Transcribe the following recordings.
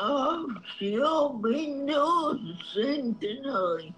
of Dublin North Centenary.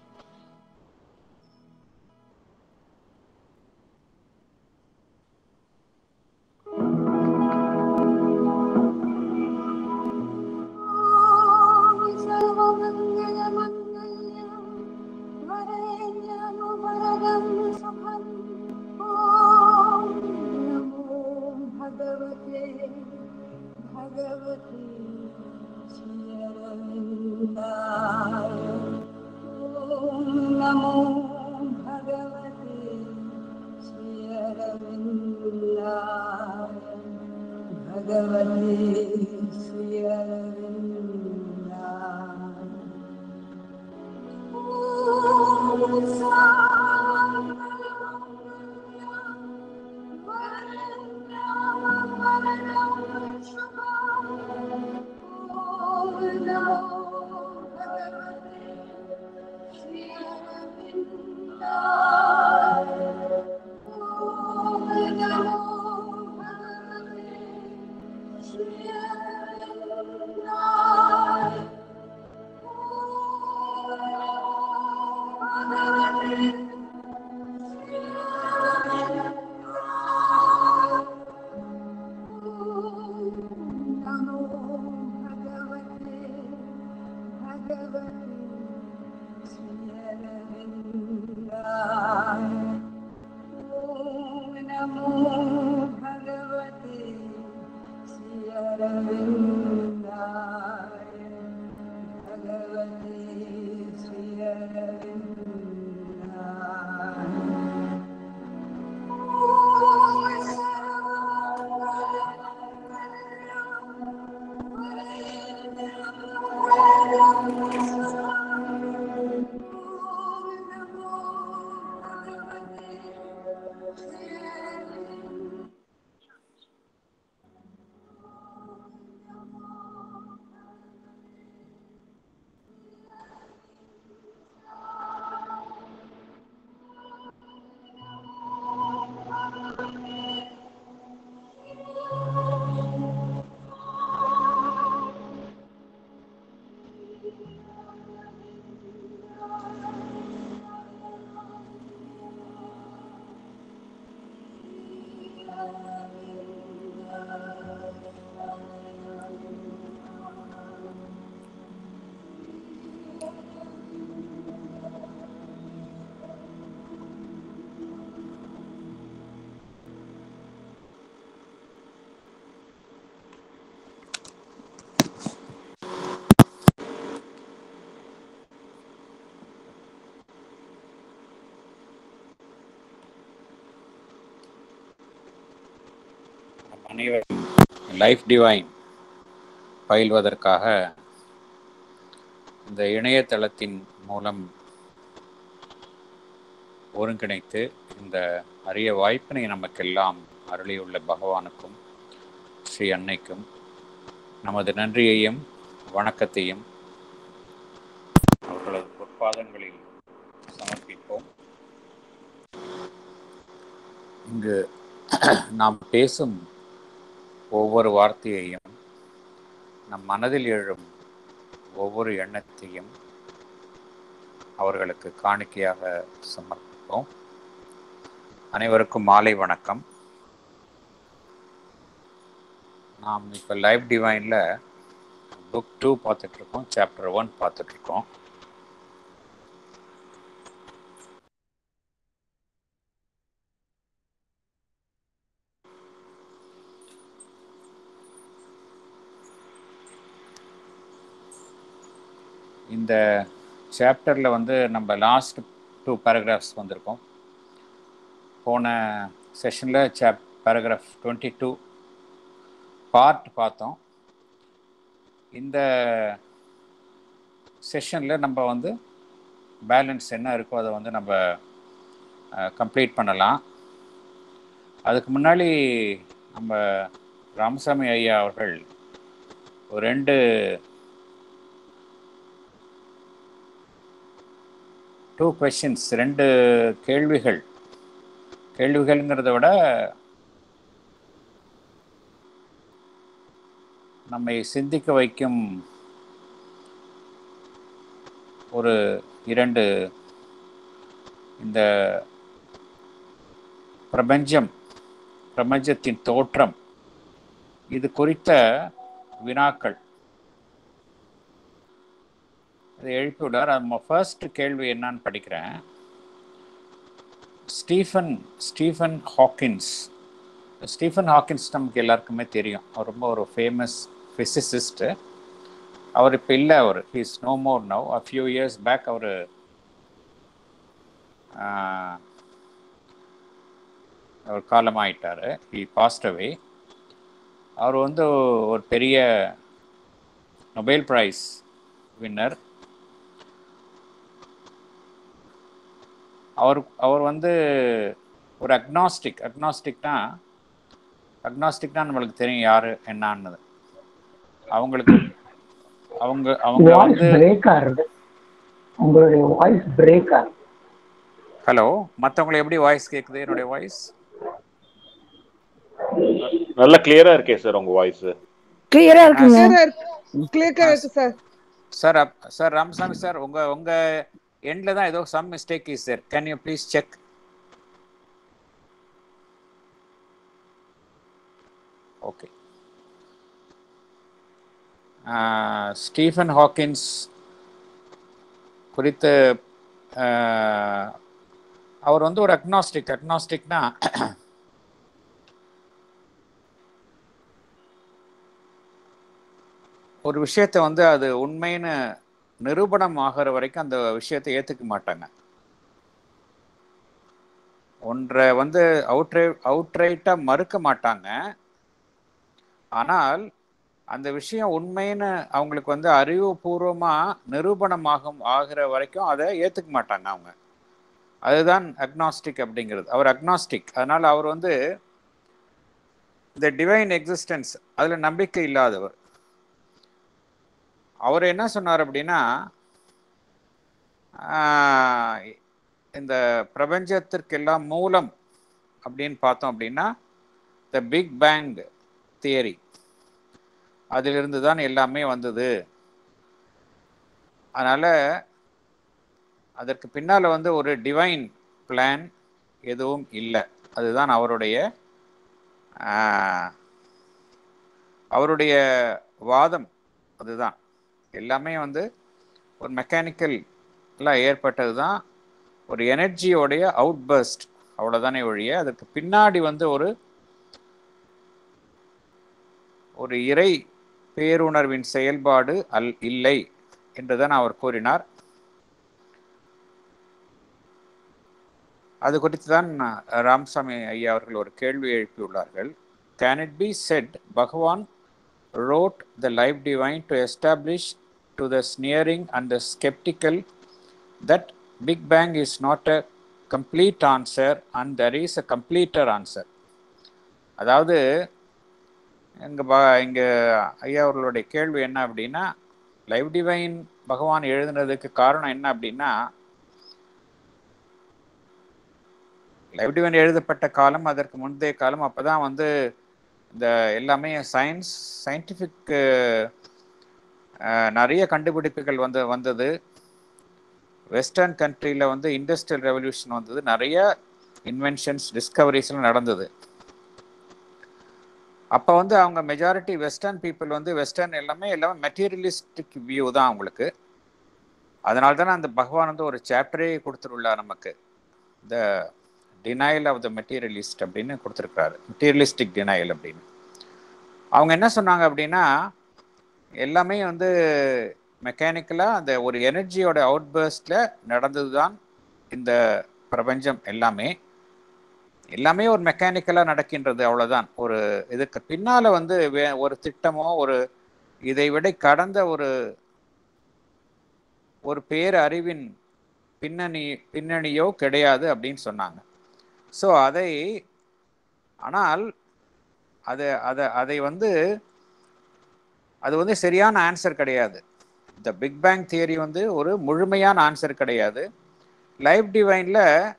அனைவரும் life divine பயில்வதற்காக இந்த இணையதளத்தின் மூலம் ஒருங்கிணைத்து இந்த அரிய வாய்ப்பினை நமக்கெல்லாம் அருளியுள்ள பகவானுக்கும் ஸ்ரீ அன்னைக்கும் நமது நன்றியையும் வணக்கத்தையும் அவர்களது பொற்பாதங்களில் சமர்ப்பிப்போம். இங்கு நாம் பேசும் ஒவ்வொரு வார்த்தையையும் நம் மனதில் எழும் ஒவ்வொரு எண்ணத்தையும் அவர்களுக்கு காணிக்கையாக சமர்ப்பிப்போம். அனைவருக்கும் மாலை வணக்கம். நாம் இப்போ லைவ் டிவைனில் புக் டூ பார்த்துட்ருக்கோம் சாப்டர் ஒன் பார்த்துட்ருக்கோம் இந்த சாப்டரில் வந்து நம்ம லாஸ்ட் டூ பேராகிராஃப்ஸ் வந்திருக்கோம். போன செஷனில் சாப் பேராகிராஃப் டுவெண்ட்டி டூ பார்ட் பார்த்தோம். இந்த செஷனில் நம்ம வந்து பேலன்ஸ் என்ன இருக்கோ அதை வந்து நம்ம கம்ப்ளீட் பண்ணலாம். அதுக்கு முன்னாடி நம்ம ராமசாமி ஐயா அவர்கள் ஒரு ரெண்டு டூ கொஷின்ஸ் ரெண்டு கேள்விகள். கேள்விகள்ங்கிறத விட நம்மை சிந்திக்க வைக்கும் ஒரு இரண்டு இந்த பிரபஞ்சம் பிரபஞ்சத்தின் தோற்றம் இது குறித்த வினாக்கள். இதை எழுப்பிவிடார் அது ஃபர்ஸ்ட் கேள்வி என்னன்னு படிக்கிறேன். Stephen Stephen Hawkins. Stephen Hawkins நமக்கு எல்லாருக்குமே தெரியும். அவர் ரொம்ப ஒரு ஃபேமஸ் ஃபிசிசிஸ்ட்டு அவர் இப்போ இல்லை அவர். He's no more now a few years back அவர் அவர் காலமாயிட்டார். ஹி பாஸ்ட் அவே அவர் வந்து ஒரு பெரிய நொபேல் ப்ரைஸ் வின்னர் அவர் அவர் வந்து ஒரு அக்னாஸ்டிக் அக்னாஸ்டிக்னா அக்னாஸ்டிக்னா நம்மளுக்கு தெரியும் யாரு என்னன்னு அவங்களுக்கு அவங்க அவங்க வந்து உங்களுடைய வாய்ஸ் பிரேக் ஆகுது. ஹலோ மற்றவங்களுக்கு எப்படி வாய்ஸ் கேட்குது என்னுடைய வாய்ஸ் நல்ல கிளியரா இருக்கே சார் உங்க வாய்ஸ் கிளியரா இருக்குங்க. கிளியரா இருக்கு. Sir sir up sir Ramasamy sir உங்க உங்க எண்ட்ல தான் ஏதோ some mistake is sir can you please check okay Stephen Hawkins குறித்து uh, அவர் வந்து ஒரு அக்னாஸ்டிக் அக்னாஸ்டிக்னா ஒரு விஷயத்தை வந்து அது உண்மைன்னு நிரூபணம் ஆகிற வரைக்கும் அந்த விஷயத்தை ஏற்றுக்க மாட்டாங்க. ஒன்றை வந்து அவுட்ரை அவுட்ரைட்டாக மறுக்க மாட்டாங்க. ஆனால் அந்த விஷயம் உண்மைன்னு அவங்களுக்கு வந்து அறிவுபூர்வமாக நிரூபணமாகும் ஆகிற வரைக்கும் அதை ஏற்றுக்க மாட்டாங்க அவங்க. அதுதான் அக்னாஸ்டிக் அப்படிங்கிறது. அவர் அக்னாஸ்டிக் அதனால் அவர் வந்து இந்த டிவைன் எக்ஸிஸ்டன்ஸ் அதில் நம்பிக்கை இல்லாதவர். அவர் என்ன சொன்னார் அப்படின்னா இந்த பிரபஞ்சத்திற்கெல்லாம் மூலம் அப்படின்னு பார்த்தோம் அப்படின்னா த பிக் பேங் தியரி அதிலிருந்து தான் எல்லாமே வந்தது. அதனால் அதற்கு பின்னால் வந்து ஒரு டிவைன் பிளான் எதுவும் இல்லை. அதுதான் அவருடைய அவருடைய வாதம். அதுதான். எல்லாமே வந்து ஒரு மெக்கானிக்கல்லாம் ஏற்பட்டது தான் ஒரு எனர்ஜியோடைய அவுட் பர்ஸ்ட் அவ்வளோதானே ஒழிய அதுக்கு பின்னாடி வந்து ஒரு ஒரு இறை பேருணர்வின் செயல்பாடு அல் இல்லை என்றுதான் அவர் கூறினார். அது குறித்து தான் ராமசாமி ஐயா அவர்கள் ஒரு கேள்வி எழுப்பியுள்ளார்கள். Can it be said Bhagavan wrote the Life Divine to establish to the sneering and the skeptical that Big Bang is not a complete answer and there is a completer answer அதாவது எங்கள் ப இங்கே ஐயா அவர்களுடைய கேள்வி என்ன அப்படின்னா live divine பகவான் எழுதுனதுக்கு காரணம் என்ன அப்படின்னா லைவ் டிவைன் எழுதப்பட்ட காலம் அதற்கு முந்தைய காலம் அப்போ தான் வந்து இந்த எல்லாமே சயின்ஸ் சயின்டிஃபிக் நிறைய கண்டுபிடிப்புகள் வந்து வந்தது. வெஸ்டர்ன் கண்ட்ரியில் வந்து இண்டஸ்ட்ரியல் ரெவல்யூஷன் வந்தது. நிறைய இன்வென்ஷன்ஸ் டிஸ்கவரிஸ்லாம் நடந்தது. அப்போ வந்து அவங்க மெஜாரிட்டி வெஸ்டர்ன் பீப்புள் வந்து வெஸ்டர்ன் எல்லாமே எல்லாமே மெட்டீரியலிஸ்டிக் வியூ தான் அவங்களுக்கு. அதனால தானே அந்த பகவான் வந்து ஒரு சாப்டரே கொடுத்துருள்ளார் நமக்கு. The denial of the materialist அப்படின்னு கொடுத்துருக்காரு மெட்டீரியலிஸ்டிக் டினாயல் அப்படின்னு. அவங்க என்ன சொன்னாங்க அப்படின்னா எல்லாமே வந்து மெக்கானிக்கலாக அந்த ஒரு எனர்ஜியோட அவுட்பர்ஸ்டில் நடந்தது தான் இந்த பிரபஞ்சம் எல்லாமே. எல்லாமே ஒரு மெக்கானிக்கலாக நடக்கின்றது அவ்வளோதான் ஒரு இதுக்கு பின்னால் வந்து வே ஒரு திட்டமோ ஒரு இதை விட கடந்த ஒரு ஒரு பேர் அறிவின் பின்னணி பின்னணியோ கிடையாது அப்படின்னு சொன்னாங்க. ஸோ அதை ஆனால் அதை அதை அதை வந்து அது வந்து சரியான ஆன்சர் கிடையாது. த பிக் பேங் தியரி வந்து ஒரு முழுமையான ஆன்சர் கிடையாது. லைஃப் டிவைனில்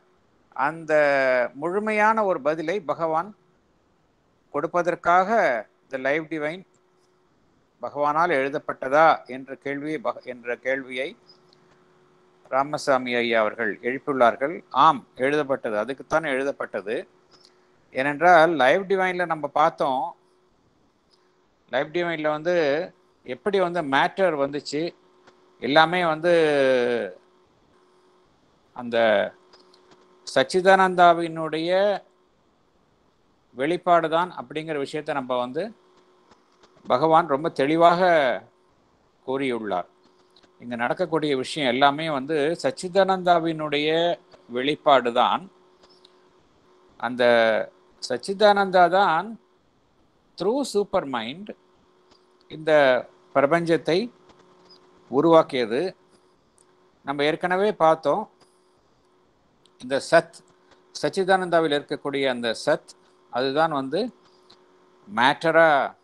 அந்த முழுமையான ஒரு பதிலை பகவான் கொடுப்பதற்காக த லைவ் டிவைன் பகவானால் எழுதப்பட்டதா என்ற கேள்வியை பக என்ற கேள்வியை ராமசாமி ஐயா அவர்கள் எழுப்பியுள்ளார்கள். ஆம் எழுதப்பட்டது. அதுக்குத்தான் எழுதப்பட்டது. ஏனென்றால் லைவ் டிவைனில் நம்ம பார்த்தோம் லைவ் வந்து எப்படி வந்து மேட்டர் வந்துச்சு எல்லாமே வந்து அந்த சச்சிதானந்தாவினுடைய வெளிப்பாடு தான் அப்படிங்கிற விஷயத்தை நம்ம வந்து பகவான் ரொம்ப தெளிவாக கூறியுள்ளார். இங்கே நடக்கக்கூடிய விஷயம் எல்லாமே வந்து சச்சிதானந்தாவினுடைய வெளிப்பாடு தான். அந்த சச்சிதானந்தா தான் த்ரூ சூப்பர் மைண்ட் இந்த பிரபஞ்சத்தை உருவாக்கியது. நம்ம ஏற்கனவே பார்த்தோம். இந்த சத் சச்சிதானந்தாவில் இருக்கக்கூடிய அந்த சத் அதுதான் வந்து மேட்டராக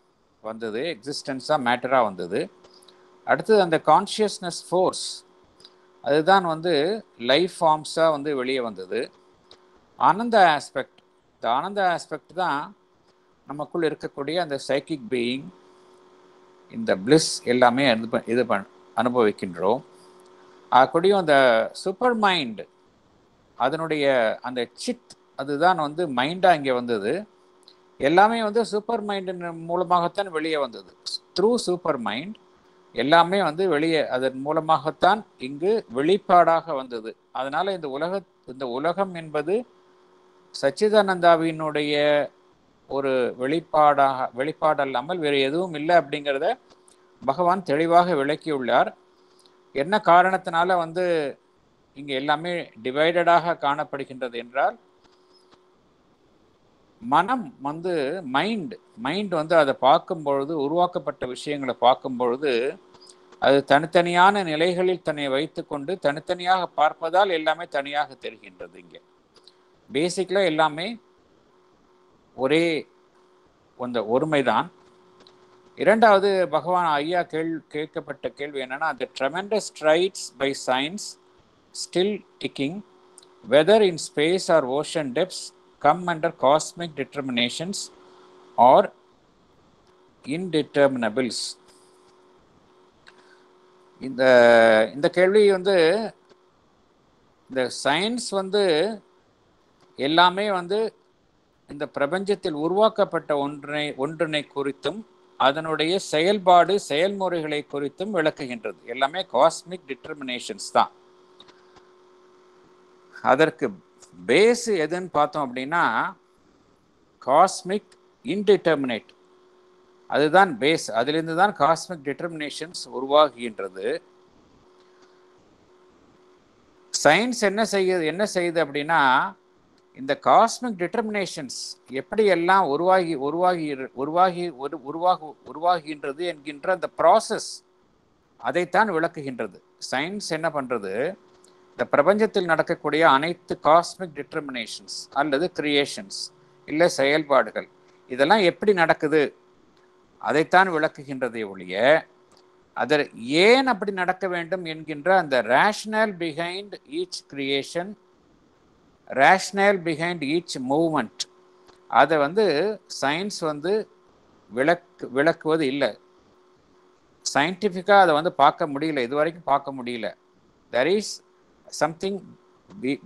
வந்தது எக்ஸிஸ்டன்ஸாக மேட்டராக வந்தது. அடுத்தது அந்த கான்ஷியஸ்னஸ் ஃபோர்ஸ் அதுதான் வந்து லைஃப் ஃபார்ம்ஸாக வந்து வெளியே வந்தது. ஆனந்த ஆஸ்பெக்ட் இந்த ஆனந்த ஆஸ்பெக்ட் தான் நமக்குள் இருக்கக்கூடிய அந்த சைக்கிக் பீயிங் இந்த பிளிஸ் எல்லாமே இது இது பண் அனுபவிக்கின்றோம். அப்படியும் அந்த சூப்பர் மைண்ட் அதனுடைய அந்த சித் அதுதான் வந்து மைண்டாக இங்கே வந்தது. எல்லாமே வந்து சூப்பர் மைண்டின் மூலமாகத்தான் வெளியே வந்தது. த்ரூ சூப்பர் மைண்ட் எல்லாமே வந்து வெளியே அதன் மூலமாகத்தான் இங்கு வெளிப்பாடாக வந்தது. அதனால் இந்த உலக இந்த உலகம் என்பது சச்சிதானந்தாவினுடைய ஒரு வெளிப்பாடாக வெளிப்பாடு அல்லாமல் வேறு எதுவும் இல்லை அப்படிங்கிறத பகவான் தெளிவாக விளக்கியுள்ளார். என்ன காரணத்தினால வந்து இங்கே எல்லாமே டிவைடடாக காணப்படுகின்றது என்றால் மனம் வந்து மைண்ட் மைண்ட் வந்து அதை பார்க்கும் பொழுது உருவாக்கப்பட்ட விஷயங்களை பார்க்கும் பொழுது அது தனித்தனியான நிலைகளில் தன்னை வைத்துக்கொண்டு தனித்தனியாக பார்ப்பதால் எல்லாமே தனியாக தெரிகின்றது இங்கே. பேசிக்கலாக எல்லாமே ஒரே அந்த ஒருமைதான் இரண்டாவது பகவான் ஐயா கேள் கேட்கப்பட்ட கேள்வி என்னன்னா the tremendous strides by science still ticking whether in space or ocean depths come under cosmic determinations or indeterminables இந்த இந்த கேள்வி வந்து இந்த சயின்ஸ் வந்து எல்லாமே வந்து இந்த பிரபஞ்சத்தில் உருவாக்கப்பட்ட ஒன்றினை ஒன்றினை குறித்தும் அதனுடைய செயல்பாடு செயல்முறைகளை குறித்தும் விளக்குகின்றது. எல்லாமே காஸ்மிக் டிட்டர்மினேஷன்ஸ் தான். அதற்கு பேஸ் எதுன்னு பார்த்தோம் அப்படின்னா காஸ்மிக் இன்டிட்டர்மினேட் அதுதான் பேஸ் அதிலிருந்து தான் காஸ்மிக் டிட்டர்மினேஷன்ஸ் உருவாகுகின்றது. சயின்ஸ் என்ன செய்யுது என்ன செய்யுது அப்படின்னா இந்த காஸ்மிக் டிட்டர்மினேஷன்ஸ் எப்படியெல்லாம் உருவாகி உருவாகி உருவாகி ஒரு உருவாகு உருவாகின்றது என்கின்ற அந்த ப்ராசஸ் அதைத்தான் விளக்குகின்றது. சயின்ஸ் என்ன பண்ணுறது இந்த பிரபஞ்சத்தில் நடக்கக்கூடிய அனைத்து காஸ்மிக் டிட்டர்மினேஷன்ஸ் அல்லது கிரியேஷன்ஸ் இல்லை செயல்பாடுகள் இதெல்லாம் எப்படி நடக்குது? அதைத்தான் விளக்குகின்றதே ஒழிய அதர் ஏன் அப்படி நடக்க வேண்டும் என்கின்ற அந்த rational behind each creation rational behind each moment அதை வந்து சயின்ஸ் வந்து விளக்கு விளக்குவது இல்லை. சயின்டிஃபிக்காக அதை வந்து பார்க்க முடியல. இது வரைக்கும் பார்க்க முடியல. There is something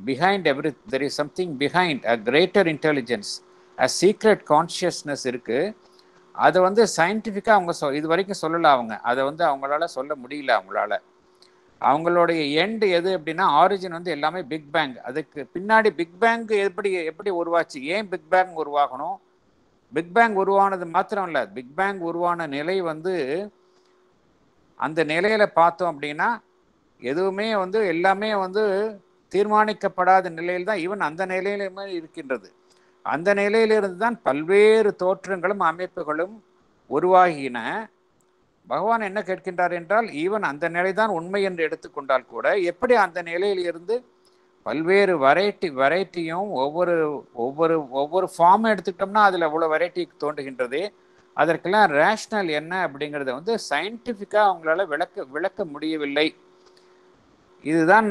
behind every there is something behind a greater intelligence a secret consciousness இருக்குது அதை வந்து சயின்டிஃபிக்காக அவங்க சொ இது வரைக்கும் சொல்லலை அவங்க. அதை வந்து அவங்களால சொல்ல முடியல அவங்களால. அவங்களுடைய எண்டு எது அப்படின்னா ஆரிஜின் வந்து எல்லாமே பிக் பேங் அதுக்கு பின்னாடி பிக் பேங்க் எப்படி எப்படி உருவாச்சு? ஏன் பிக் பேங் உருவாகணும்? பிக் பேங் உருவானது மாத்திரம் இல்லை. பிக் பேங் உருவான நிலை வந்து அந்த நிலையில பார்த்தோம் அப்படின்னா எதுவுமே வந்து எல்லாமே வந்து தீர்மானிக்கப்படாத நிலையில் தான் ஈவன் அந்த நிலையிலுமே இருக்கின்றது. அந்த நிலையிலிருந்து தான் பல்வேறு தோற்றங்களும் அமைப்புகளும் உருவாகின. பகவான் என்ன கேட்கின்றார் என்றால் ஈவன் அந்த நிலைதான் உண்மை என்று எடுத்துக்கொண்டால் கூட எப்படி அந்த நிலையிலிருந்து பல்வேறு வெரைட்டி வெரைட்டியும் ஒவ்வொரு ஒவ்வொரு ஒவ்வொரு ஃபார்மும் எடுத்துக்கிட்டோம்னா அதில் அவ்வளோ வெரைட்டி தோன்றுகின்றது. அதற்கெல்லாம் ரேஷ்னல் என்ன அப்படிங்கிறத வந்து சயின்டிஃபிக்காக அவங்களால விளக்க விளக்க முடியவில்லை. இதுதான்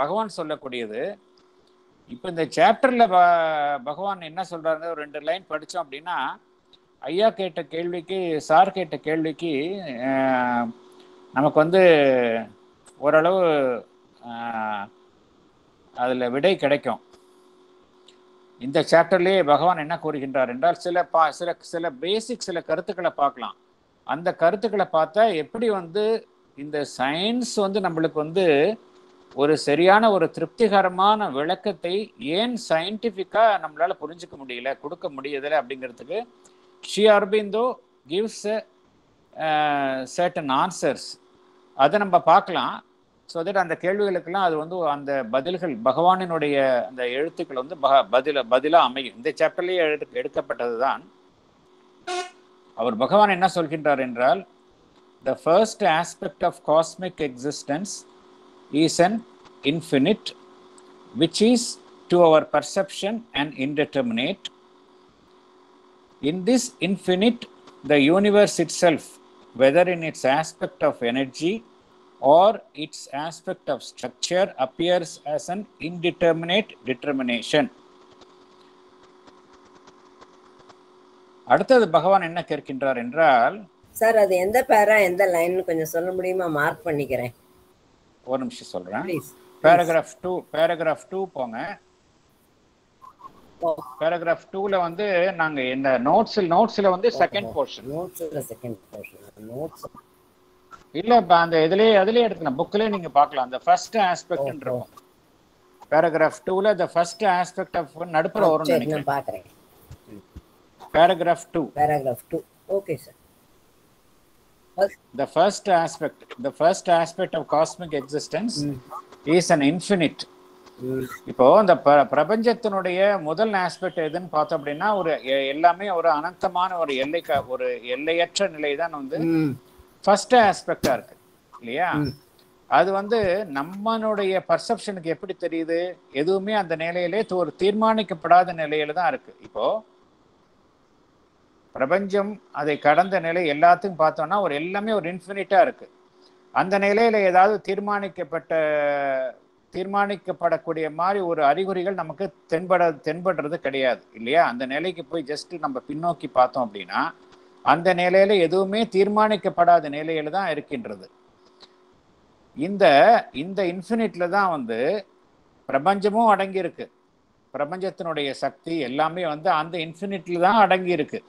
பகவான் சொல்லக்கூடியது. இப்போ இந்த சாப்டரில் ப பகவான் என்ன சொல்கிறாரு ஒரு ரெண்டு லைன் படித்தோம் அப்படின்னா ஐயா கேட்ட கேள்விக்கு சார் கேட்ட கேள்விக்கு நமக்கு வந்து ஓரளவு அதில் விடை கிடைக்கும். இந்த சாப்டர்லேயே பகவான் என்ன கூறுகின்றார் என்றால் சில பா சில சில பேசிக் சில கருத்துக்களை பார்க்கலாம். அந்த கருத்துக்களை பார்த்தா எப்படி வந்து இந்த சயின்ஸ் வந்து நம்மளுக்கு வந்து ஒரு சரியான ஒரு திருப்திகரமான விளக்கத்தை ஏன் சயின்டிஃபிக்காக நம்மளால் புரிஞ்சுக்க முடியல கொடுக்க முடியதில்லை அப்படிங்கிறதுக்கு Shri Aurobindo gives certain answers அதை நம்ம பார்க்கலாம். ஸோ தட் அந்த கேள்விகளுக்கெல்லாம் அது வந்து அந்த பதில்கள் பகவானினுடைய அந்த எழுத்துக்கள் வந்து பக பதில பதிலாக அமையும். இந்த சாப்டர்லேயே எடு எடுக்கப்பட்டது தான் அவர் பகவான் என்ன சொல்கின்றார் என்றால் the first aspect of cosmic existence is an infinite which is to our perception and indeterminate In this infinite, the universe itself, whether in its aspect of energy or its aspect of structure, appears as an indeterminate determination. அடுத்தது பகவான் என்ன கேட்கின்றார் என்றால் sir அது எந்த பேரா எந்த line கொஞ்சம் சொல்ல முடியுமா மார்க் பண்ணிக்கிறேன் ஒரு நிமிஷம் சொல்றேன் பேராகிராஃப் டூ பேராகிராஃப் டூ போங்க பேராகிராஃப் டூல வந்து நாங்க இந்த நோட்ஸ்ல நோட்ஸ்ல வந்து second portion notes second portion notes இல்ல அந்த இதுலயே அதுலயே எடுக்கலாம் புக்லயே நீங்க பார்க்கலாம். அந்த ஃபர்ஸ்ட் ஆஸ்பெக்ட் இருக்கும். பேராகிராஃப் டூல த ஃபர்ஸ்ட் ஆஸ்பெக்ட் ஆஃப் நடுப்புற வரும்னு சரி நினைக்கிறேன். நான் பார்க்குறேன் paragraph two paragraph two okay sir the first aspect the first aspect of cosmic existence is an infinite. இப்போ இந்த பிரபஞ்சத்தினுடைய முதல் ஆஸ்பெக்ட் எதுன்னு பார்த்தோம் அப்படின்னா ஒரு எல்லாமே ஒரு அனந்தமான ஒரு எல்லை ஒரு எல்லையற்ற நிலை தான் வந்து ஃபர்ஸ்ட் ஆஸ்பெக்டா இருக்கு இல்லையா? அது வந்து நம்மளுடைய பர்செப்ஷனுக்கு எப்படி தெரியுது? எதுவுமே அந்த நிலையிலே ஒரு தீர்மானிக்கப்படாத நிலையில தான் இருக்கு. இப்போ பிரபஞ்சம் அதை கடந்த நிலை எல்லாத்துக்கும் பார்த்தோம்னா ஒரு எல்லாமே ஒரு இன்ஃபினிட்டா இருக்கு. அந்த நிலையில ஏதாவது தீர்மானிக்கப்பட்ட தீர்மானிக்கப்படக்கூடிய மாதிரி ஒரு அறிகுறிகள் நமக்கு தென்பட தென்படுறது கிடையாது இல்லையா? அந்த நிலைக்கு போய் ஜஸ்ட் நம்ம பின்னோக்கி பார்த்தோம் அப்படின்னா அந்த நிலையில எதுவுமே தீர்மானிக்கப்படாத நிலையில தான் இருக்கின்றது. இந்த இந்த இன்ஃபினிட்ல தான் வந்து பிரபஞ்சமும் அடங்கி இருக்கு பிரபஞ்சத்தினுடைய சக்தி எல்லாமே வந்து அந்த இன்ஃபினிட்ல தான் அடங்கி இருக்கு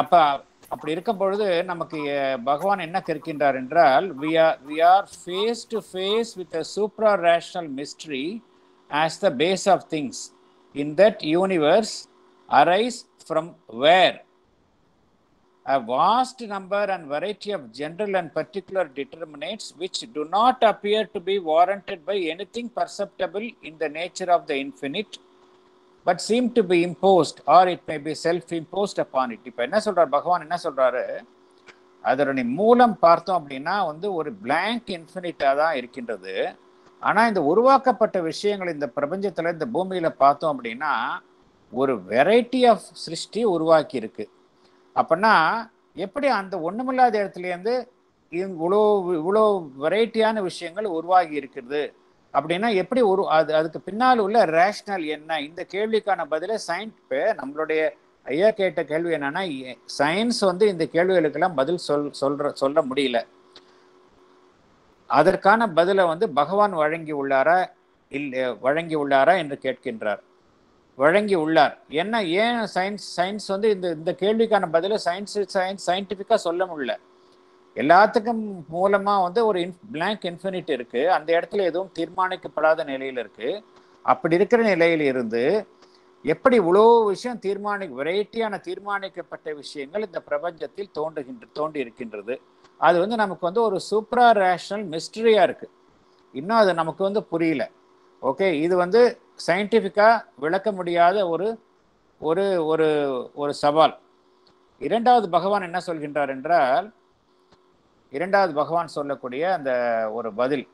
அப்ப அப்படி இருக்கும் பொழுது நமக்கு அஹ், பகவான் என்ன கேட்கின்றார் என்றால் we are we are face to face with a supra rational mystery as the base of things in that universe arise from where a vast number and variety of general and particular determinants which do not appear to be warranted by anything perceptible in the nature of the infinite but seem to be imposed or it may be self imposed upon it இப்போ என்ன சொல்கிறார் பகவான் என்ன சொல்றாரு? அதனுடைய மூலம் பார்த்தோம் அப்படின்னா வந்து ஒரு பிளாங்க் இன்ஃபினிட்டா தான் இருக்கின்றது. ஆனா இந்த உருவாக்கப்பட்ட விஷயங்கள் இந்த பிரபஞ்சத்துல இந்த பூமியில பார்த்தோம் அப்படின்னா ஒரு வெரைட்டி ஆஃப் சிருஷ்டி உருவாக்கி இருக்கு. அப்படின்னா எப்படி அந்த ஒண்ணுமில்லாத இடத்துலேருந்து இவ்வளோ இவ்வளோ வெரைட்டியான விஷயங்கள் உருவாகி இருக்கிறது? அப்படின்னா எப்படி ஒரு அது அதுக்கு பின்னால் உள்ள ரேஷனல் என்ன? இந்த கேள்விக்கான பதில சயின்ஸ் இப்போ நம்மளுடைய ஐயா கேட்ட கேள்வி என்னன்னா சயின்ஸ் வந்து இந்த கேள்விகளுக்கெல்லாம் பதில் சொல் சொல்ற சொல்ல முடியல. அதற்கான பதிலை வந்து பகவான் வழங்கி உள்ளாரா இல்லை வழங்கி உள்ளாரா என்று கேட்கின்றார். வழங்கி உள்ளார். என்ன ஏன் சயின்ஸ் சயின்ஸ் வந்து இந்த இந்த கேள்விக்கான பதிலை சயின்ஸ் சயின்ஸ் சயின்டிஃபிக்காக சொல்ல முடியல? எல்லாத்துக்கும் மூலமா வந்து ஒரு இன் பிளாங்க் இன்ஃபினிட் இருக்கு. அந்த இடத்துல எதுவும் தீர்மானிக்கப்படாத நிலையில இருக்கு. அப்படி இருக்கிற நிலையில இருந்து எப்படி இவ்வளோ விஷயம் தீர்மானி வெரைட்டியான தீர்மானிக்கப்பட்ட விஷயங்கள் இந்த பிரபஞ்சத்தில் தோன்றுகின்ற தோன்றி இருக்கின்றது அது வந்து நமக்கு வந்து ஒரு சூப்பரா ரேஷனல் மிஸ்டரியா இருக்கு. இன்னும் அது நமக்கு வந்து புரியல. ஓகே இது வந்து சயின்டிஃபிக்காக விளக்க முடியாத ஒரு ஒரு ஒரு ஒரு சவால். இரண்டாவது பகவான் என்ன சொல்கின்றார் என்றால் இரண்டாவது பகவான் சொல்லக்கூடிய அந்த ஒரு பதில்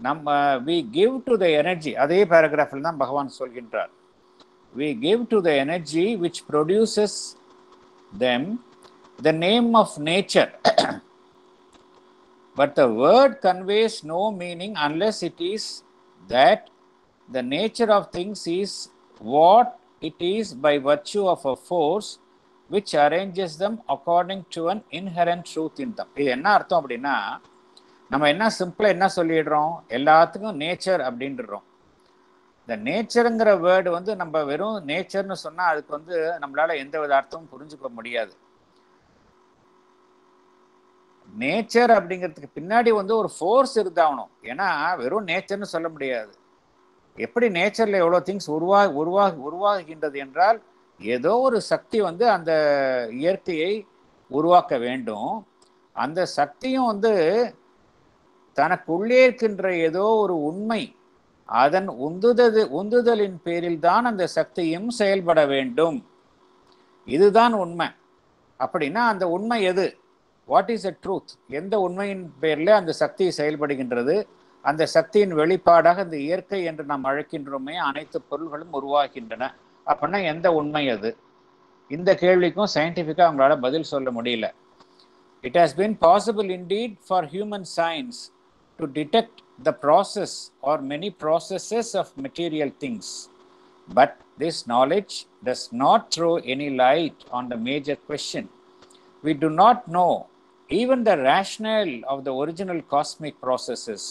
நம்ம we give to the energy அதே பேராகிராஃபில் தான் பகவான் சொல்கின்றார். We give to the energy which produces them the name of nature but the word conveys no meaning unless it is that the nature of things is what it is by virtue of a force which arranges them according to an inherent truth in them இது என்ன அர்த்தம் அப்படின்னா நம்ம என்ன சிம்பிளாக என்ன சொல்லிடுறோம்? எல்லாத்துக்கும் நேச்சர் அப்படின்றோம். இந்த நேச்சருங்கிற வேர்டு வந்து நம்ம வெறும் நேச்சர்னு சொன்னால் அதுக்கு வந்து நம்மளால எந்த வித அர்த்தமும் புரிஞ்சுக்க முடியாது. நேச்சர் அப்படிங்கிறதுக்கு பின்னாடி வந்து ஒரு ஃபோர்ஸ் இருந்தாகணும். ஏன்னா வெறும் நேச்சர்னு சொல்ல முடியாது. எப்படி நேச்சரில் எவ்வளோ திங்ஸ் உருவா உருவா உருவாகின்றது என்றால் ஏதோ ஒரு சக்தி வந்து அந்த இயற்கையை உருவாக்க வேண்டும். அந்த சக்தியும் வந்து தனக்குள்ளே இருக்கின்ற ஏதோ ஒரு உண்மை அதன் உந்துதது உந்துதலின் பேரில் தான் அந்த சக்தியும் செயல்பட வேண்டும். இதுதான் உண்மை. அப்படின்னா அந்த உண்மை எது? வாட் இஸ் அ ட்ரூத் எந்த உண்மையின் பேரில் அந்த சக்தி செயல்படுகின்றது? அந்த சக்தியின் வெளிப்பாடாக இந்த இயற்கை என்று நாம் அழைக்கின்றோமே அனைத்து பொருள்களும் உருவாகின்றன. அப்படின்னா எந்த உண்மை அது இந்த கேள்விக்கும் சயின்டிஃபிக்காக அவங்களால பதில் சொல்ல முடியல it has been possible indeed for human science to detect the process or many processes of material things but this knowledge does not throw any light on the major question we not know even the the of the original cosmic processes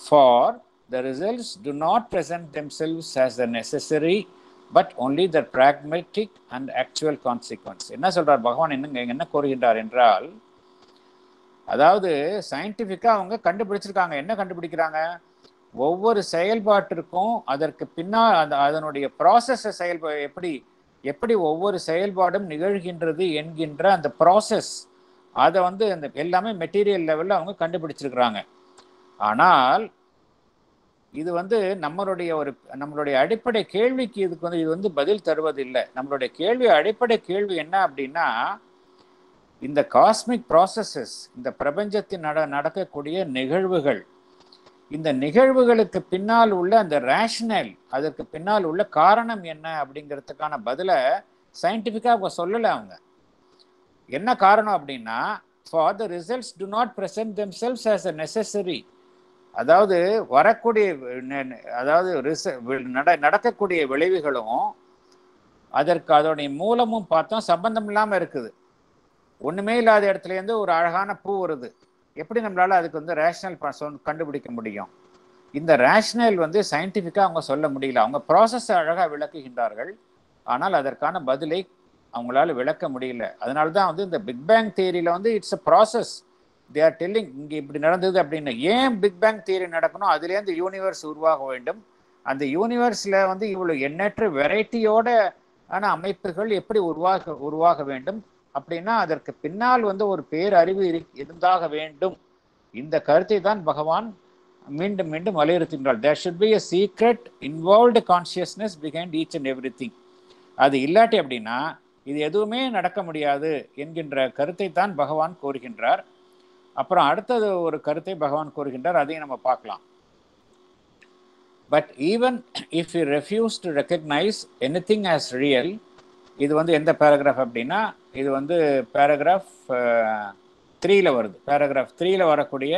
for the results to not not present themselves as the necessary but only the pragmatic and actual consequences என்ன சொல்கிறார் பகவான் என்ன என்ன கூறுகின்றார் என்றால் அதாவது சயின்டிஃபிக்காக அவங்க கண்டுபிடிச்சிருக்காங்க. என்ன கண்டுபிடிக்கிறாங்க? ஒவ்வொரு செயல்பாட்டிற்கும் அதற்கு பின்னால் அந்த அதனுடைய ப்ராசஸை செயல்ப எப்படி எப்படி ஒவ்வொரு செயல்பாடும் நிகழ்கின்றது என்கின்ற அந்த ப்ராசஸ் அதை வந்து அந்த எல்லாமே மெட்டீரியல் லெவலில் அவங்க கண்டுபிடிச்சிருக்கிறாங்க. ஆனால் இது வந்து நம்மளுடைய ஒரு நம்மளுடைய அடிப்படை கேள்விக்கு இதுக்கு வந்து இது வந்து பதில் தருவதில்லை. நம்மளுடைய கேள்வி அடிப்படை கேள்வி என்ன அப்படின்னா இந்த காஸ்மிக் ப்ராசஸஸ் இந்த பிரபஞ்சத்தில் நட நடக்கக்கூடிய நிகழ்வுகள் இந்த நிகழ்வுகளுக்கு பின்னால் உள்ள அந்த ரேஷனல் அதற்கு பின்னால் உள்ள காரணம் என்ன அப்படிங்கிறதுக்கான பதிலை சயின்டிஃபிக்காக அவங்க சொல்லலை அவங்க. என்ன காரணம் அப்படின்னா for the results to not present themselves as a necessary அதாவது வரக்கூடிய அதாவது நடக்கக்கூடிய விளைவுகளும் அதற்கு அதோடைய மூலமும் பார்த்தோம் சம்பந்தம் இல்லாமல் இருக்குது. ஒன்றுமே இல்லாத இடத்துலேருந்து ஒரு அழகான பூ வருது. எப்படி நம்மளால் அதுக்கு வந்து ரேஷனல் கண்டுபிடிக்க முடியும்? இந்த ரேஷனல் வந்து சயின்டிஃபிக்காக அவங்க சொல்ல முடியல. அவங்க ப்ராசஸ் அழகாக விளக்குகின்றார்கள். ஆனால் அதற்கான பதிலை அவங்களால விளக்க முடியல. அதனால தான் வந்து இந்த பிக் பேங் தியரியில் வந்து it's a process they are telling இங்கே இப்படி நடந்தது அப்படின்னு. ஏன் பிக் பேங் தியரி நடக்கணும்? அதுலேருந்து யூனிவர்ஸ் உருவாக வேண்டும். அந்த யூனிவர்ஸில் வந்து இவ்வளோ எண்ணற்ற வெரைட்டியோட ஆன அமைப்புகள் எப்படி உருவாக உருவாக வேண்டும்? அப்படின்னா அதற்கு பின்னால் வந்து ஒரு பேரறிவு இரு இருந்தாக வேண்டும். இந்த கருத்தை தான் பகவான் மீண்டும் மீண்டும் வலியுறுத்துகின்றார். There should be a secret involved consciousness behind each and everything அது இல்லாட்டி அப்படின்னா இது எதுவுமே நடக்க முடியாது என்கின்ற கருத்தை தான் பகவான் கூறுகின்றார் அப்புறம் அடுத்தது ஒரு கருத்தை பகவான் கூறுகின்றார் அதையும் நம்ம பார்க்கலாம். But even if you refuse to recognise anything as real இது வந்து எந்த பேராகிராஃப் அப்படின்னா இது வந்து பேராகிராஃப் த்ரீல வருது. பேராகிராஃப் த்ரீல வரக்கூடிய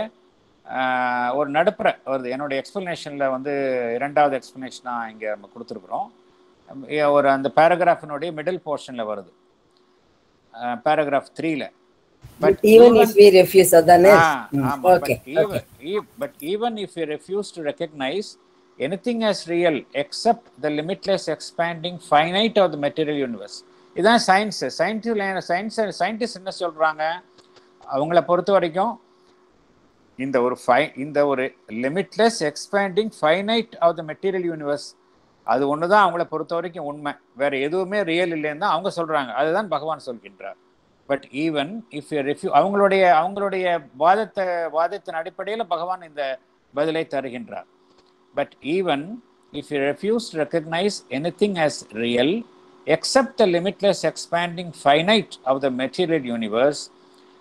ஒரு நடுப்புற வருது. என்னுடைய எக்ஸ்பிளனேஷனில் வந்து இரண்டாவது எக்ஸ்பிளனேஷனாக இங்கே நம்ம கொடுத்துருக்குறோம். ஒரு அந்த பேராகிராஃபினுடைய மிடில் போர்ஷனில் வருது. பேராகிராஃப் த்ரீல But even if we refuse, அதானே Ah, ஆமா, okay, but even, e- but even if you refuse to recognize anything as real except the limitless expanding finite of the material universe. இதான் science scientific science scientist என்ன சொல்றாங்க? அவங்கள பொறுத்த வரைக்கும் இந்த ஒரு ஃபை இந்த ஒரு limitless expanding finite of the material universe அது ஒன்று தான் அவங்கள பொறுத்த வரைக்கும் உண்மை. வேற எதுவுமே ரியல் இல்லைன்னு தான் அவங்க சொல்றாங்க. அதுதான் பகவான் சொல்கின்றார். But even if you refuse அவங்களுடைய அவங்களுடைய வாதத்தை வாதத்தின் அடிப்படையில் பகவான் இந்த பதிலை தருகின்றார் but even if you refuse to recognise anything as real except the limitless expanding finite of the material universe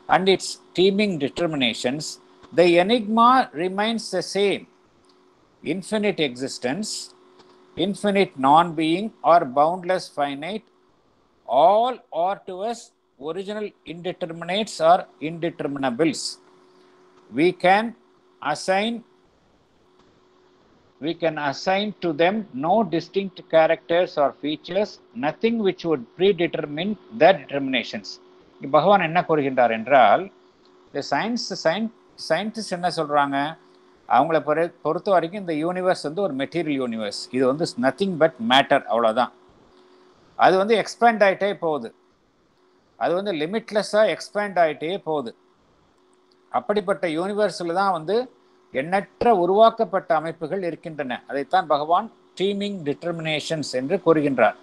and its teeming determinations, the enigma remains the same infinite existence, infinite non being, or boundless finite, all are to us original indeterminates or indeterminables. We can assign we can assign to them no distinct characters or features, nothing which would predetermine their determinations. இங்க பகவான் என்ன கூறுகின்றார் என்றால் இந்த science science scientist என்ன சொல்கிறாங்க அவங்கள பொறு பொறுத்த வரைக்கும் இந்த யூனிவர்ஸ் வந்து ஒரு மெட்டீரியல் யூனிவர்ஸ் இது வந்து நத்திங் பட் மேட்டர் அவ்வளோதான் அது வந்து எக்ஸ்பேண்ட் ஆகிட்டே போகுது அது வந்து லிமிட்லெஸ்ஸாக எக்ஸ்பேண்ட் ஆகிட்டே போகுது. அப்படிப்பட்ட யூனிவர்ஸில் தான் வந்து எண்ணற்ற உருவாக்கப்பட்ட அமைப்புகள் இருக்கின்றன. அதைத்தான் பகவான் ஸ்ட்ரீமிங் டிட்டர்மினேஷன்ஸ் என்று கூறுகின்றார்.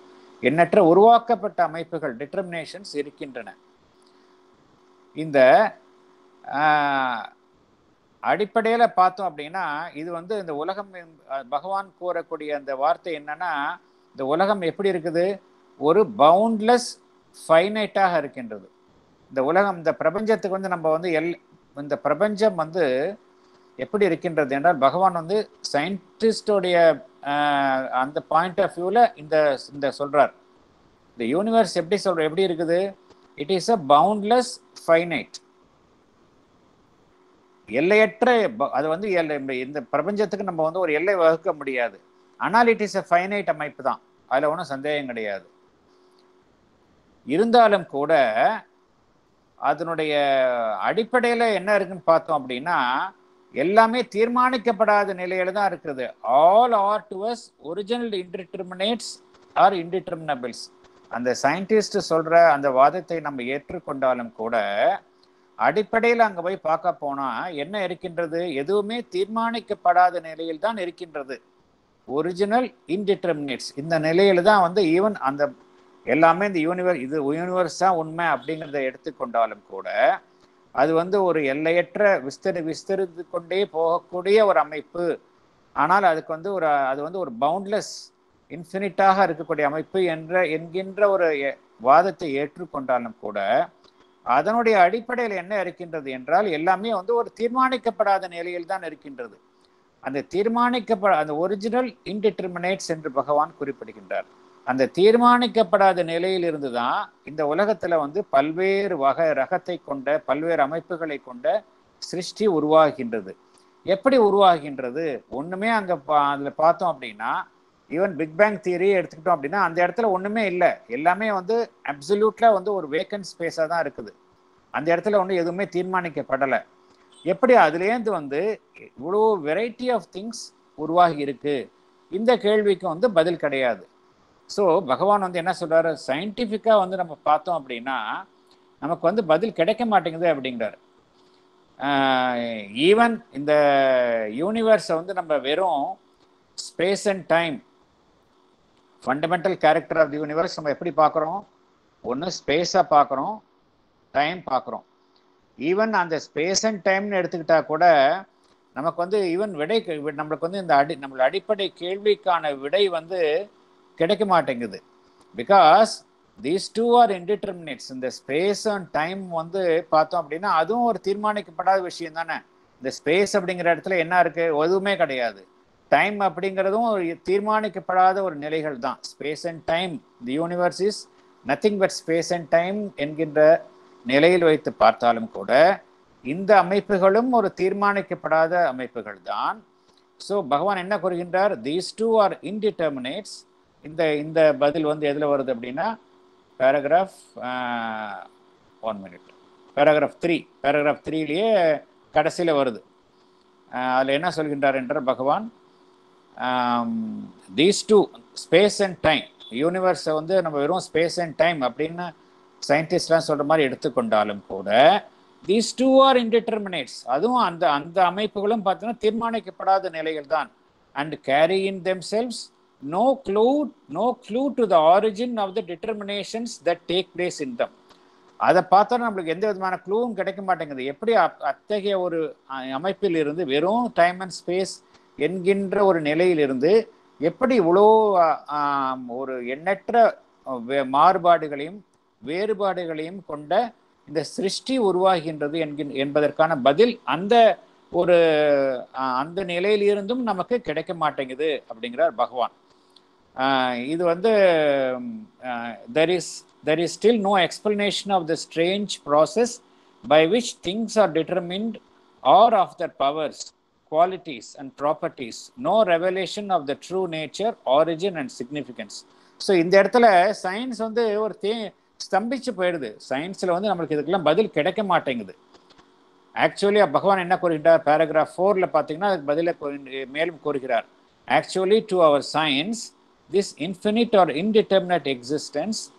எண்ணற்ற உருவாக்கப்பட்ட அமைப்புகள் டிட்டர்மினேஷன்ஸ் இருக்கின்றன. இந்த அடிப்படையில் பார்த்தோம் அப்படின்னா இது வந்து இந்த உலகம் பகவான் கூறக்கூடிய அந்த வார்த்தை என்னன்னா இந்த உலகம் எப்படி இருக்குது? ஒரு பவுண்ட்லெஸ் ஃபைனைட்டாக இருக்கின்றது. இந்த உலகம் இந்த பிரபஞ்சத்துக்கு வந்து நம்ம வந்து எல் இந்த பிரபஞ்சம் வந்து எப்படி இருக்கின்றது என்றால் பகவான் வந்து சயின்டிஸ்டோடைய அந்த பாயிண்ட் ஆஃப் வியூவில் இந்த இந்த சொல்கிறார் இந்த யூனிவர்ஸ் எப்படி சொல்ற எப்படி இருக்குது? It is a boundless finite எல்லையற்ற அது வந்து இந்த பிரபஞ்சத்துக்கு நம்ம வந்து ஒரு எல்லை வகுக்க முடியாது. ஆனால் இட் இஸ் அ ஃபைனைட் அமைப்பு தான். அதில் ஒன்றும் சந்தேகம் கிடையாது. இருந்தாலும் கூட அதனுடைய அடிப்படையில் என்ன இருக்குன்னு பார்த்தோம் அப்படின்னா எல்லாமே தீர்மானிக்கப்படாத நிலையில தான் இருக்குது. All are two as original indeterminates or indeterminables அந்த சயின்டிஸ்ட் சொல்ற அந்த வாதத்தை நம்ம ஏற்றுக்கொண்டாலும் கூட அடிப்படையில் அங்கே போய் பார்க்க போனால் என்ன இருக்கின்றது? எதுவுமே தீர்மானிக்கப்படாத நிலையில் தான் இருக்கின்றது. ஒரிஜினல் இன்டிட்டர்மினேட்ஸ் இந்த நிலையில தான் வந்து ஈவன் அந்த எல்லாமே இந்த யூனிவர் இது யூனிவர்ஸ் தான் உண்மை அப்படிங்கிறத எடுத்துக்கொண்டாலும் கூட அது வந்து ஒரு எல்லையற்ற விஸ்தரி விஸ்தரித்து கொண்டே போகக்கூடிய ஒரு அமைப்பு. ஆனால் அதுக்கு வந்து ஒரு அது வந்து ஒரு பவுண்ட்லெஸ் இன்ஃபினிட்டாக இருக்கக்கூடிய அமைப்பு என்ற என்கின்ற ஒரு வாதத்தை ஏற்றுக்கொண்டாலும் கூட அதனுடைய அடிப்படையில் என்ன இருக்கின்றது என்றால் எல்லாமே வந்து ஒரு தீர்மானிக்கப்படாத நிலையில் தான் இருக்கின்றது. அந்த தீர்மானிக்கப்பட அந்த ஒரிஜினல் இன்டிட்டர்மினேட்ஸ் என்று பகவான் குறிப்பிடுகின்றார். அந்த தீர்மானிக்கப்படாத நிலையிலிருந்து தான் இந்த உலகத்துல வந்து பல்வேறு வகை ரகத்தை கொண்ட பல்வேறு அமைப்புகளை கொண்ட சிருஷ்டி உருவாகின்றது. எப்படி உருவாகின்றது? ஒண்ணுமே அங்க அதுல பார்த்தோம் அப்படின்னா ஈவன் பிக் பேங் தியரியை எடுத்துக்கிட்டோம் அப்படின்னா அந்த இடத்துல ஒண்ணுமே இல்லை. எல்லாமே வந்து அப்சல்யூட்ல வந்து ஒரு வேக்கன்ட் ஸ்பேஸாக தான் இருக்குது. அந்த இடத்துல ஒன்றும் எதுவுமே தீர்மானிக்கப்படலை. எப்படி அதுலேருந்து வந்து இவ்வளோ வெரைட்டி ஆஃப் திங்ஸ் உருவாகி இருக்கு? இந்த கேள்விக்கு வந்து பதில் கிடையாது. ஸோ பகவான் வந்து என்ன சொல்கிறாரு சயின்டிஃபிக்காக வந்து நம்ம பார்த்தோம் அப்படின்னா நமக்கு வந்து பதில் கிடைக்க மாட்டேங்குது அப்படிங்கிறாரு. ஈவன் இந்த யூனிவர்ஸை வந்து நம்ம வெறும் space and time fundamental character of the universe நம்ம எப்படி பார்க்குறோம்? ஒன்று ஸ்பேஸாக பார்க்குறோம் டைம் பார்க்குறோம். ஈவன் அந்த ஸ்பேஸ் அண்ட் டைம்னு எடுத்துக்கிட்டா கூட நமக்கு வந்து ஈவன் விடை நம்மளுக்கு வந்து இந்த அடி நம்மளோட அடிப்படை கேள்விக்கான விடை வந்து கிடைக்க மாட்டேங்குது because these two are indeterminates இந்த ஸ்பேஸ் அண்ட் டைம் வந்து பார்த்தோம் அப்படின்னா அதுவும் ஒரு தீர்மானிக்கப்படாத விஷயம் தானே. இந்த ஸ்பேஸ் அப்படிங்கிற இடத்துல என்ன இருக்கு? எதுவுமே கிடையாது. டைம் அப்படிங்கிறதும் ஒரு தீர்மானிக்கப்படாத ஒரு நிலைகள் தான். Space and time the universe is nothing but space and time என்கின்ற நிலையில் வைத்து பார்த்தாலும் கூட இந்த அமைப்புகளும் ஒரு தீர்மானிக்கப்படாத அமைப்புகள் தான். ஸோ பகவான் என்ன கூறுகின்றார்? தீஸ் டூ ஆர் இன்டிட்டர்மினேட்ஸ் இந்த இந்த பதில் வந்து எதில் வருது அப்படின்னா paragraph one minute paragraph three paragraph த்ரீலேயே கடைசியில் வருது. அதில் என்ன சொல்கின்றார் என்றால் பகவான் these two space and time யூனிவர்ஸை வந்து நம்ம வெறும் ஸ்பேஸ் அண்ட் டைம் அப்படின்னு சயின்டிஸ்ட்லாம் சொல்கிற மாதிரி எடுத்துக்கொண்டாலும் கூட தீஸ் டூ ஆர் இன்டிட்டர்மினேட்ஸ் அதுவும் அந்த அந்த அமைப்புகளும் பார்த்தீங்கன்னா தீர்மானிக்கப்படாத நிலைகள் தான். And carry in themselves no clue no clue to the origin of the determinations the take place in them அதை பார்த்தா நம்மளுக்கு எந்த விதமான க்ளூவும் கிடைக்க மாட்டேங்குது. எப்படி அத்தகைய ஒரு அமைப்பில் இருந்து வெறும் டைம் அண்ட் ஸ்பேஸ் என்கின்ற ஒரு நிலையிலிருந்து எப்படி இவ்வளோ ஒரு எண்ணற்ற மாறுபாடுகளையும் வேறுபாடுகளையும் கொண்ட இந்த சிருஷ்டி உருவாகின்றது என்கின் என்பதற்கான பதில் அந்த ஒரு அந்த நிலையிலிருந்தும் நமக்கு கிடைக்க மாட்டேங்குது அப்படிங்கிறார் பகவான். இது வந்து there is there is still no explanation of the strange process by which things are determined or of their powers qualities and properties, no revelation of the true nature, origin and significance. So இந்த இடத்துல science வந்து ஒரு தே ஸ்தம்பிச்சு போயிடுது. சயின்ஸில் வந்து நம்மளுக்கு இதுக்கெல்லாம் பதில் கிடைக்க மாட்டேங்குது. ஆக்சுவலி பகவான் என்ன கூறுகின்றார்? பேராகிராஃப் ஃபோரில் பார்த்தீங்கன்னா அதுக்கு பதிலை மேலும் கூறுகிறார். Actually to our science this infinite or indeterminate existence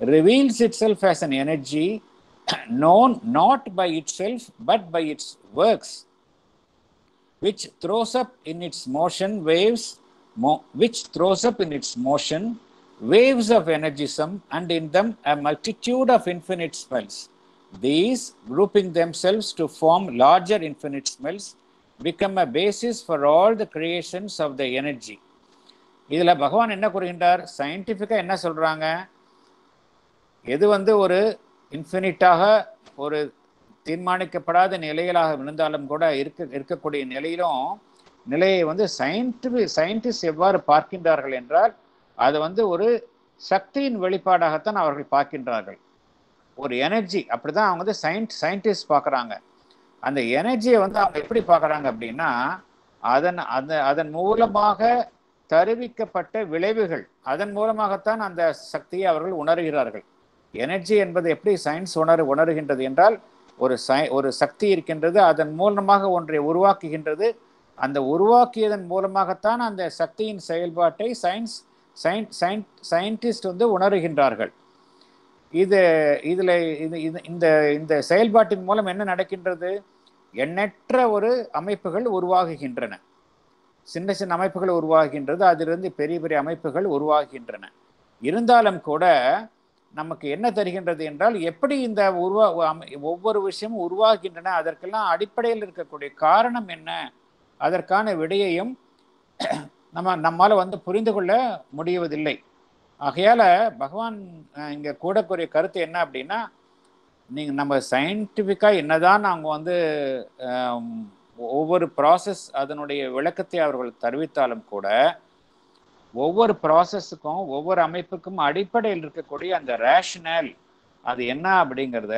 reveals itself as an energy known not by itself but by its works, which throws up in its motion waves, mo which throws up in its motion waves of energism and in them a multitude of infinite smells. These, grouping themselves to form larger infinite smells, become a basis for all the creations of the energy. இதில் பகவான் என்ன கூறுகின்றார்? சயின்டிஃபிக்காக என்ன சொல்கிறாங்க எது வந்து ஒரு இன்ஃபினிட்டாக ஒரு தீர்மானிக்கப்படாத நிலைகளாக இருந்தாலும் கூட இருக்க இருக்கக்கூடிய நிலையிலும் நிலையை வந்து சயின்டிஃபிக் சயின்டிஸ்ட் எவ்வாறு பார்க்கின்றார்கள் என்றால் அது வந்து ஒரு சக்தியின் வெளிப்பாடாகத்தான் அவர்கள் பார்க்கின்றார்கள். ஒரு எனர்ஜி அப்படிதான் அவங்க வந்து சயின் சயின்டிஸ்ட் பார்க்குறாங்க. அந்த எனர்ஜியை வந்து அவங்க எப்படி பார்க்குறாங்க அப்படின்னா அதன் அந்த அதன் மூலமாக தருவிக்கப்பட்ட விளைவுகள். அதன் மூலமாகத்தான் அந்த சக்தியை அவர்கள் உணர்கிறார்கள். எனர்ஜி என்பது எப்படி சயின்ஸ் உணர் உணர்கின்றது என்றால் ஒரு சை ஒரு சக்தி இருக்கின்றது அதன் மூலமாக ஒன்றை உருவாக்குகின்றது. அந்த உருவாக்கியதன் மூலமாகத்தான் அந்த சக்தியின் செயல்பாட்டை சயின்ஸ் சயின் சயின்டிஸ்ட் வந்து உணர்கின்றார்கள். இது இதில் இது இது இந்த இந்த செயல்பாட்டின் மூலம் என்ன நடக்கின்றது? எண்ணற்ற ஒரு அமைப்புகள் உருவாகுகின்றன. சின்ன சின்ன அமைப்புகள் உருவாகின்றது. அதிலிருந்து பெரிய பெரிய அமைப்புகள் உருவாகின்றன. இருந்தாலும் கூட நமக்கு என்ன தருகின்றது என்றால் எப்படி இந்த உருவா அமை- ஒவ்வொரு விஷயமும் உருவாகின்றன அதற்கெல்லாம் அடிப்படையில் இருக்கக்கூடிய காரணம் என்ன? அதற்கான விடையையும் நம்ம நம்மால் வந்து புரிந்து கொள்ள முடியவதில்லை ஆகையால் பகவான் இங்கே கூடக்கூடிய கருத்து என்ன அப்படின்னா நீங்கள் நம்ம சயின்டிஃபிக்காக என்னதான் அவங்க வந்து ஒவ்வொரு ப்ராசஸ் அதனுடைய விளக்கத்தை அவர்கள் தெரிவித்தாலும் கூட ஒவ்வொரு ப்ராசஸுக்கும் ஒவ்வொரு அமைப்புக்கும் அடிப்படையில் இருக்கக்கூடிய அந்த ரேஷனல் அது என்ன அப்படிங்கிறத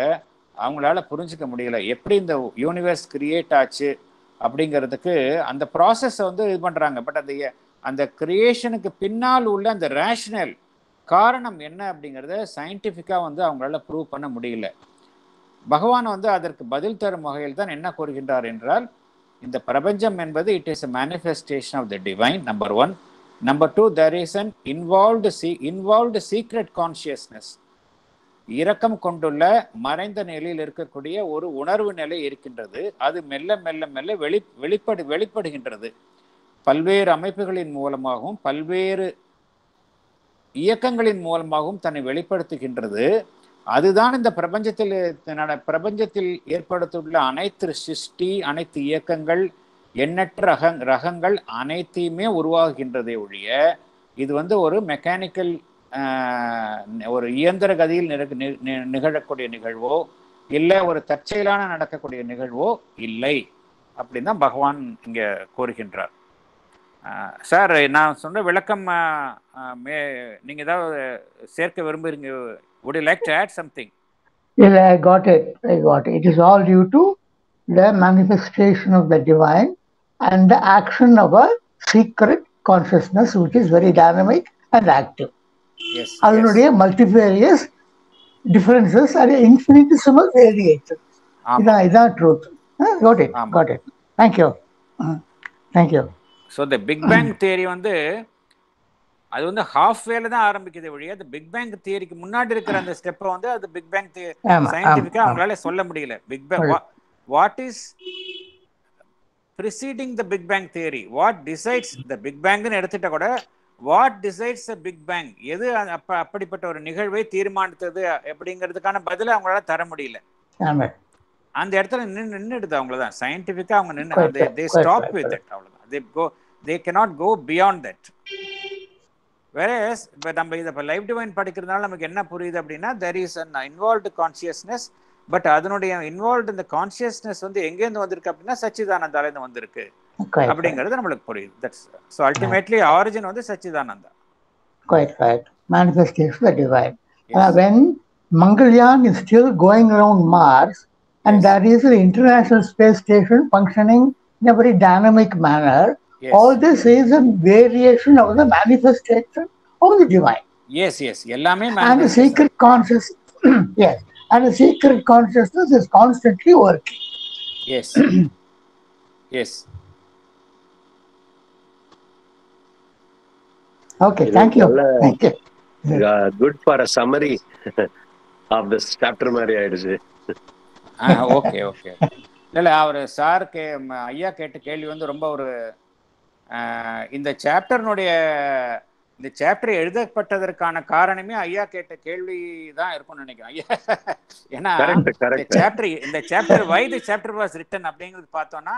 அவங்களால புரிஞ்சுக்க முடியல. எப்படி இந்த யூனிவர்ஸ் கிரியேட் ஆச்சு அப்படிங்கிறதுக்கு அந்த ப்ராசஸை வந்து இது பண்ணுறாங்க பட் அந்த அந்த கிரியேஷனுக்கு பின்னால் உள்ள அந்த ரேஷனல் காரணம் என்ன அப்படிங்கிறத சயின்டிஃபிக்காக வந்து அவங்களால ப்ரூவ் பண்ண முடியல. பகவான் வந்து அதற்கு பதில் தரும் வகையில் தான் என்ன கூறுகின்றார் என்றால் இந்த பிரபஞ்சம் என்பது it is a manifestation of the divine number one number two there is an involved sea involved secret consciousness இரக்கம் கொண்டுள்ள மறைந்த நிலையில் இருக்கக்கூடிய ஒரு உணர்வு நிலை இருக்கின்றது. அது மெல்ல மெல்ல மெல்ல வெளி வெளிப்படு வெளிப்படுகின்றது. பல்வேறு அமைப்புகளின் மூலமாகவும் பல்வேறு இயக்கங்களின் மூலமாகவும் தன்னை வெளிப்படுத்துகின்றது. அதுதான் இந்த பிரபஞ்சத்தில் நட- பிரபஞ்சத்தில் ஏற்படுத்தியுள்ள அனைத்து சிருஷ்டி அனைத்து இயக்கங்கள் எண்ணற்ற ரகங் ரகங்கள் அனைத்தையுமே உருவாகின்றதே ஒழிய இது வந்து ஒரு மெக்கானிக்கல் ஒரு இயந்திர கதியில் நி- நி- நிகழக்கூடிய நிகழ்வோ இல்லை ஒரு தற்செயலான நடக்கக்கூடிய நிகழ்வோ இல்லை அப்படின்னு தான் பகவான் இங்கே கூறுகின்றார். சார் நான் சொன்ன விளக்கம் மே நீங்கள் ஏதாவது சேர்க்க விரும்புகிறீங்க would you like to add something Yes, I got it. I got it. It is all due to the manifestation of the divine and the action of a secret consciousness, which is very dynamic and active. yes அதனுடைய differences are infinitesimal variations. ஆமா இதான் இதான் truth got it ஆமா. got it thank you Mm. thank you so இந்த big bang theory வந்து அது வந்து half வேல தான் ஆரம்பிக்குது வழியா அந்த பிக் பேங் தியரிக்கு முன்னாடி இருக்கிற அந்த ஸ்டெப்பை வந்து அது பிக் பேங் சயின்டிஃபிக்கா அவங்களால சொல்ல முடியல. Big bang. What is preceding the big bang theory what decides the big பேங்க்னு எடுத்துட்டா கூட what decides the big bang எது அப்ப அப்படிப்பட்ட ஒரு நிகழ்வை தீர்மானித்தது அப்படிங்கிறதுக்கான பதிலை அவங்களால தர முடியல. அந்த இடத்துல நின்று நின்றுடுது அவங்கள தான் சயின்டிஃபிக்கா அவங்க நின்று தே ஸ்டாப் வித் தட் அவ்வளவுதான். They go they cannot go beyond that வேற இப்போ நம்ம இதை இப்போ லைஃப் டிவைன் படிக்கிறதுனால நமக்கு என்ன புரியுது அப்படின்னா there is an involved consciousness but அதனுடைய இன்வால்வ்டு இந்த கான்சியஸ்னஸ் வந்து எங்கேருந்து வந்திருக்கு அப்படின்னா சச்சிதானந்தாலேருந்து வந்திருக்கு. Quite right. அப்படிங்கிறது நம்மளுக்கு புரியுது. தட்ஸ் ஸோ அல்டிமேட்லி ஆரிஜின் வந்து Satchidananda. Quite right. Manifestation the divine. Yes. Uh, when Mangalyaan is still going around Mars, and there is an international space station functioning in a very dynamic manner, All this is a variation of the manifestation of the divine. Yes yes எல்லாமே And the manifestation. secret consciousness, yes, and the secret consciousness is constantly working. Yes yes thank you. நல்ல Thank you. Good for a summary of this chapter மாதிரி ஆயிடுச்சு okay okay இல்லை அவர் sir கே ஐயா கேட்ட கேள்வி வந்து ரொம்ப ஒரு இந்த சாப்டர்னுடைய இந்த சாப்டர் எழுதப்பட்டதற்கான காரணமே ஐயா கேட்ட கேள்வி தான் இருக்கும்னு நினைக்கிறேன். ஐயா ஏன்னா இந்த சாப்டர் இந்த chapter why the chapter was written அப்படிங்கிறது பார்த்தோம்னா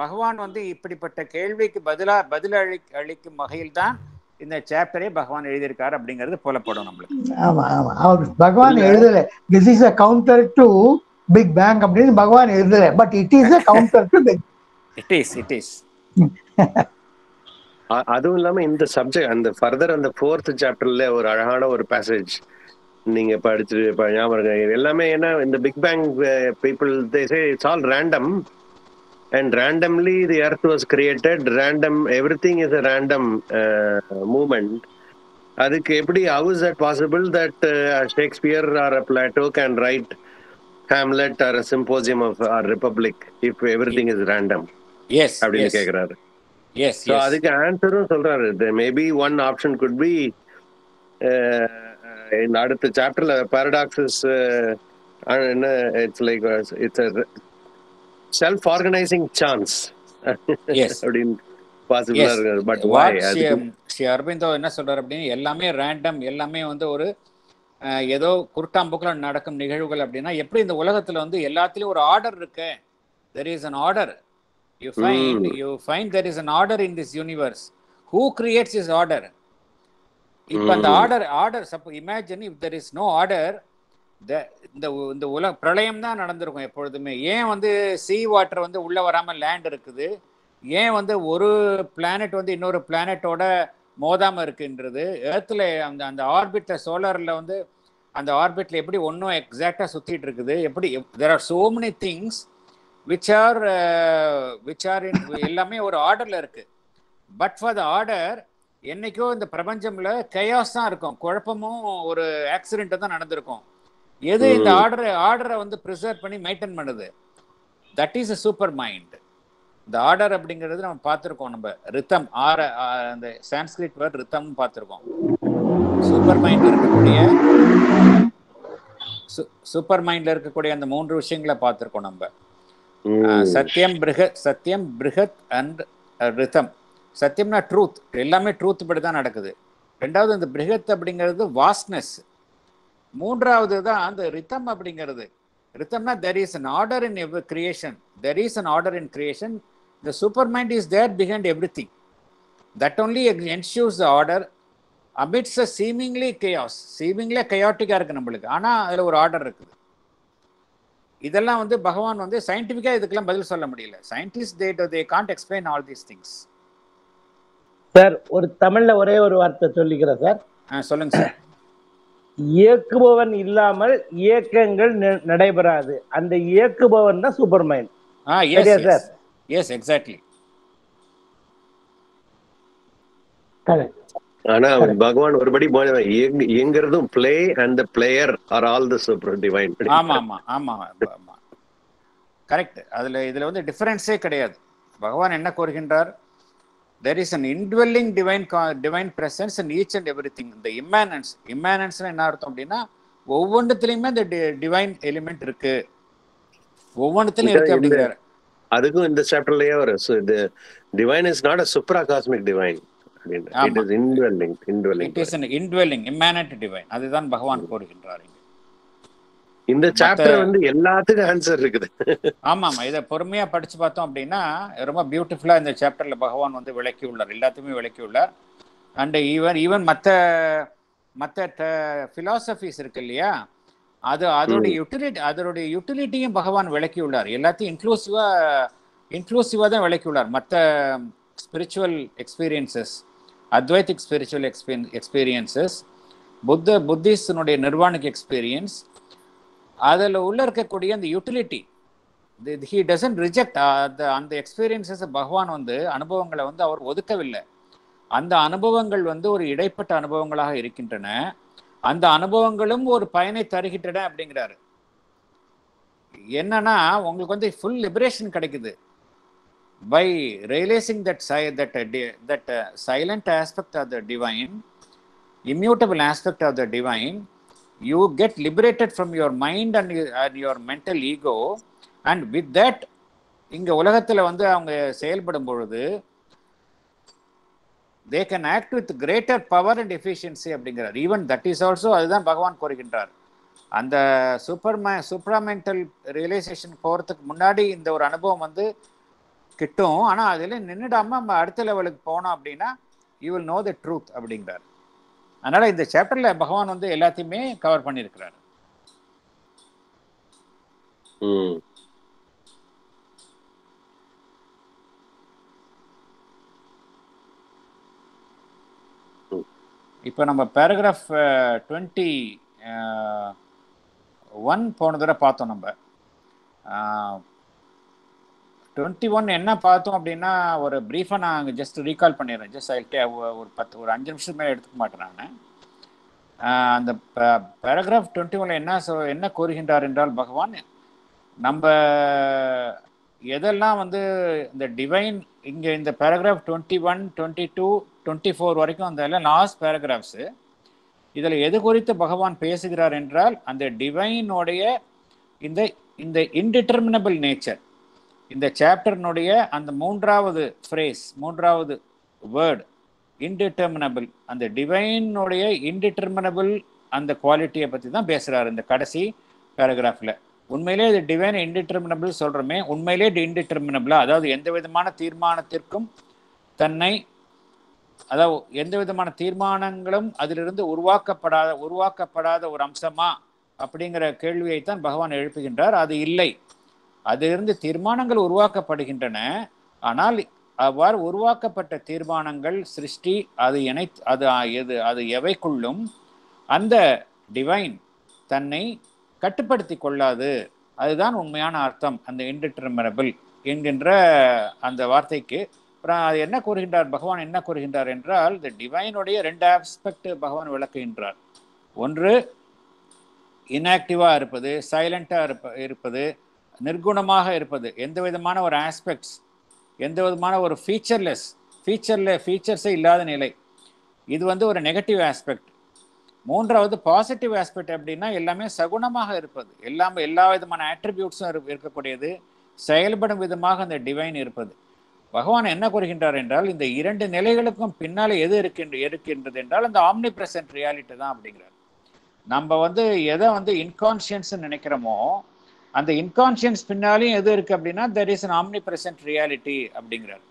பகவான் வந்து இப்படிப்பட்ட கேள்விக்கு பதிலா பதில் அளி அளிக்கும் வகையில் தான் இந்த சாப்டரே பகவான் எழுதியிருக்காரு அப்படிங்கிறது புலப்படும் நம்மளுக்கு. ஆமா ஆமா. அவர் பகவான் எழுதல. This is a counter to big bang அப்படின்னு பகவான் எழுதல. But it is a counter to big it is it is அதுவும் இல்லாம இந்த சப்ஜெக்ட் அந்த ஃபர்தர் அந்த ஃபோர்த் சாப்டர்ல ஒரு அழகான ஒரு பேசேஜ் நீங்க படிச்சு ஞாபகம் எல்லாமே என்ன இந்த big bang people they it's all random and randomly the earth was created random everything is a random moment அதுக்கு எப்படி how is that possible that Shakespeare or Plato can write Hamlet or Symposium of or Republic if everything is random yes அப்படின்னு கேக்குறாரு. Yes so அதுக்கு ஆன்சரும் சொல்றாரு. Maybe one option could be அடுத்த சாப்டர்ல paradoxes என்ன it's like it's self organising chance. அப்படின்னு பாசிபிளா எஸ் இருக்கு பட் ஸ்ரீ அரவிந்தோ என்ன சொல்றாரு அப்படின்னு எல்லாமே ரேண்டம் எல்லாமே வந்து ஒரு ஏதோ குருட்டாம்புக்கில் நடக்கும் நிகழ்வுகள் அப்படின்னா எப்படி இந்த உலகத்துல வந்து எல்லாத்துலயும் ஒரு ஆர்டர் இருக்கு? There is an order you Mm. You find there is an order in this universe who creates is order இப்போ அந்த. Order order suppose imagine if there is no order இந்த உ- இந்த உலக பிரளயம் தான் நடந்திருக்கும் எப்பொழுதுமே. ஏன் வந்து சீ வாட்டர் வந்து உள்ள வராம லேண்ட் இருக்குது? ஏன் வந்து ஒரு பிளானட் வந்து இன்னொரு பிளானட்டோட மோதாம இருக்குன்றது? ஏர்த்தில் அந்த அந்த ஆர்பிட்ல சோலார்ல வந்து அந்த ஆர்பிட்ல எப்படி ஒன்றும் எக்ஸாக்டா சுத்திட்டு இருக்குது? எப்படி there are so many things which are which are in எல்லாமே ஒரு ஆர்டர்ல இருக்கு. பட் ஃபார் த ஆர்டர் என்னைக்கோ இந்த பிரபஞ்சம்ல கயாஸ் தான் இருக்கும். குழப்பமும் ஒரு ஆக்சிடென்ட் தான் நடந்திருக்கும். எது இந்த. ஆர்டர் ஆர்டரை வந்து ப்ரிசர்வ் பண்ணி மெயின்டைன் பண்ணுது? That is a super mind இந்த ஆர்டர் அப்படிங்கிறது நம்ம பார்த்துருக்கோம். நம்ம ரித்தம் ஆர அந்த சான்ஸ்கிரிட் வேர்ட் ரித்தம்னு பார்த்துருக்கோம். சூப்பர் மைண்ட்ல இருக்கக்கூடிய சூப்பர் மைண்ட்ல இருக்கக்கூடிய அந்த மூன்று விஷயங்களை பார்த்துருக்கோம் நம்ம. சத்தியம் பிருகத் சத்தியம் பிருகத் அண்ட் ரிதம். சத்தியம்னா ட்ரூத் எல்லாமே ட்ரூத் படி தான் நடக்குது. ரெண்டாவது இந்த பிருகத் அப்படிங்கிறது வாஸ்ட்னஸ் மூன்றாவது தான் அந்த ரிதம் அப்படிங்கிறது. ரிதம்னா there is an order in every creation there is an order in creation the super mind is there behind everything that only ensures the order amidst a seemingly chaos seemingly கயாட்டிக்காக இருக்கு நம்மளுக்கு. ஆனால் அதில் ஒரு ஆர்டர் இருக்குது. இதெல்லாம் வந்து பகவான் வந்து சயின்டிஃபிக்காக இதுக்கெல்லாம் பதில் சொல்ல முடியல. Scientist they they can't explain all these things sir ஒரு தமிழ்ல ஒரே ஒரு வார்த்தை சொல்லிக்கிறேன் சார். சொல்லுங்க சார். இயக்குபவன் இல்லாமல் இயக்கங்கள் நடைபெறாது. அந்த இயக்குபவன் தான் சூப்பர் மைண்ட் ஆ சரியா yes sir? Yes exactly Correct. ஆனா பகவான் ஒருபடி இயங்குறதும் play and player are all the super divine ஆமா ஆமா ஆமா ஆமா. கரெக்ட் அதுல இதுல வந்து டிஃபரன்ஸே கிடையாது. பகவான் என்ன கூறுகின்றார்? There is an indwelling divine divine presence and each and everything இந்த இம்மானன்ஸ் இம்மானன்ஸ்னா என்ன அர்த்தம் அப்படின்னா ஒவ்வொன்றுத்துலயுமே இந்த டிவைன் எலிமெண்ட் இருக்கு. ஒவ்வொன்றுத்துலயும் இருக்கு அப்படிங்கிறாரு. அதுக்கும் இந்த சாப்டர்லயே வரும். Divine is not a supra cosmic divine அதுதான் பகவான் கூறுகின்றார் இங்க. இந்த சாப்டர் வந்து எல்லாத்துக்கும் ஆன்சர் இருக்குது. ஆமா ஆமா இதை பொறுமையா படிச்சு பார்த்தோம் அப்படின்னா ரொம்ப பியூட்டிஃபுல்லா இந்த சாப்டர்ல பகவான் வந்து விளக்கி உள்ளார் எல்லாத்தையுமே விளக்கி உள்ளார் அண்ட் ஈவன் ஈவன் மற்ற மற்ற ஃபிலாசபிஸ் இருக்கு இல்லையா? அது அதோட யூட்டிலிட்டி அதோடைய யூட்டிலிட்டியும் பகவான் விளக்கி உள்ளார் எல்லாத்தையும் இன்க்ளூசிவா இன்க்ளூசிவா தான் விளக்கி உள்ளார் மற்ற ஸ்பிரிச்சுவல் எக்ஸ்பீரியன்சஸ் அத்வைத்திக் ஸ்பிரிச்சுவல் எக்ஸ்பீரியன்சஸ் புத்த புத்திஸ்டினுடைய நிர்வாணிக் எக்ஸ்பீரியன்ஸ் அதில் உள்ள இருக்கக்கூடிய அந்த யூட்டிலிட்டி ஹீ டசன்ட் ரிஜெக்ட் அந்த அந்த எக்ஸ்பீரியன்சஸ் பகவான் வந்து அனுபவங்களை வந்து அவர் ஒதுக்கவில்லை. அந்த அனுபவங்கள் வந்து ஒரு இடைப்பட்ட அனுபவங்களாக இருக்கின்றன. அந்த அனுபவங்களும் ஒரு பயனை தருகின்றன அப்படிங்கிறாரு. என்னன்னா உங்களுக்கு வந்து ஃபுல் லிபரேஷன் கிடைக்குது. By realising that psi that that silent aspect of the divine immutable aspect of the divine you get liberated from your mind and, your- and your mental ego. And with that உலகத்தில் வந்து அவங்க செயல்படும் பொழுது they can act with greater power and efficiency அப்படிங்கிறார். Even that is also அதுதான் பகவான் கூறுகின்றார். அந்த சூப்பர் மே சூப்பராமெண்டல் ரியலைசேஷன் போகிறதுக்கு முன்னாடி இந்த ஒரு அனுபவம் வந்து கிட்டும். ஆனால் அதில் நின்றுடாம நம்ம அடுத்த லெவலுக்கு போனோம் அப்படின்னா you will know the truth அப்படிங்கிறார் அதனால இந்த சாப்டர்ல பகவான் வந்து எல்லாத்தையுமே கவர் பண்ணியிருக்கிறார். இப்போ நம்ம பேராகிராஃப் டுவெண்ட்டி ஒன் போன தடவை பார்த்தோம் நம்ம. டுவெண்ட்டி ஒன் என்ன பார்த்தோம் அப்படின்னா ஒரு ப்ரீஃபாக நான் அங்கே ஜஸ்ட் ரீகால் பண்ணிடுறேன். ஜஸ்ட் ஐ ஒரு பத்து ஒரு அஞ்சு நிமிஷம் மேலே எடுத்துக்க மாட்டேன் நான். அந்த பேராகிராஃப் டுவெண்ட்டி ஒன்ல என்ன சொ என்ன கூறுகின்றார் என்றால் பகவான் நம்ம எதெல்லாம் வந்து இந்த டிவைன் இங்கே இந்த paragraph twenty one twenty two twenty four வரைக்கும் அந்த எல்லாம் லாஸ்ட் பேராகிராஃப்ஸு இதில் எது குறித்து பகவான் பேசுகிறார் என்றால் அந்த டிவைனுடைய இந்த இந்த இன்டிட்டர்மினபிள் நேச்சர் இந்த சாப்டர்னுடைய அந்த மூன்றாவது ஃப்ரேஸ் மூன்றாவது வேர்டு இன்டிட்டர்மினபிள் அந்த டிவைனுடைய இன்டிட்டர்மினபிள் அந்த குவாலிட்டியை பற்றி தான் பேசுகிறார் இந்த கடைசி பேராகிராஃபில் உண்மையிலே இது டிவைன் இன்டிட்டர்மினபிள் சொல்கிறோமே உண்மையிலே இன்டிட்டர்மினபிளாக அதாவது எந்த விதமான தீர்மானத்திற்கும் தன்னை அதாவது எந்த விதமான தீர்மானங்களும் அதிலிருந்து உருவாக்கப்படாத உருவாக்கப்படாத ஒரு அம்சமா? அப்படிங்கிற கேள்வியைத்தான் பகவான் எழுப்புகின்றார். அது இல்லை. அதிலிருந்து தீர்மானங்கள் உருவாக்கப்படுகின்றன. ஆனால் அவ்வாறு உருவாக்கப்பட்ட தீர்மானங்கள் சிருஷ்டி அது இணை அது எது அது எவைக்குள்ளும் அந்த டிவைன் தன்னை கட்டுப்படுத்தி கொள்ளாது. அதுதான் உண்மையான அர்த்தம் அந்த இன்டிட்டர்மினபிள் என்கின்ற அந்த வார்த்தைக்கு. அப்புறம் அது என்ன கூறுகின்றார்? பகவான் என்ன கூறுகின்றார் என்றால் இந்த டிவைனுடைய ரெண்டு ஆஸ்பெக்ட் பகவான் விளக்குகின்றார். ஒன்று இன்ஆக்டிவாக இருப்பது சைலண்ட்டாக இருப்ப இருப்பது நிர்குணமாக இருப்பது. எந்த விதமான ஒரு ஆஸ்பெக்ட்ஸ் எந்த விதமான ஒரு ஃபீச்சர்லெஸ் ஃபீச்சர்ல ஃபீச்சர்ஸே இல்லாத நிலை. இது வந்து ஒரு நெகட்டிவ் ஆஸ்பெக்ட் மூன்றாவது பாசிட்டிவ் ஆஸ்பெக்ட் அப்படின்னா எல்லாமே சகுணமாக இருப்பது. எல்லாமே எல்லா விதமான ஆட்ரிபியூட்ஸும் இருக்கக்கூடியது. செயல்படும் விதமாக அந்த டிவைன் இருப்பது. பகவான் என்ன கூறுகின்றார் என்றால் இந்த இரண்டு நிலைகளுக்கும் பின்னால் எது இருக்கின்ற இருக்கின்றது என்றால் அந்த ஆம்னி பிரசன்ட் ரியாலிட்டி தான் அப்படிங்கிறார். நம்ம வந்து எதை வந்து இன்கான்சியன்ஸ் நினைக்கிறோமோ அந்த இன்கான்ஷியன்ஸ் பின்னாலையும் எது இருக்கு அப்படின்னா there is an omnipresent reality அப்படிங்கிறார்.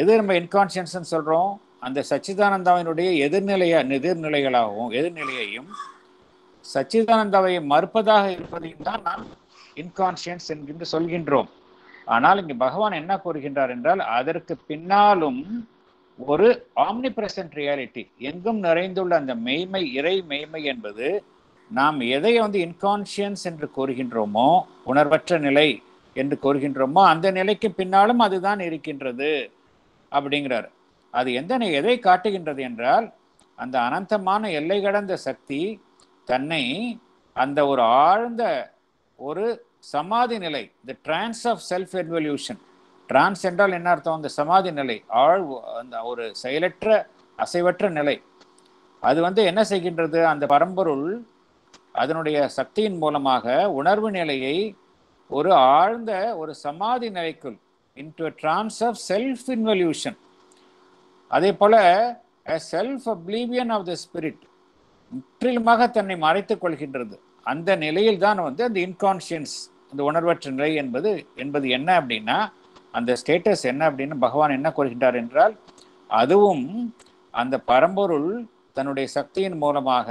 எது நம்ம இன்கான்சியன்ஸ் சொல்றோம்? அந்த சச்சிதானந்தாவினுடைய எதிர்நிலைய எதிர்நிலைகளாகவும் எதிர்நிலையையும் சச்சிதானந்தாவை மறுப்பதாக இருப்பதையும் தான் நாம் இன்கான்ஷியன்ஸ் என்கின்ற சொல்கின்றோம். ஆனால் இங்கு பகவான் என்ன கூறுகின்றார் என்றால் அதற்கு பின்னாலும் ஒரு ஆம்னி பிரசன்ட் ரியாலிட்டி எங்கும் நிறைந்துள்ள அந்த மெய்மை இறை மெய்மை என்பது நாம் எதை வந்து இன்கான்சியன்ஸ் என்று கூறுகின்றோமோ உணர்வற்ற நிலை என்று கூறுகின்றோமோ அந்த நிலைக்கு பின்னாலும் அதுதான் இருக்கின்றது அப்படிங்கிறார். அது எந்த எதை காட்டுகின்றது என்றால் அந்த அனந்தமான எல்லை கடந்த சக்தி தன்னை அந்த ஒரு ஆழ்ந்த ஒரு சமாதி நிலை the trance of self evolution trance என்றால் என்ன அர்த்தம்? அந்த சமாதி நிலை ஆழ் அந்த ஒரு செயலற்ற அசைவற்ற நிலை. அது வந்து என்ன செய்கின்றது? அந்த பரம்பொருள் அதனுடைய சக்தியின் மூலமாக உணர்வு நிலையை ஒரு ஆழ்ந்த ஒரு சமாதி நிலைக்குள் into trance of self involution அதே போல self oblivion of the spirit முற்றிலுமாக தன்னை மறைத்துக் கொள்கின்றது. அந்த நிலையில் தான் வந்து அந்த இன்கான்சியன்ஸ் அந்த உணர்வற்ற நிலை என்பது என்பது என்ன அப்படின்னா அந்த ஸ்டேட்டஸ் என்ன அப்படின்னு பகவான் என்ன கூறுகின்றார் என்றால் அதுவும் அந்த பரம்பொருள் தன்னுடைய சக்தியின் மூலமாக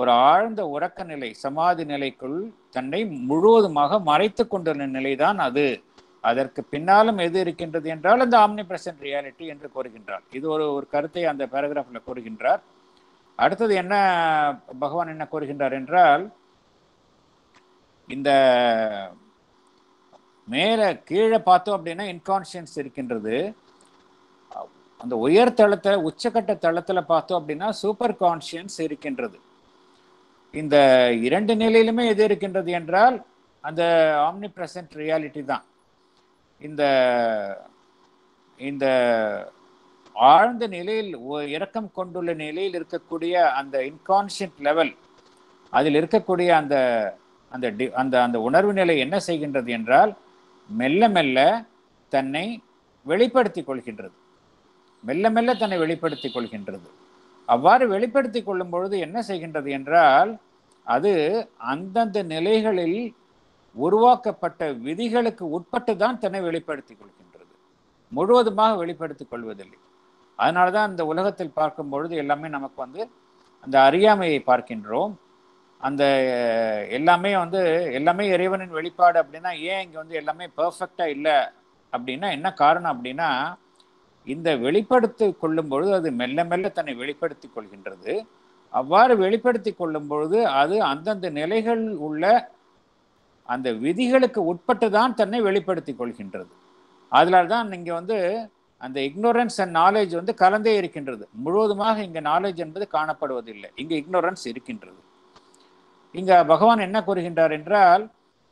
ஒரு ஆழ்ந்த உறக்க நிலை சமாதி நிலைக்குள் தன்னை முழுவதுமாக மறைத்து கொண்டுள்ள நிலைதான் அது. அதற்கு பின்னாலும் எது இருக்கின்றது என்றால் அந்த ஆம்னி பிரசன்ட் ரியாலிட்டி என்று கூறுகின்றார். இது ஒரு ஒரு கருத்தை அந்த பேராகிராஃபில் கூறுகின்றார். அடுத்தது என்ன பகவான் என்ன கூறுகின்றார் என்றால் இந்த மேலே கீழே பார்த்தோம் அப்படின்னா இன்கான்சியன்ஸ் இருக்கின்றது. அந்த உயர் தளத்தில் உச்சக்கட்ட தளத்தில் பார்த்தோம் அப்படின்னா சூப்பர் கான்சியன்ஸ் இருக்கின்றது. இந்த இரண்டு நிலையிலுமே எது இருக்கின்றது என்றால் அந்த ஆம்னி பிரசன்ட் ரியாலிட்டி தான். இந்த இந்த ஆழ்ந்த நிலையில் ஒ- இரக்கம் கொண்டுள்ள நிலையில் இருக்கக்கூடிய அந்த இன்கான்ஷியன்ட் லெவல் அதில் இருக்கக்கூடிய அந்த அந்த டி அந்த அந்த உணர்வு நிலை என்ன செய்கின்றது என்றால் மெல்ல மெல்ல தன்னை வெளிப்படுத்தி கொள்கின்றது. மெல்ல மெல்ல தன்னை வெளிப்படுத்தி கொள்கின்றது. அவ்வாறு வெளிப்படுத்தி கொள்ளும் பொழுது என்ன செய்கின்றது என்றால் அது அந்தந்த நிலைகளில் உருவாக்கப்பட்ட விதிகளுக்கு உட்பட்டு தான் தன்னை வெளிப்படுத்தி கொள்கின்றது. முழுவதுமாக வெளிப்படுத்திக் கொள்வதில்லை. அதனால தான் இந்த உலகத்தில் பார்க்கும் பொழுது எல்லாமே நமக்கு வந்து அந்த அறியாமையை பார்க்கின்றோம். அந்த எல்லாமே வந்து எல்லாமே இறைவனின் வெளிப்பாடு அப்படின்னா ஏன் இங்கே வந்து எல்லாமே பர்ஃபெக்டாக இல்லை? அப்படின்னா என்ன காரணம் அப்படின்னா இந்த வெளிப்படுத்தி கொள்ளும் பொழுது அது மெல்ல மெல்ல தன்னை வெளிப்படுத்தி கொள்கின்றது. அவ்வாறு வெளிப்படுத்தி கொள்ளும் பொழுது அது அந்தந்த நிலைகள் உள்ள அந்த விதிகளுக்கு உட்பட்டு தான் தன்னை வெளிப்படுத்தி கொள்கின்றது. அதனால தான் இங்கே வந்து அந்த இக்னோரன்ஸ் அண்ட் நாலேஜ் வந்து கலந்தே இருக்கின்றது. முழுவதுமாக இங்கே நாலேஜ் என்பது காணப்படுவதில்லை. இங்கே இக்னோரன்ஸ் இருக்கின்றது. இங்கே பகவான் என்ன கூறுகின்றார் என்றால்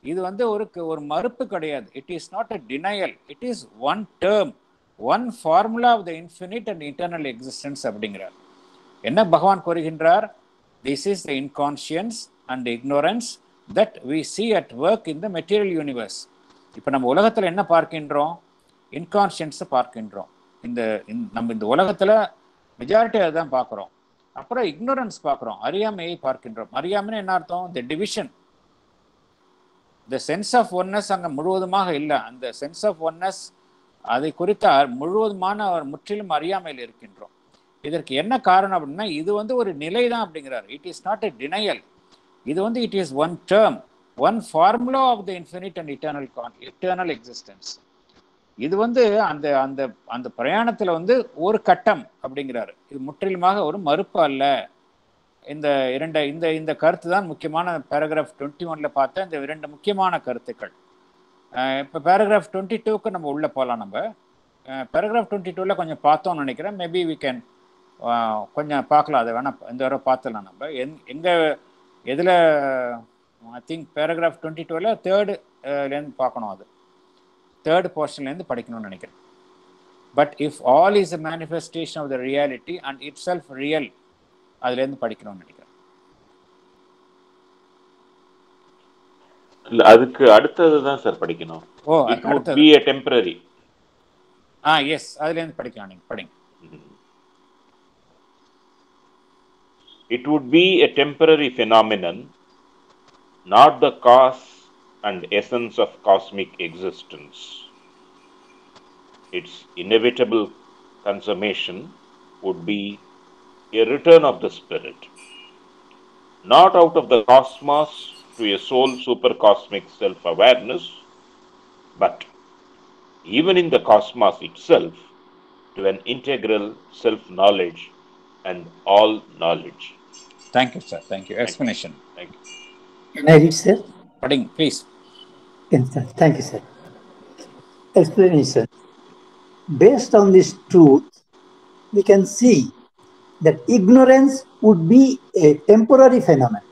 இது வந்து ஒரு ஒரு மறுப்பு கிடையாது. It is not a denial it is one term one formula of the infinite and internal existence அப்படிங்கிறார். என்ன பகவான் கூறுகின்றார்? This is the inconscience and ignorance that we see at work in the material universe இப்போ நம்ம உலகத்தில் என்ன பார்க்கின்றோம்? இன்கான்ஷியன்ஸை பார்க்கின்றோம். இந்த இந்த- நம்ம இந்த உலகத்தில் மெஜாரிட்டி அதுதான் பார்க்குறோம். அப்புறம் இக்னோரன்ஸ் பார்க்குறோம். அறியாமையை பார்க்கின்றோம். அறியாமைன்னு என்ன அர்த்தம்? The division the sense of oneness அங்கே முழுவதுமாக இல்லை. அந்த சென்ஸ் ஆஃப் ஒன்னஸ் அதை குறித்த முழுவதுமான முற்றிலும் அறியாமையில் இருக்கின்றோம். இதற்கு என்ன காரணம் அப்படின்னா இது வந்து ஒரு நிலை தான் அப்படிங்கிறார். It is not a denial இது வந்து it is one term one formula of the infinite and eternal Khan eternal existence இது வந்து அந்த அந்த அந்த பிரயாணத்தில் வந்து ஒரு கட்டம் அப்படிங்கிறாரு. இது முற்றிலுமாக ஒரு மறுப்பு அல்ல. இந்த இரண்டு இந்த இந்த கருத்து தான் முக்கியமான பேராகிராஃப் டுவெண்ட்டி ஒன்ல பார்த்த இந்த இரண்டு முக்கியமான கருத்துக்கள். இப்போ பேராகிராஃப் டுவெண்ட்டி டூக்கு நம்ம உள்ளே போகலாம் நம்ம. பேராகிராஃப் டுவெண்ட்டி டூவில் கொஞ்சம் பார்த்தோம்னு நினைக்கிறேன். மேபி வி கேன் கொஞ்சம் பார்க்கலாம். அதை வேணால் இந்த வரை பார்த்துலாம் நம்ம. எங் எங்கே எதில் ஐ திங்க் பேராகிராஃப் டுவெண்ட்டி டூவில் தேர்டுலேருந்து பார்க்கணும் அது. தேர்ட் போர்ஷன்லேருந்து படிக்கணும்னு நினைக்கிறேன். But if all is a manifestation of the reality and itself real அதுலேருந்து படிக்கணும்னு நினைக்கிறேன். இல்ல அதுக்கு அடுத்தது தான் சார் படிக்கணும். ஓ பி எ டெம்பரரி ஆ எஸ் அதுலேருந்து படிக்கலாம் நீங்கள் படிங்க. It would be a temporary phenomenon, not the cause and essence of cosmic existence. Its inevitable consummation would be a return of the spirit, not out of the cosmos to a sole supercosmic self awareness, but even in the cosmos itself to an integral self knowledge and all knowledge. Thank you, sir. Thank you. Explanation. Thank you. Can I read, sir? Pardon, please. Thank you, sir. Explanation. Based on this truth, we can see that ignorance would be a temporary phenomenon.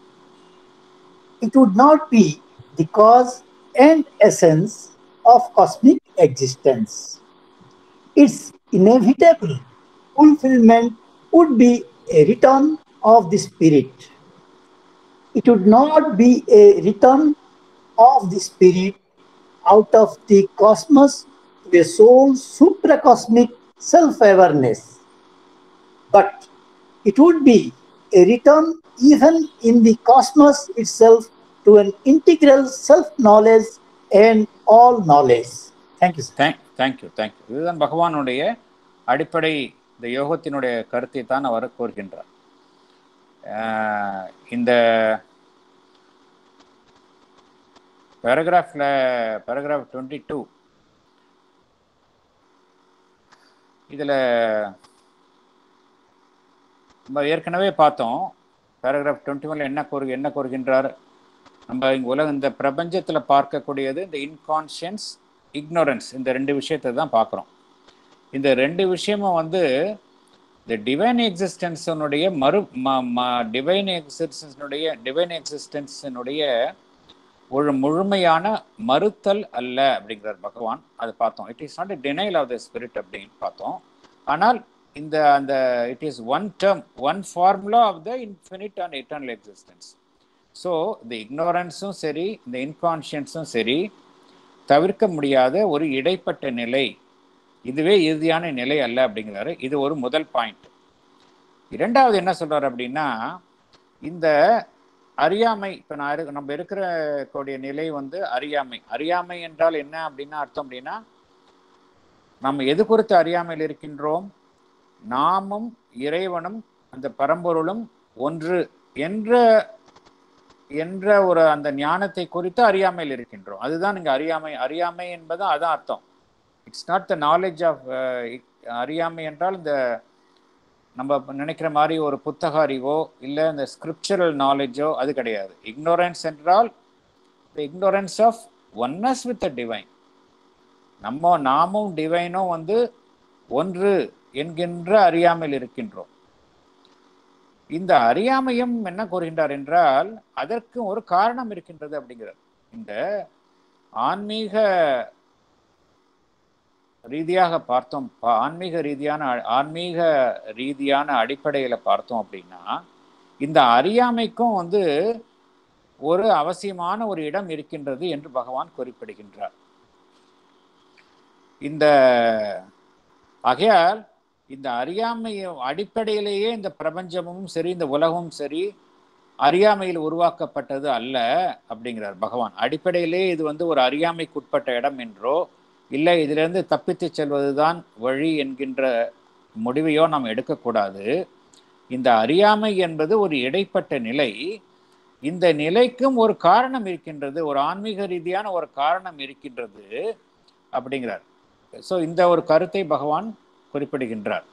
It would not be the cause and essence of cosmic existence. Its inevitable fulfillment would be a return of the spirit. It would not be a return of the spirit out of the cosmos to a soul supracosmic self-awareness. But it would be a return even in the cosmos itself to an integral self-knowledge and all knowledge. Thank you, sir. Thank thank you thank you இதுதான் பகவானுடைய அடிப்படை இந்த யோகத்தினுடைய கருத்தை தான் அவர் கூறுகின்றார் இந்த பேராகிராஃபில் paragraph twenty two இதில் நம்ம ஏற்கனவே பார்த்தோம் பேராகிராஃப் டுவெண்ட்டி ஒன்ல என்ன கூறு என்ன கூறுகின்றார் நம்ம இங்கே உலக இந்த பிரபஞ்சத்தில் பார்க்கக்கூடியது இந்த இன்கான்ஷியன்ஸ் இக்னோரன்ஸ் இந்த ரெண்டு விஷயத்தை தான் பார்க்குறோம். இந்த ரெண்டு விஷயமும் வந்து இந்த டிவைன் எக்ஸிஸ்டன்ஸனுடைய மறு டிவைன் எக்ஸிஸ்டன்ஸினுடைய டிவைன் எக்ஸிஸ்டன்ஸினுடைய ஒரு முழுமையான மறுத்தல் அல்ல அப்படிங்கிறார் பகவான். அதை பார்த்தோம். It is not a denial of the spirit அப்படின்னு பார்த்தோம். ஆனால் இந்த அந்த it is one term one formula of the infinite and eternal existence so இந்த இக்னோரன்ஸும் சரி இந்த இன்கான்ஷியன்ஸும் சரி தவிர்க்க முடியாத ஒரு இடைப்பட்ட நிலை. இதுவே இறுதியான நிலை அல்ல அப்படிங்கிறாரு. இது ஒரு முதல் பாயிண்ட் இரண்டாவது என்ன சொல்றாரு அப்படின்னா இந்த அறியாமை இப்போ நான் இரு நம்ம இருக்கிற கூடிய நிலை வந்து அறியாமை. அறியாமை என்றால் என்ன அப்படின்னா அர்த்தம் அப்படின்னா நம்ம எது குறித்து அறியாமையில் இருக்கின்றோம்? நாமும் இறைவனும் அந்த பரம்பொருளும் ஒன்று என்ற என்ற ஒரு அந்த ஞானத்தை குறித்து அறியாமையில் இருக்கின்றோம். அதுதான் இங்கே அறியாமை. அறியாமை என்பது அதான் அர்த்தம். It's not the knowledge of அறியாமை என்றால் இந்த நம்ம நினைக்கிற மாதிரி ஒரு புத்தக அறிவோ இல்லை இந்த ஸ்கிரிப்சரல் நாலேஜோ அது கிடையாது. இக்னோரன்ஸ் என்றால் the ignorance of oneness with the divine நம்ம நாமும் டிவைனும் வந்து ஒன்று என்கின்ற அறியாமையில் இருக்கின்றோம். இந்த அறியாமையும் என்ன கூறுகின்றார் என்றால் அதற்கும் ஒரு காரணம் இருக்கின்றது அப்படிங்கிறார் இந்த ஆன்மீக ரீதியாக பார்த்தோம். ஆன்மீக ரீதியான ஆன்மீக ரீதியான அடிப்படையில பார்த்தோம் அப்படின்னா இந்த அறியாமைக்கும் வந்து ஒரு அவசியமான ஒரு இடம் இருக்கின்றது என்று பகவான் குறிப்பிடுகின்றார். இந்த ஆகையால் இந்த அறியாமை அடிப்படையிலேயே இந்த பிரபஞ்சமும் சரி இந்த உலகமும் சரி அறியாமையில் உருவாக்கப்பட்டது அல்ல அப்படிங்கிறார் பகவான். அடிப்படையிலே இது வந்து ஒரு அறியாமைக்குட்பட்ட இடம் என்றோ இல்லை இதிலிருந்து தப்பித்து செல்வதுதான் வழி என்கின்ற முடிவையோ நாம் எடுக்கக்கூடாது. இந்த அறியாமை என்பது ஒரு இடைப்பட்ட நிலை. இந்த நிலைக்கும் ஒரு காரணம் இருக்கின்றது ஒரு ஆன்மீக ரீதியான ஒரு காரணம் இருக்கின்றது அப்படிங்கிறார். ஸோ இந்த ஒரு கருத்தை பகவான் குறிப்பிடுகின்றார்.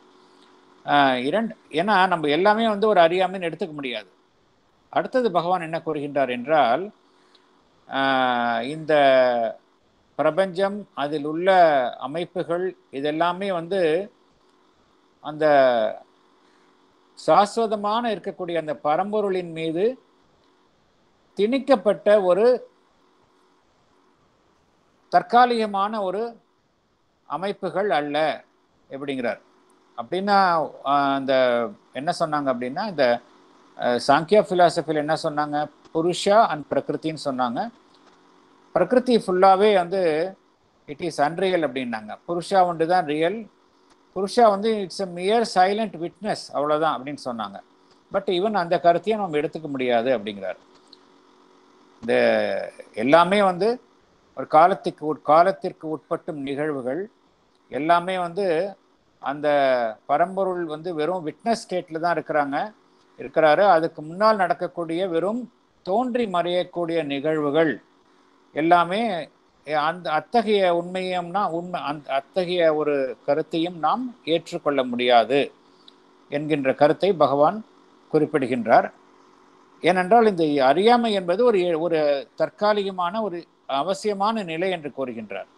இரண்டு ஏன்னா நம்ம எல்லாமே வந்து ஒரு அறியாமைன்னு எடுத்துக்க முடியாது. அடுத்தது பகவான் என்ன கூறுகின்றார் என்றால் இந்த பிரபஞ்சம் அதில் உள்ள அமைப்புகள் இதெல்லாமே வந்து அந்த சாஸ்வதமான இருக்கக்கூடிய அந்த பரம்பொருளின் மீது திணிக்கப்பட்ட ஒரு தற்காலிகமான ஒரு அமைப்புகள் அல்ல எப்படிங்கிறார் அப்படின்னா அந்த என்ன சொன்னாங்க அப்படின்னா இந்த சாங்கியா ஃபிலாசபியில் என்ன சொன்னாங்க? புருஷா அண்ட் பிரகிருத்தின்னு சொன்னாங்க. பிரகிருதி ஃபுல்லாகவே வந்து இட் இஸ் அன்ரியல் அப்படின்னாங்க. புருஷா ஒன்று தான் ரியல் புருஷா வந்து it's a mere silent witness அவ்வளோதான் அப்படின்னு சொன்னாங்க. பட் ஈவன் அந்த கருத்தையும் நம்ம எடுத்துக்க முடியாது அப்படிங்கிறார். இந்த எல்லாமே வந்து ஒரு காலத்துக்கு உட் காலத்திற்கு உட்பட்டும் நிகழ்வுகள். எல்லாமே வந்து அந்த பரம்பொருள் வந்து வெறும் விட்னஸ் ஸ்டேட்டில் தான் இருக்கிறாங்க. இருக்கிறாரு. அதுக்கு முன்னால் நடக்கக்கூடிய வெறும் தோன்றி மறையக்கூடிய நிகழ்வுகள். எல்லாமே அந்த அத்தகைய உண்மையம்னா உண்மை அந்த அத்தகைய ஒரு கருத்தையும் நாம் ஏற்றுக்கொள்ள முடியாது என்கின்ற கருத்தை பகவான் குறிப்பிடுகின்றார். ஏனென்றால் இந்த அறியாமை என்பது ஒரு ஒரு தற்காலிகமான ஒரு அவசியமான நிலை என்று கூறுகின்றார்.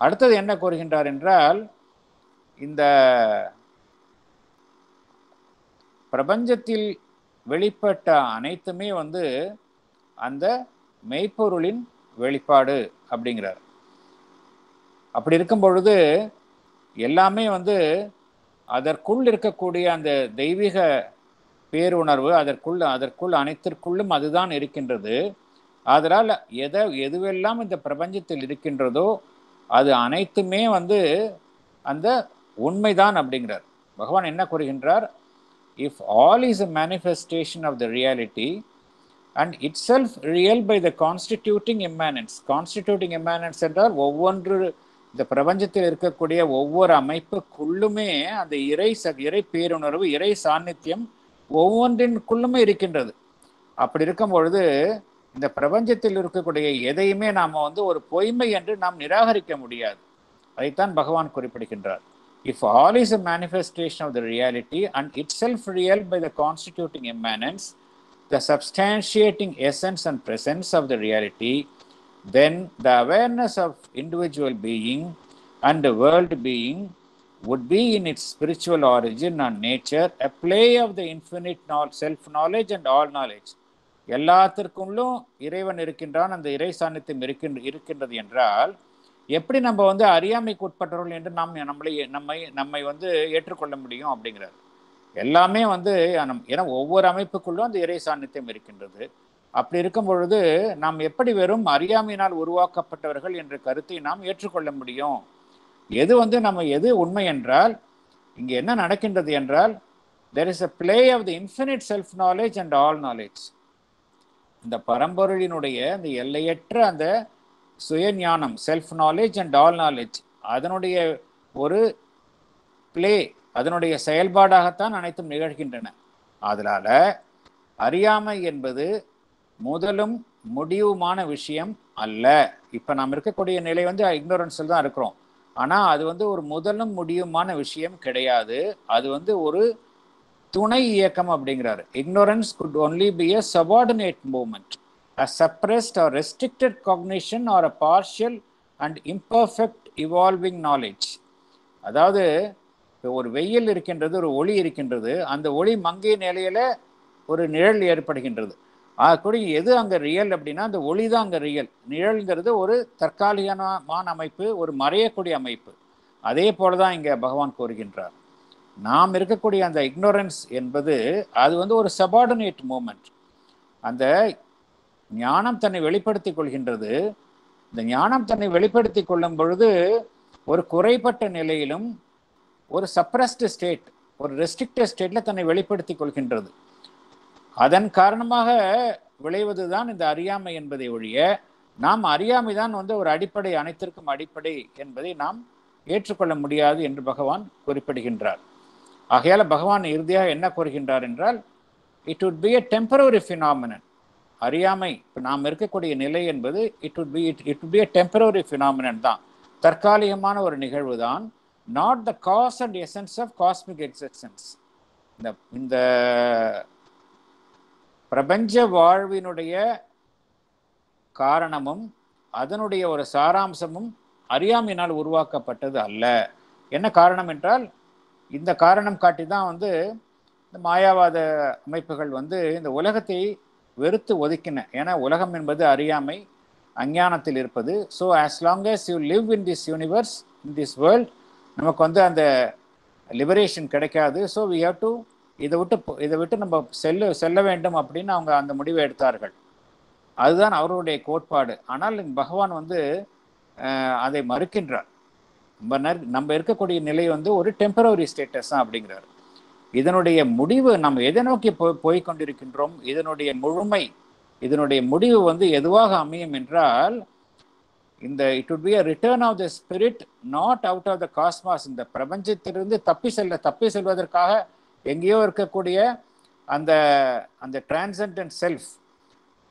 அடுத்தது என்ன கூறுகின்றார் என்றால் இந்த பிரபஞ்சத்தில் வெளிப்பட்ட அனைத்துமே வந்து அந்த மெய்ப்பொருளின் வெளிப்பாடு அப்படிங்கிறார். அப்படி இருக்கும் பொழுது எல்லாமே வந்து அதற்குள் இருக்கக்கூடிய அந்த தெய்வீக பேருணர்வு அதற்குள் அதற்குள் அனைத்திற்குள்ளும் அதுதான் இருக்கின்றது. அதனால் எதை எதுவெல்லாம் இந்த பிரபஞ்சத்தில் இருக்கின்றதோ அது அனைத்துமே வந்து அந்த உண்மைதான் அப்படிங்கிறார். பகவான் என்ன கூறுகின்றார்? If all is a manifestation of the reality and itself real by the constituting immanence. Constituting immanence என்றால் ஒவ்வொன்று இந்த பிரபஞ்சத்தில் இருக்கக்கூடிய ஒவ்வொரு அமைப்புக்குள்ளுமே அந்த இறை ச இறை பேருணர்வு இறை சாநித்தியம் ஒவ்வொன்றின்குள்ளுமே இருக்கின்றது. அப்படி இருக்கும் பொழுது இந்த பிரபஞ்சத்தில் இருக்கக்கூடிய எதையுமே நாம் வந்து ஒரு பொய்மை என்று நாம் நிராகரிக்க முடியாது. அதைத்தான் பகவான் குறிப்பிடுகின்றார். If all is a manifestation of the reality and itself real by the constituting immanence the substantiating essence and presence of the reality, then the awareness of individual being and the world being would be in its spiritual origin and nature a play of the infinite self knowledge and all knowledge. எல்லாத்திற்குள்ளும் இறைவன் இருக்கின்றான் அந்த இறை சாநித்தியம் இருக்கின்ற இருக்கின்றது என்றால் எப்படி நம்ம வந்து அறியாமைக்கு உட்பட்டவர்கள் என்று நாம் நம்மளை நம்மை நம்மை வந்து ஏற்றுக்கொள்ள முடியும் அப்படிங்கிறார் எல்லாமே வந்து ஏன்னா ஒவ்வொரு அமைப்புக்குள்ளும் அந்த இறை சாநித்தியம் இருக்கின்றது. அப்படி இருக்கும் பொழுது நாம் எப்படி வெறும் அறியாமையினால் உருவாக்கப்பட்டவர்கள் என்ற கருத்தை நாம் ஏற்றுக்கொள்ள முடியும்? எது வந்து நம்ம எது உண்மை என்றால் இங்கே என்ன நடக்கின்றது என்றால் there is a play of the infinite self knowledge and all knowledge இந்த பரம்பொருளினுடைய அந்த எல்லையற்ற அந்த சுயஞானம் self knowledge and all knowledge அதனுடைய ஒரு பிளே அதனுடைய செயல்பாடாகத்தான் அனைத்தும் நிகழ்கின்றன. அதனால் அறியாமை என்பது முதலும் முடிவுமான விஷயம் அல்ல. இப்போ நாம் இருக்கக்கூடிய நிலை வந்து இக்னோரன்ஸில் தான் இருக்கிறோம். ஆனால் அது வந்து ஒரு முதலும் முடிவுமான விஷயம் கிடையாது. அது வந்து ஒரு துணை இயக்கம் அப்படிங்கிறாரு. Ignorance could only be a subordinate movement a suppressed or restricted cognition or a partial and imperfect evolving knowledge அதாவது இப்போ ஒரு வெயில் இருக்கின்றது ஒரு ஒளி இருக்கின்றது அந்த ஒளி மங்கிய நிலையில் ஒரு நிழல் ஏற்படுகின்றது. ஆகக்கூட எது அங்கே ரியல் அப்படின்னா அந்த ஒளி தான் அங்கே ரியல் நிழல்ங்கிறது ஒரு தற்காலிகமான அமைப்பு ஒரு மறையக்கூடிய அமைப்பு. அதே போலதான் இங்கே பகவான் கூறுகின்றார். நாம் இருக்கக்கூடிய அந்த இக்னோரன்ஸ் என்பது அது வந்து ஒரு சபார்டினேட் மூமெண்ட் அந்த ஞானம் தன்னை வெளிப்படுத்திக் கொள்கின்றது. இந்த ஞானம் தன்னை வெளிப்படுத்திக் கொள்ளும் பொழுது ஒரு குறைபட்ட நிலையிலும் ஒரு சப்ரஸ்டு ஸ்டேட் ஒரு ரெஸ்ட்ரிக்டட் ஸ்டேட்ல தன்னை வெளிப்படுத்திக் கொள்கின்றது. அதன் காரணமாக விளைவதுதான் இந்த அறியாமை என்பதை ஒழிய நாம் அறியாமை தான் வந்து ஒரு அடிப்படை அனைத்திற்கும் அடிப்படை என்பதை நாம் ஏற்றுக்கொள்ள முடியாது என்று பகவான் குறிப்பிடுகின்றார். ஆகையால் பகவான் இறுதியாக என்ன கூறுகின்றார் என்றால் it would be a temporary phenomenon அறியாமை இப்போ நாம் இருக்கக்கூடிய நிலை என்பது it would be it it be a temporary phenomenon தான். தற்காலிகமான ஒரு நிகழ்வு தான் not the cause and essence of cosmic existence இந்த இந்த பிரபஞ்ச வாழ்வினுடைய காரணமும் அதனுடைய ஒரு சாராம்சமும் அறியாமையினால் உருவாக்கப்பட்டது அல்ல. என்ன காரணம் என்றால் இந்த காரணம் காட்டி தான் வந்து இந்த மாயாவாத அமைப்புகள் வந்து இந்த உலகத்தை வெறுத்து ஒதுக்கின. ஏன்னா உலகம் என்பது அறியாமை அஞ்ஞானத்தில் இருப்பது. So as long as you live in this universe in this world நமக்கு வந்து அந்த லிபரேஷன் கிடைக்காது. ஸோ வி ஹவ் டு இதை விட்டு இதை விட்டு நம்ம செல்ல செல்ல வேண்டும் அப்படின்னு அவங்க அந்த முடிவை எடுத்தார்கள். அதுதான் அவருடைய கோட்பாடு. ஆனால் பகவான் வந்து அதை மறுக்கின்றார். நம்ம நர்- நம்ம இருக்கக்கூடிய நிலை வந்து ஒரு டெம்பரவரி ஸ்டேட்டஸ் தான் அப்படிங்கிறார். இதனுடைய முடிவு நம்ம எதை நோக்கி போய் போய் கொண்டிருக்கின்றோம்? இதனுடைய முழுமை இதனுடைய முடிவு வந்து எதுவாக அமையும் என்றால் இந்த it would be a return of the spirit not out of the cosmos இந்த பிரபஞ்சத்திலிருந்து தப்பி செல்ல தப்பி செல்வதற்காக எங்கேயோ இருக்கக்கூடிய அந்த அந்த டிரான்சண்டன்ட் செல்ஃப்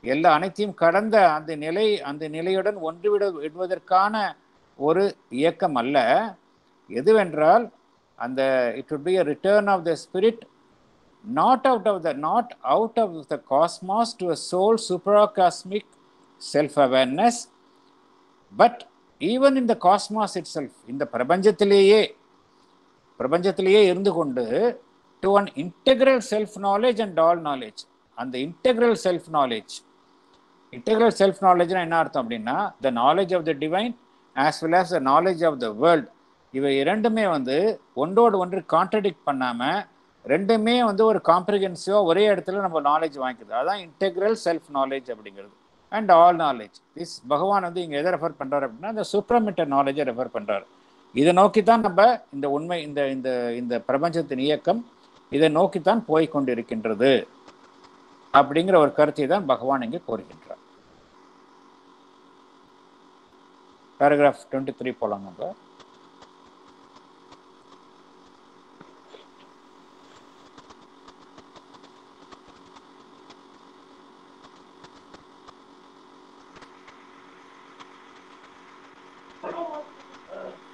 எல்லா அனைத்தையும் கடந்த அந்த நிலை அந்த நிலையுடன் ஒன்றுவிட விடுவதற்கான ஒரு இயக்கம் அல்ல. எதுவென்றால் அந்த it would be a return of the spirit not out of the not out of the cosmos to a soul supra cosmic self awareness but even இந்த காஸ்மாஸ் இட் செல்ஃப் இந்த பிரபஞ்சத்திலேயே பிரபஞ்சத்திலேயே இருந்து கொண்டு to an integral self knowledge and all knowledge அந்த integral self knowledge integral self நாலேஜ்னா என்ன அர்த்தம் அப்படின்னா the knowledge of the divine as well as the knowledge of the world இவை இரண்டுமே வந்து ஒன்றோடு ஒன்று கான்ட்ரடிக்ட் பண்ணாமல் ரெண்டுமே வந்து ஒரு காம்ப்ரிஹென்சிவாக ஒரே இடத்துல நம்ம நாலேஜ் வாங்கிக்கிறது. அதான் இன்டெக்ரல் செல்ஃப் நாலேஜ் அப்படிங்கிறது. And all knowledge this Bhagavan வந்து இங்கே எதை ரெஃபர் பண்ணுறாரு அப்படின்னா இந்த சூப்ரமிட்டர் நாலேஜை ரெஃபர் பண்ணுறாரு இதை நோக்கி தான் நம்ம இந்த உண்மை இந்த இந்த இந்த பிரபஞ்சத்தின் இயக்கம் இதை நோக்கித்தான் போய் கொண்டிருக்கின்றது அப்படிங்கிற ஒரு கருத்தை தான் பகவான் இங்கே கோருகின்றார் பேராகிராஃப் டுவெண்ட்டி த்ரீ போகலாம் நம்ம.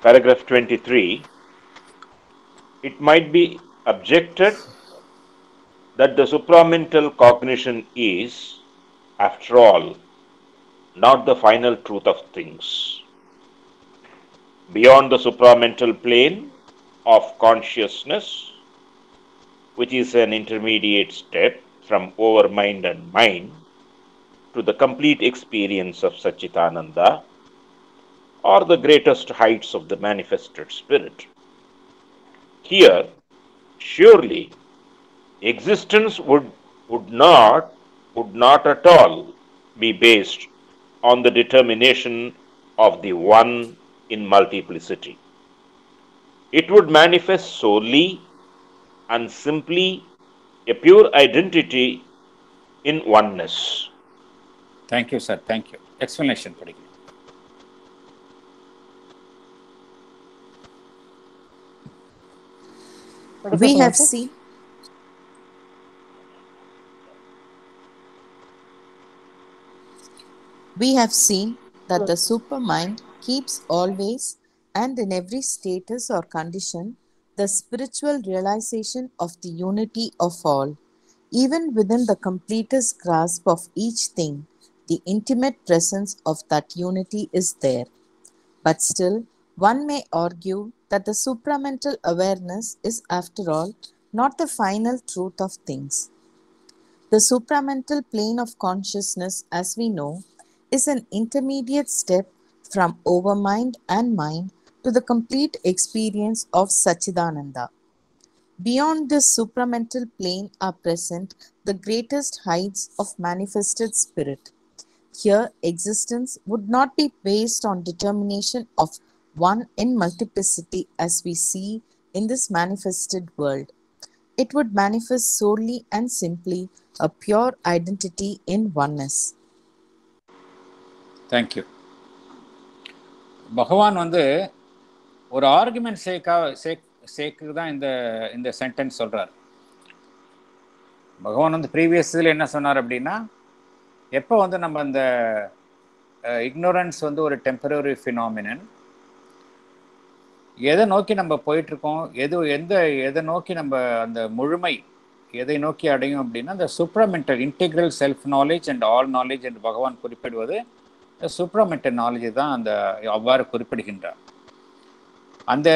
Paragraph 23. It might be objected that the supramental cognition is, after all, not the final truth of things. Beyond the supramental plane of consciousness, which is an intermediate step from over mind and mind, to the complete experience of Sachitananda or the greatest heights of the manifested spirit. Here, surely, existence would, would not, would not at all be based on the determination of the one in multiplicity. It would manifest solely and simply a pure identity in oneness. Thank you, sir. Thank you. Explanation, particularly. We have seen We have seen that the supermind keeps always and in every status or condition the spiritual realization of the unity of all. Even within the completest grasp of each thing, the intimate presence of that unity is there. But still, one may argue that the supramental awareness is, after all, not the final truth of things. The supramental plane of consciousness, as we know, is an intermediate step from overmind and mind to the complete experience of Sachidananda. Beyond this supramental plane are present the greatest heights of manifested spirit. Here, existence would not be based on determination of one in multiplicity as we see in this manifested world. It would manifest solely and simply a pure identity in oneness. Thank you Bhagavan வந்து ஒரு argument சேக்காக சேக் சேக்கு தான் இந்த இந்த sentence சொல்கிறார் பகவான் வந்து previous இதில் என்ன சொன்னார் அப்படின்னா எப்போ வந்து நம்ம அந்த இக்னோரன்ஸ் வந்து ஒரு டெம்பரரி ஃபினாமினன் எதை நோக்கி நம்ம போயிட்டுருக்கோம்? எது எந்த எதை நோக்கி நம்ம அந்த முழுமை எதை நோக்கி அடையும் அப்படின்னா அந்த supramental integral self knowledge and all knowledge என்று பகவான் குறிப்பிடுவது இந்த சுப்ரமெண்டல் நாலேஜ் தான் அந்த அவ்வாறு குறிப்பிடுகின்றார். அந்த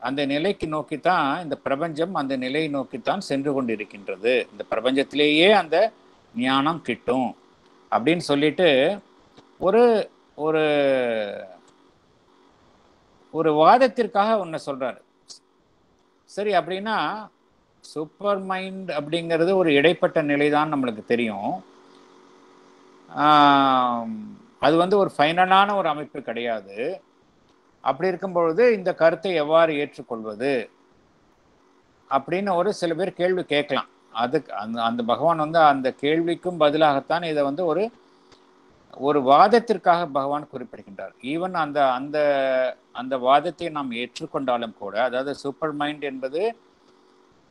அந்த நிலைக்கு நோக்கித்தான் இந்த பிரபஞ்சம் அந்த நிலையை நோக்கித்தான் சென்று கொண்டிருக்கின்றது. இந்த பிரபஞ்சத்திலேயே அந்த ஞானம் கிட்டும் அப்படின்னு சொல்லிட்டு ஒரு ஒரு ஒரு வாதத்திற்காக ஒன்று சொல்கிறாரு சரி அப்படின்னா சூப்பர் மைண்ட் அப்படிங்கிறது ஒரு இடைப்பட்ட நிலை தான் நம்மளுக்கு தெரியும். அது வந்து ஒரு ஃபைனலான ஒரு அமைப்பு கிடையாது. அப்படி இருக்கும் பொழுது இந்த கருத்தை எவ்வாறு ஏற்றுக்கொள்வது அப்படின்னு ஒரு சில பேர் கேள்வி கேட்கலாம். அதுக்கு அந்த அந்த பகவான் வந்து அந்த கேள்விக்கும் பதிலாகத்தான் இதை வந்து ஒரு ஒரு வாதத்திற்காக பகவான் குறிப்பிடுகின்றார். ஈவன் அந்த அந்த அந்த வாதத்தை நாம் ஏற்றுக்கொண்டாலும் கூட அதாவது சூப்பர் மைண்ட் என்பது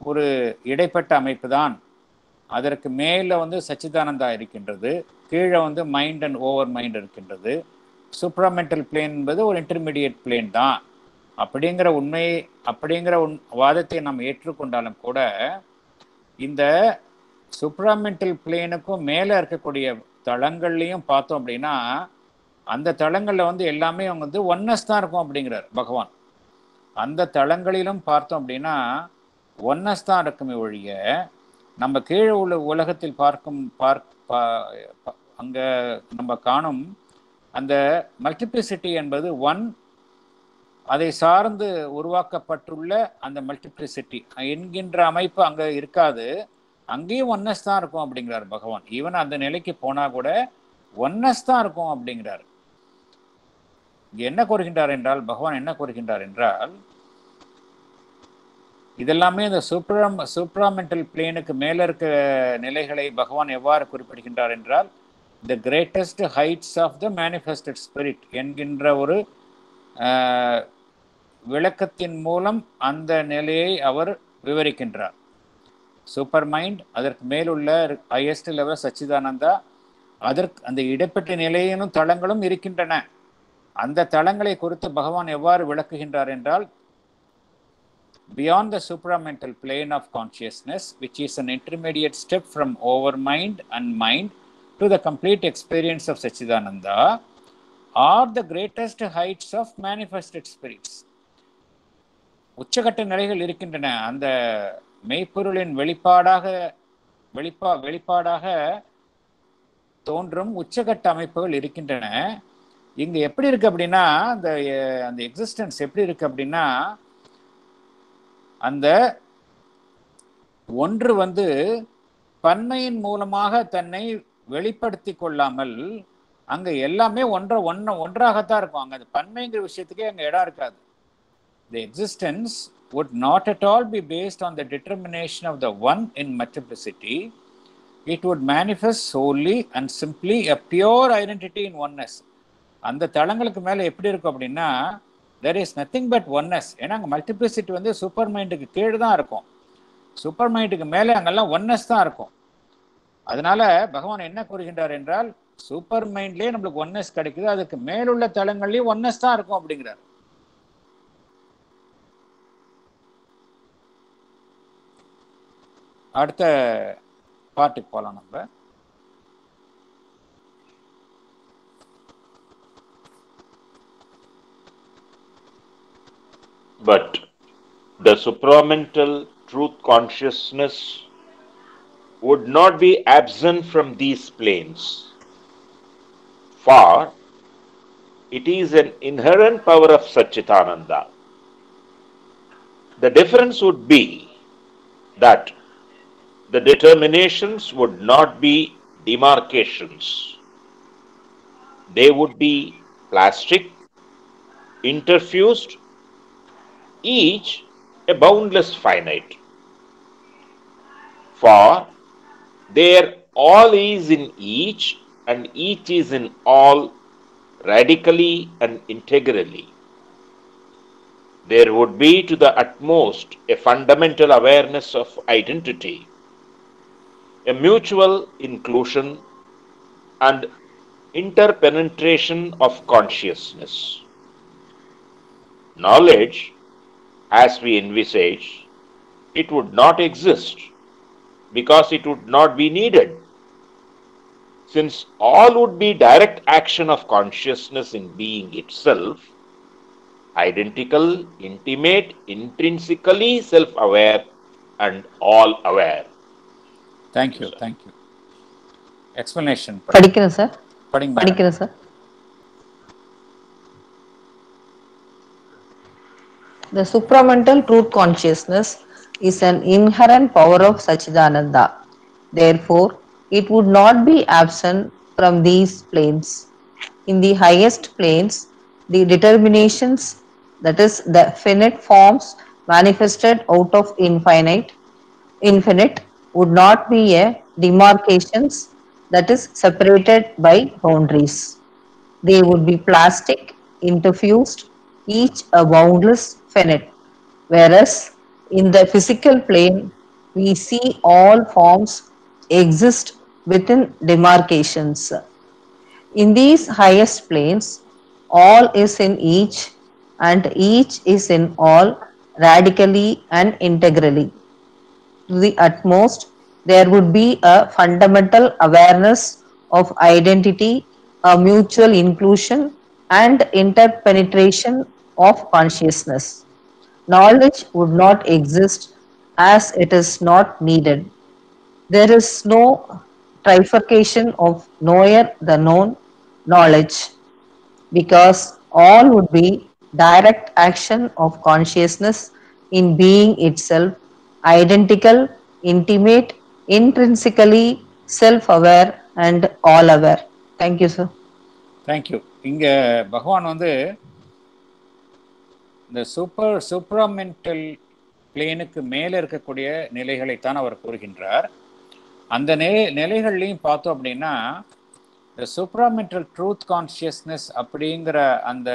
ஒரு இடைப்பட்ட அமைப்பு தான். அதற்கு மேலே வந்து சச்சிதானந்தா இருக்கின்றது கீழே வந்து மைண்ட் அண்ட் ஓவர் மைண்ட் இருக்கின்றது. சூப்ராமெண்டல் பிளேன் என்பது ஒரு இன்டர்மீடியட் பிளேன் தான். அப்படிங்கிற உண்மையை அப்படிங்கிற உன் வாதத்தை நாம் ஏற்றுக்கொண்டாலும் கூட இந்த சூப்ராமெண்டல் பிளேனுக்கும் மேலே இருக்கக்கூடிய தளங்கள்லையும் பார்த்தோம் அப்படின்னா அந்த தளங்களில் வந்து எல்லாமே அவங்க வந்து ஒன்னஸ் தான் இருக்கும் அப்படிங்கிறார் பகவான். அந்த தளங்களிலும் பார்த்தோம் அப்படின்னா ஒன்னஸ் தான் இருக்குமே ஒழிய நம்ம கீழே உள்ள உலகத்தில் பார்க்கும் பார்க் அங்கே நம்ம காணும் அந்த மல்டிப்ளிசிட்டி என்பது ஒன் அதை சார்ந்து உருவாக்கப்பட்டுள்ள அந்த மல்டிப்ளிசிட்டி என்கின்ற அமைப்பு அங்கே இருக்காது. அங்கேயும் ஒன்னஸ் தான் இருக்கும் அப்படிங்கிறார் பகவான். ஈவன் அந்த நிலைக்கு போனால் கூட ஒன்னஸ் தான் இருக்கும் அப்படிங்கிறார். என்ன கூறுகின்றார் என்றால் பகவான் என்ன கூறுகின்றார் என்றால் இதெல்லாமே இந்த சூப்ரம் சூப்ராமெண்டல் பிளேனுக்கு மேலே இருக்க நிலைகளை பகவான் எவ்வாறு குறிப்பிடுகின்றார் என்றால் the greatest heights of the manifested spirit என்கின்ற ஒரு விளக்கத்தின் மூலம் அந்த நிலையை அவர் விவரிக்கின்றார். சூப்பர் மைண்ட் அதற்கு மேலுள்ள ஹையஸ்ட் லெவல் சச்சிதானந்தா அதற்கு அந்த இடைப்பட்ட நிலையிலும் தளங்களும் இருக்கின்றன அந்த தளங்களை குறித்து பகவான் எவ்வாறு விளக்குகின்றார் என்றால் beyond the supramental plane of consciousness, which is an intermediate step from over mind and mind to the complete experience of Sachidananda, are the greatest heights of manifested spirits. உச்சகட்ட நிலைகள் இருக்கின்றன அந்த மெய்ப்பொருளின் வெளிப்பாடாக வெளிப்பா வெளிப்பாடாக தோன்றும் உச்சகட்ட அமைப்புகள் இருக்கின்றன. இங்கே எப்படி இருக்கு அப்படின்னா அந்த அந்த எக்ஸிஸ்டன்ஸ் எப்படி இருக்கு அப்படின்னா அந்த ஒன்று வந்து பன்மையின் மூலமாக தன்னை வெளிப்படுத்தி கொள்ளாமல் அங்கே எல்லாமே ஒன்றை ஒன்ன ஒன்றாகத்தான் இருக்கும். அங்கே அந்த பன்மைங்கிற விஷயத்துக்கே அங்கே இடம் இருக்காது. இந்த existence would not at all be based on the determination of the one in multiplicity. It would manifest solely and simply a pure identity in oneness. அந்த தளங்களுக்கு மேலே எப்படி இருக்கும் அப்படின்னா there is nothing but oneness ஏன்னா அங்கே multiplicity வந்து super மைண்டுக்கு கீழே தான் இருக்கும். சூப்பர் மைண்டுக்கு மேலே அங்கெல்லாம் ஒன்னஸ் தான் இருக்கும். அதனால பகவான் என்ன கூறுகின்றார் என்றால் சூப்பர் மைண்ட்லேயே நம்மளுக்கு ஒன்னஸ் கிடைக்குது. அதுக்கு மேலுள்ள தளங்கள்லேயும் ஒன்னஸ் தான் இருக்கும் அப்படிங்கிறார். அடுத்த பாட்டுக்கு போகலாம் நம்ம But the supramental truth consciousness would not be absent from these planes, for it is an inherent power of Satchitananda. The difference would be that the determinations would not be demarcations, they would be plastic, interfused, each a boundless finite. For there all is in each, and each is in all radically and integrally. There would be to the utmost a fundamental awareness of identity, a mutual inclusion, and interpenetration of consciousness. Knowledge, as we envisage, it would not exist because it would not be needed. Since all would be direct action of consciousness in being itself, identical, intimate, intrinsically self aware, and all aware. Thank you thank you explanation படிக்கிறேன் sir படிங்க madam. படிக்கிறேன் sir The supramental truth consciousness is an inherent power of Sachidananda. Therefore, it would not be absent from these planes. In the highest planes, the determinations, that is, the finite forms manifested out of infinite, infinite would not be a demarcations that is separated by boundaries. They would be plastic, interfused, each a boundless finite. Whereas in the physical plane, we see all forms exist within demarcations. In these highest planes, all is in each and each is in all radically and integrally. To the utmost, there would be a fundamental awareness of identity, a mutual inclusion, and interpenetration of consciousness. Knowledge would not exist as it is not needed. There is no trifurcation of knower the known knowledge because all would be direct action of consciousness in being itself, identical, intimate, intrinsically self aware and all aware thank you sir thank you இங்க பகவான் வந்து இந்த super supramental பிளேனுக்கு மேலே இருக்கக்கூடிய நிலைகளைத்தான் அவர் கூறுகின்றார். அந்த நிலை நிலைகள்லையும் பார்த்தோம் அப்படின்னா இந்த சூப்ராமெண்டல் ட்ரூத் கான்ஷியஸ்னஸ் அப்படிங்கிற அந்த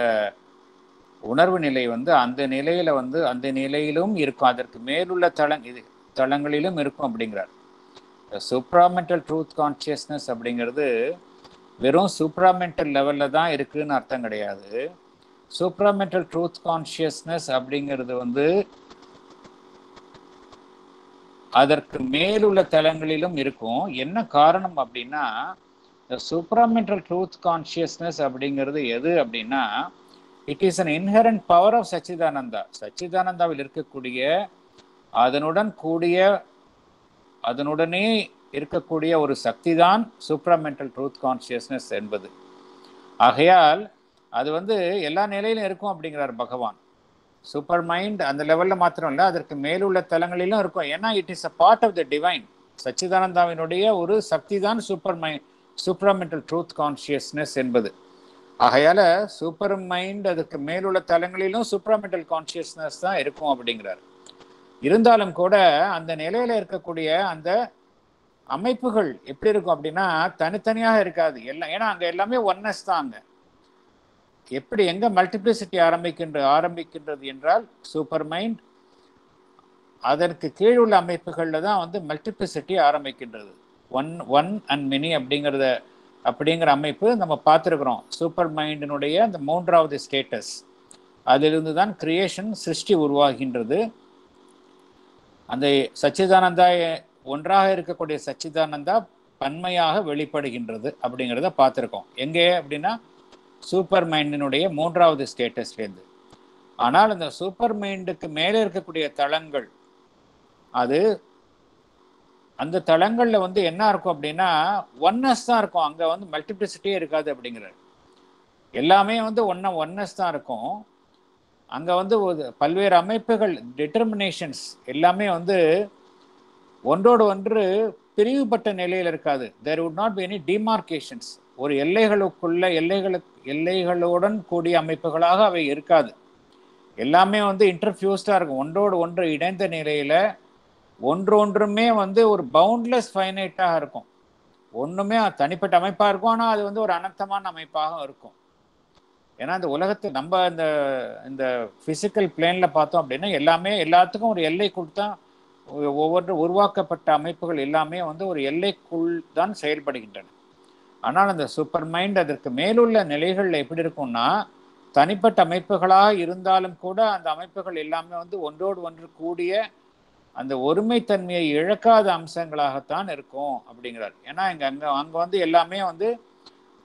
உணர்வு நிலை வந்து அந்த நிலையில வந்து அந்த நிலையிலும் இருக்கும். அதற்கு மேலுள்ள தளங் இது தளங்களிலும் இருக்கும் அப்படிங்கிறார். சூப்ராமெண்டல் ட்ரூத் கான்ஷியஸ்னஸ் அப்படிங்கிறது வெறும் சூப்ராமெண்டல் லெவலில் தான் இருக்குதுன்னு அர்த்தம் கிடையாது. சூப்ராமெண்டல் ட்ரூத் கான்ஷியஸ்னஸ் அப்படிங்கிறது வந்து அதற்கு மேலுள்ள தளங்களிலும் இருக்கும். என்ன காரணம் அப்படின்னா இந்த சூப்ராமெண்டல் ட்ரூத் கான்ஷியஸ்னஸ் அப்படிங்கிறது எது அப்படின்னா it is an inherent power of Sachchidananda சச்சிதானந்தாவில் இருக்கக்கூடிய அதனுடன் கூடிய அதனுடனே இருக்கக்கூடிய ஒரு சக்தி தான் சூப்ராமெண்டல் ட்ரூத் கான்சியஸ்னஸ் என்பது. ஆகையால் அது வந்து எல்லா நிலையிலும் இருக்கும் அப்படிங்கிறார் பகவான். சூப்பர் மைண்ட் அந்த லெவலில் மாத்திரம் இல்லை அதற்கு மேலுள்ள தலங்களிலும் இருக்கும். ஏன்னா it is a part of the divine சச்சிதானந்தாவினுடைய ஒரு சக்தி தான் super mind supramental truth consciousness என்பது. ஆகையால் சூப்பர் மைண்ட் அதுக்கு மேலுள்ள தலங்களிலும் சூப்ராமெண்டல் கான்சியஸ்னஸ் தான் இருக்கும் அப்படிங்கிறார். இருந்தாலும் கூட அந்த நிலையில இருக்கக்கூடிய அந்த அமைப்புகள் எப்படி இருக்கும் அப்படின்னா தனித்தனியாக இருக்காது. எல்லாம் ஏன்னா அங்க எல்லாமே ஒன்னஸ் தான் அங்க. எப்படி எங்க மல்டிப்ளிசிட்டி ஆரம்பிக்கின்ற ஆரம்பிக்கின்றது என்றால் சூப்பர் மைண்ட் அதற்கு கீழ் உள்ள அமைப்புகளில் தான் வந்து மல்டிப்ளிசிட்டி ஆரம்பிக்கின்றது. ஒன் ஒன் அண்ட் மினி அப்படிங்கிறத அப்படிங்கிற அமைப்பு நம்ம பார்த்துருக்குறோம். சூப்பர் மைண்டினுடைய அந்த மூன்றாவது ஸ்டேட்டஸ் அதிலிருந்து தான் கிரியேஷன் சிருஷ்டி உருவாகின்றது. அந்த சச்சிதானந்தா ஒன்றாக இருக்கக்கூடிய சச்சிதானந்தா பன்மையாக வெளிப்படுகின்றது அப்படிங்கிறத பார்த்துருக்கோம். எங்கே அப்படின்னா சூப்பர் மைண்டினுடைய மூன்றாவது ஸ்டேட்டஸ்லேருந்து. ஆனால் அந்த சூப்பர் மைண்டுக்கு மேலே இருக்கக்கூடிய தளங்கள் அது அந்த தளங்களில் வந்து என்ன இருக்கும் அப்படின்னா ஒன்னஸ் தான் இருக்கும். அங்கே வந்து மல்டிப்ளிசிட்டியே இருக்காது அப்படிங்கிறார். எல்லாமே வந்து ஒன்ன ஒன்னஸ் தான் இருக்கும். அங்க வந்து ஒரு பல்வேறு அமைப்புகள் டிட்டர்மினேஷன்ஸ் எல்லாமே வந்து ஒன்றோடு ஒன்று பிரிவுபட்ட நிலையில் இருக்காது. There would not be any demarcations ஒரு எல்லைகளுக்குள்ள எல்லைகளுக்கு எல்லைகளுடன் கூடிய அமைப்புகளாக அவை இருக்காது. எல்லாமே வந்து இன்டர்ஃபியூஸ்டாக இருக்கும். ஒன்றோடு ஒன்று இணைந்த நிலையில் ஒன்று ஒன்றுமே வந்து ஒரு பவுண்ட்லெஸ் ஃபைனைட்டாக இருக்கும். ஒன்றுமே தனிப்பட்ட அமைப்பாக இருக்கும். ஆனால் அது வந்து ஒரு அனந்தமான அமைப்பாகவும் இருக்கும். ஏன்னா இந்த உலகத்தை நம்ம இந்த இந்த ஃபிசிக்கல் பிளேனில் பார்த்தோம் அப்படின்னா எல்லாமே எல்லாத்துக்கும் ஒரு எல்லைக்குள் தான் ஒவ்வொரு உருவாக்கப்பட்ட அமைப்புகள் எல்லாமே வந்து ஒரு எல்லைக்குள் தான் செயல்படுகின்றன. ஆனால் அந்த சூப்பர் மைண்ட் அதற்கு மேலுள்ள நிலைகளில் எப்படி இருக்கும்னா தனிப்பட்ட அமைப்புகளாக இருந்தாலும் கூட அந்த அமைப்புகள் எல்லாமே வந்து ஒன்றோடு ஒன்று கூடிய அந்த ஒருமைத்தன்மையை இழக்காத அம்சங்களாகத்தான் இருக்கும் அப்படிங்கிறார். ஏன்னா இங்கே அங்கே அங்கே வந்து எல்லாமே வந்து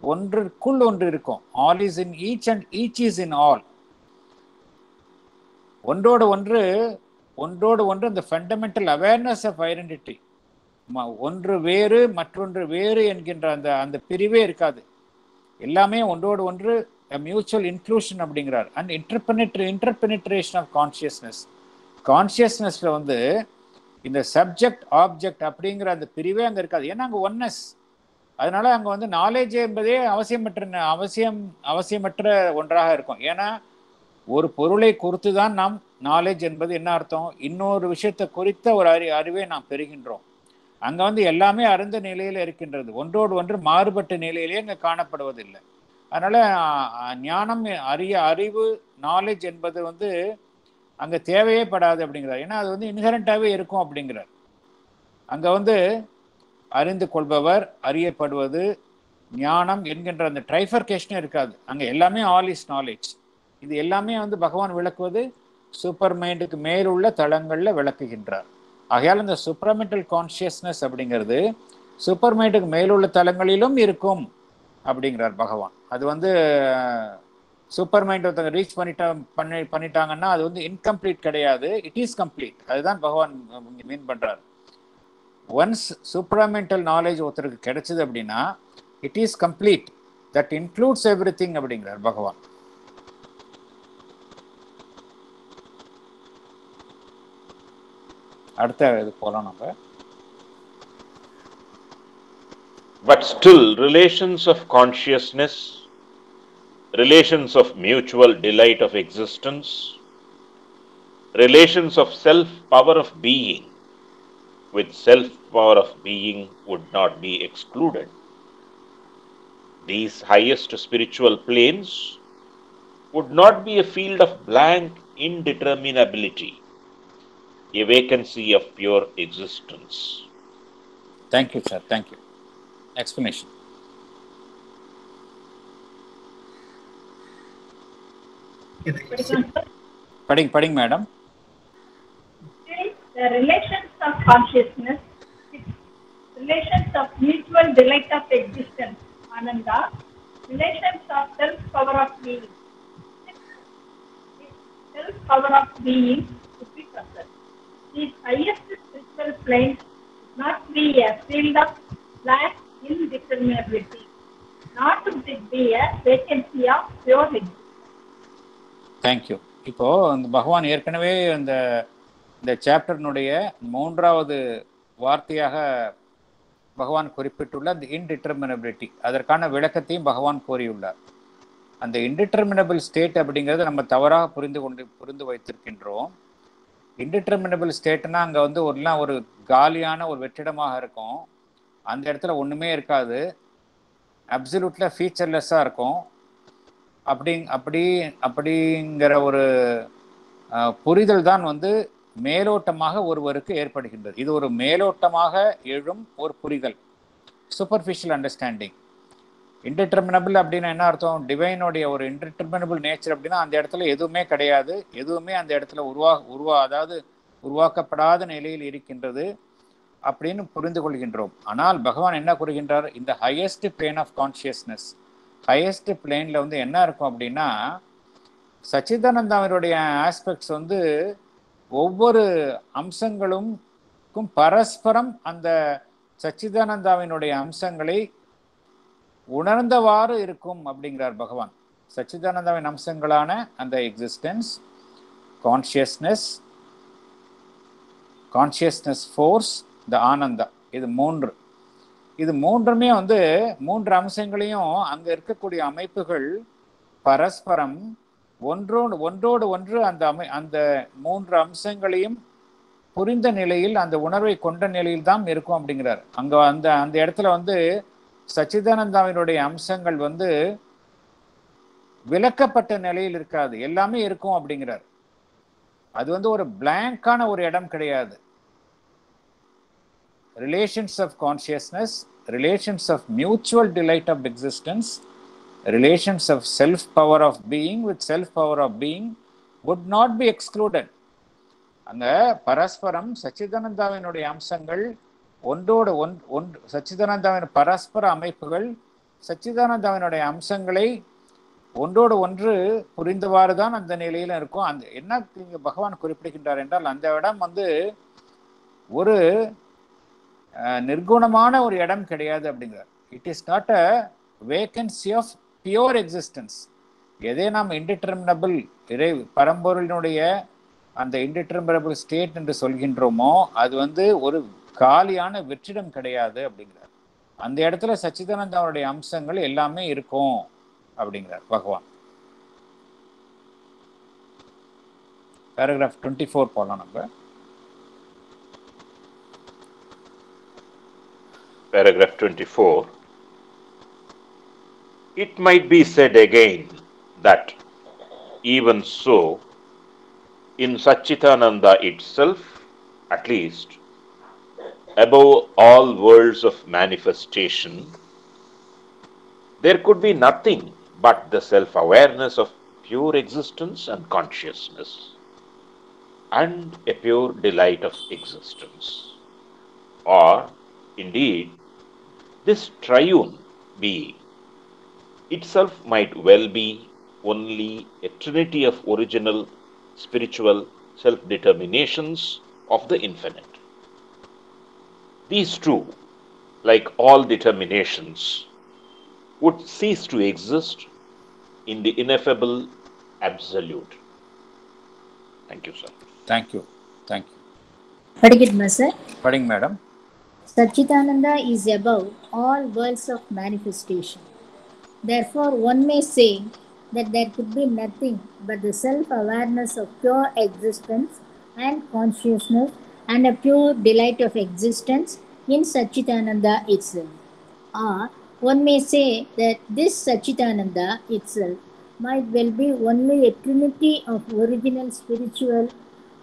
ஒன்றுக்குள் ஒன்று இருக்கும். All is in each and each is in all ஒன்றோடு ஒன்று ஒன்றோடு ஒன்று அந்த ஃபண்டமெண்டல் அவேர்னஸ் ஆஃப் ஐடென்டிட்டி ஒன்று வேறு மற்றொன்று வேறு என்கின்ற அந்த அந்த பிரிவே இருக்காது. எல்லாமே ஒன்றோடு ஒன்று மியூச்சுவல் இன்க்ளூஷன் அப்படிங்கிறார். And interpenetrate interpenetration of consciousness கான்சியஸ்னஸில் வந்து இந்த சப்ஜெக்ட் ஆப்ஜெக்ட் அப்படிங்கிற அந்த பிரிவே அங்கே இருக்காது. ஏன்னா அங்கே ஒன்னஸ் அதனால அங்கே வந்து நாலேஜ் என்பதே அவசியமற்ற அவசியம் அவசியமற்ற ஒன்றாக இருக்கும். ஏன்னா ஒரு பொருளை குறித்து தான் நாம் நாலேஜ் என்பது என்ன அர்த்தம்? இன்னொரு விஷயத்தை குறித்த ஒரு அறி அறிவை நாம் பெறுகின்றோம். அங்கே வந்து எல்லாமே அருந்த நிலையில் இருக்கின்றது. ஒன்றோடு ஒன்று மாறுபட்ட நிலையிலே அங்கே காணப்படுவதில்லை. அதனால ஞானம் அறிய அறிவு நாலேஜ் என்பது வந்து அங்கே தேவையே படாது அப்படிங்கிறார். ஏன்னா அது வந்து இன்ஹரண்டாகவே இருக்கும் அப்படிங்கிறார். அங்கே வந்து அறிந்து கொள்பவர் அறியப்படுவது ஞானம் என்கின்ற அந்த ட்ரைஃபர்கேஷனே இருக்காது. அங்கே எல்லாமே ஆல் இஸ் நாலேஜ் இது எல்லாமே வந்து பகவான் விளக்குவது சூப்பர் மைண்டுக்கு மேலுள்ள தளங்களில் விளக்குகின்றார். ஆகையால் இந்த சூப்பர்மெண்டல் கான்சியஸ்னஸ் அப்படிங்கிறது சூப்பர் மைண்டுக்கு மேலுள்ள தளங்களிலும் இருக்கும் அப்படிங்கிறார் பகவான். அது வந்து சூப்பர் மைண்ட் ஒருத்தங்க ரீச் பண்ணிட்டா பண்ணி பண்ணிட்டாங்கன்னா அது வந்து இன்கம்ப்ளீட் கிடையாது. இட் இஸ் கம்ப்ளீட் அதுதான் பகவான் மீன் பண்ணுறாரு ஒன்ஸ் சூப்பராமெண்டல் நாலேஜ் ஒருத்தருக்கு கிடைச்சது அப்படின்னா it is complete that includes everything அப்படிங்கிறார் பகவான் அடுத்த இது போலாம் நம்ம But still, relations of consciousness, relations of mutual delight of existence, relations of self power of being with self power of being would not be excluded. These highest spiritual planes would not be a field of blank indeterminability, a vacancy of pure existence. Thank you, sir. Thank you. Explanation. Padding, padding, madam the relations of consciousness, relations of mutual delight of existence, ananda, relations of self power of being, self power of being would be concerned. These highest spiritual planes not be a field of slack indeterminability, not to be a vacancy of pure existence. Thank you இப்போ இந்த பகவான் ஏற்கனவே இந்த இந்த சாப்டர்னுடைய மூன்றாவது வார்த்தையாக பகவான் குறிப்பிட்டுள்ள அந்த இன்டிட்டர்மினபிலிட்டி அதற்கான விளக்கத்தையும் பகவான் கூறியுள்ளார் அந்த இன்டிட்டர்மினபிள் ஸ்டேட் அப்படிங்கிறத நம்ம தவறாக புரிந்து கொண்டு புரிந்து வைத்திருக்கின்றோம். இன்டிட்டர்மினபிள் ஸ்டேட்னா அங்கே வந்து ஒருலாம் ஒரு காலியான ஒரு வெற்றிடமாக இருக்கும். அந்த இடத்துல ஒன்றுமே இருக்காது. அப்சல்யூட்டில் ஃபீச்சர்லெஸ்ஸாக இருக்கும். அப்படி அப்படி அப்படிங்கிற ஒரு புரிதல் தான் வந்து மேலோட்டமாக ஒருவருக்கு ஏற்படுகின்றது. இது ஒரு மேலோட்டமாக எழும் ஒரு புரிதல். சூப்பர்ஃபிஷியல் அண்டர்ஸ்டாண்டிங் இன்டிட்டர்மினபிள் அப்படின்னா என்ன அர்த்தம்? டிவைனுடைய ஒரு இன்டிட்டர்மினபிள் நேச்சர் அப்படின்னா அந்த இடத்துல எதுவுமே கிடையாது. எதுவுமே அந்த இடத்துல உருவா உருவா அதாவது உருவாக்கப்படாத நிலையில் இருக்கின்றது அப்படின்னு புரிந்து கொள்கின்றோம். ஆனால் பகவான் என்ன கூறுகின்றார்? இந்த highest plane of consciousness highest பிளேனில் வந்து என்ன இருக்கும் அப்படின்னா சச்சிதானந்தாவினுடைய ஆஸ்பெக்ட்ஸ் வந்து ஒவ்வொரு அம்சங்களும் பரஸ்பரம் அந்த சச்சிதானந்தாவினுடைய அம்சங்களை உணர்ந்தவாறு இருக்கும் அப்படிங்கிறார் பகவான். சச்சிதானந்தாவின் அம்சங்களான அந்த existence consciousness consciousness force the Ananda. இது மூன்று. இது மூன்றுமே வந்து மூன்று அம்சங்களையும் அங்கே இருக்கக்கூடிய அமைப்புகள் பரஸ்பரம் ஒன்றோடு ஒன்றோடு ஒன்று அந்த அமை அந்த மூன்று அம்சங்களையும் புரிந்த நிலையில் அந்த உணர்வை கொண்ட நிலையில் தான் இருக்கும் அப்படிங்கிறார். அங்கே அந்த அந்த இடத்துல வந்து சச்சிதானந்தாவினுடைய அம்சங்கள் வந்து விளக்கப்பட்ட நிலையில் இருக்காது. எல்லாமே இருக்கும் அப்படிங்கிறார். அது வந்து ஒரு பிளாங்கான ஒரு இடம் கிடையாது. Relations of consciousness relations of mutual delight of existence relations of self power of being with self power of being would not be excluded அங்க பரஸ்பரம் சச்சிதானந்தாவினுடைய அம்சங்கள் ஒன்றோடு ஒன் ஒன்று சச்சிதானந்தாவின் பரஸ்பர அமைப்புகள் சச்சிதானந்தாவினுடைய அம்சங்களை ஒன்றோடு ஒன்று புரிந்தவாறு தான் அந்த நிலையில இருக்கும். அந்த என்ன இங்கே பகவான் குறிப்பிடுகின்றார் என்றால் அந்த இடம் வந்து ஒரு நிர்குணமான ஒரு இடம் கிடையாது அப்படிங்கிறார். It is not a vacancy of pure existence எதை நாம் இன்டிட்டர்மினபிள் இறை பரம்பொருளினுடைய அந்த இன்டிட்டர்மினபிள் ஸ்டேட் என்று சொல்கின்றோமோ அது வந்து ஒரு காலியான வெற்றிடம் கிடையாது அப்படிங்கிறார். அந்த இடத்துல சச்சிதானந்தாவுடைய அம்சங்கள் எல்லாமே இருக்கும் அப்படிங்கிறார் பகவான். பேராகிராஃப் டுவெண்ட்டி ஃபோர் போகலாம் நம்ம. Paragraph twenty four it might be said again that even so in Satchitananda itself at least above all worlds of manifestation there could be nothing but the self awareness of pure existence and consciousness and a pure delight of existence. Or indeed this triune being itself might well be only a trinity of original spiritual self determinations of the infinite. These two, like all determinations, would cease to exist in the ineffable absolute. Thank you, sir. Thank you. Thank you. Padigidma, sir. Padig, madam. Satchitananda is above all worlds of manifestation. Therefore, one may say that there could be nothing but the self awareness of pure existence and consciousness and a pure delight of existence in Satchitananda itself. Or one may say that this Satchitananda itself might well be only a trinity of original spiritual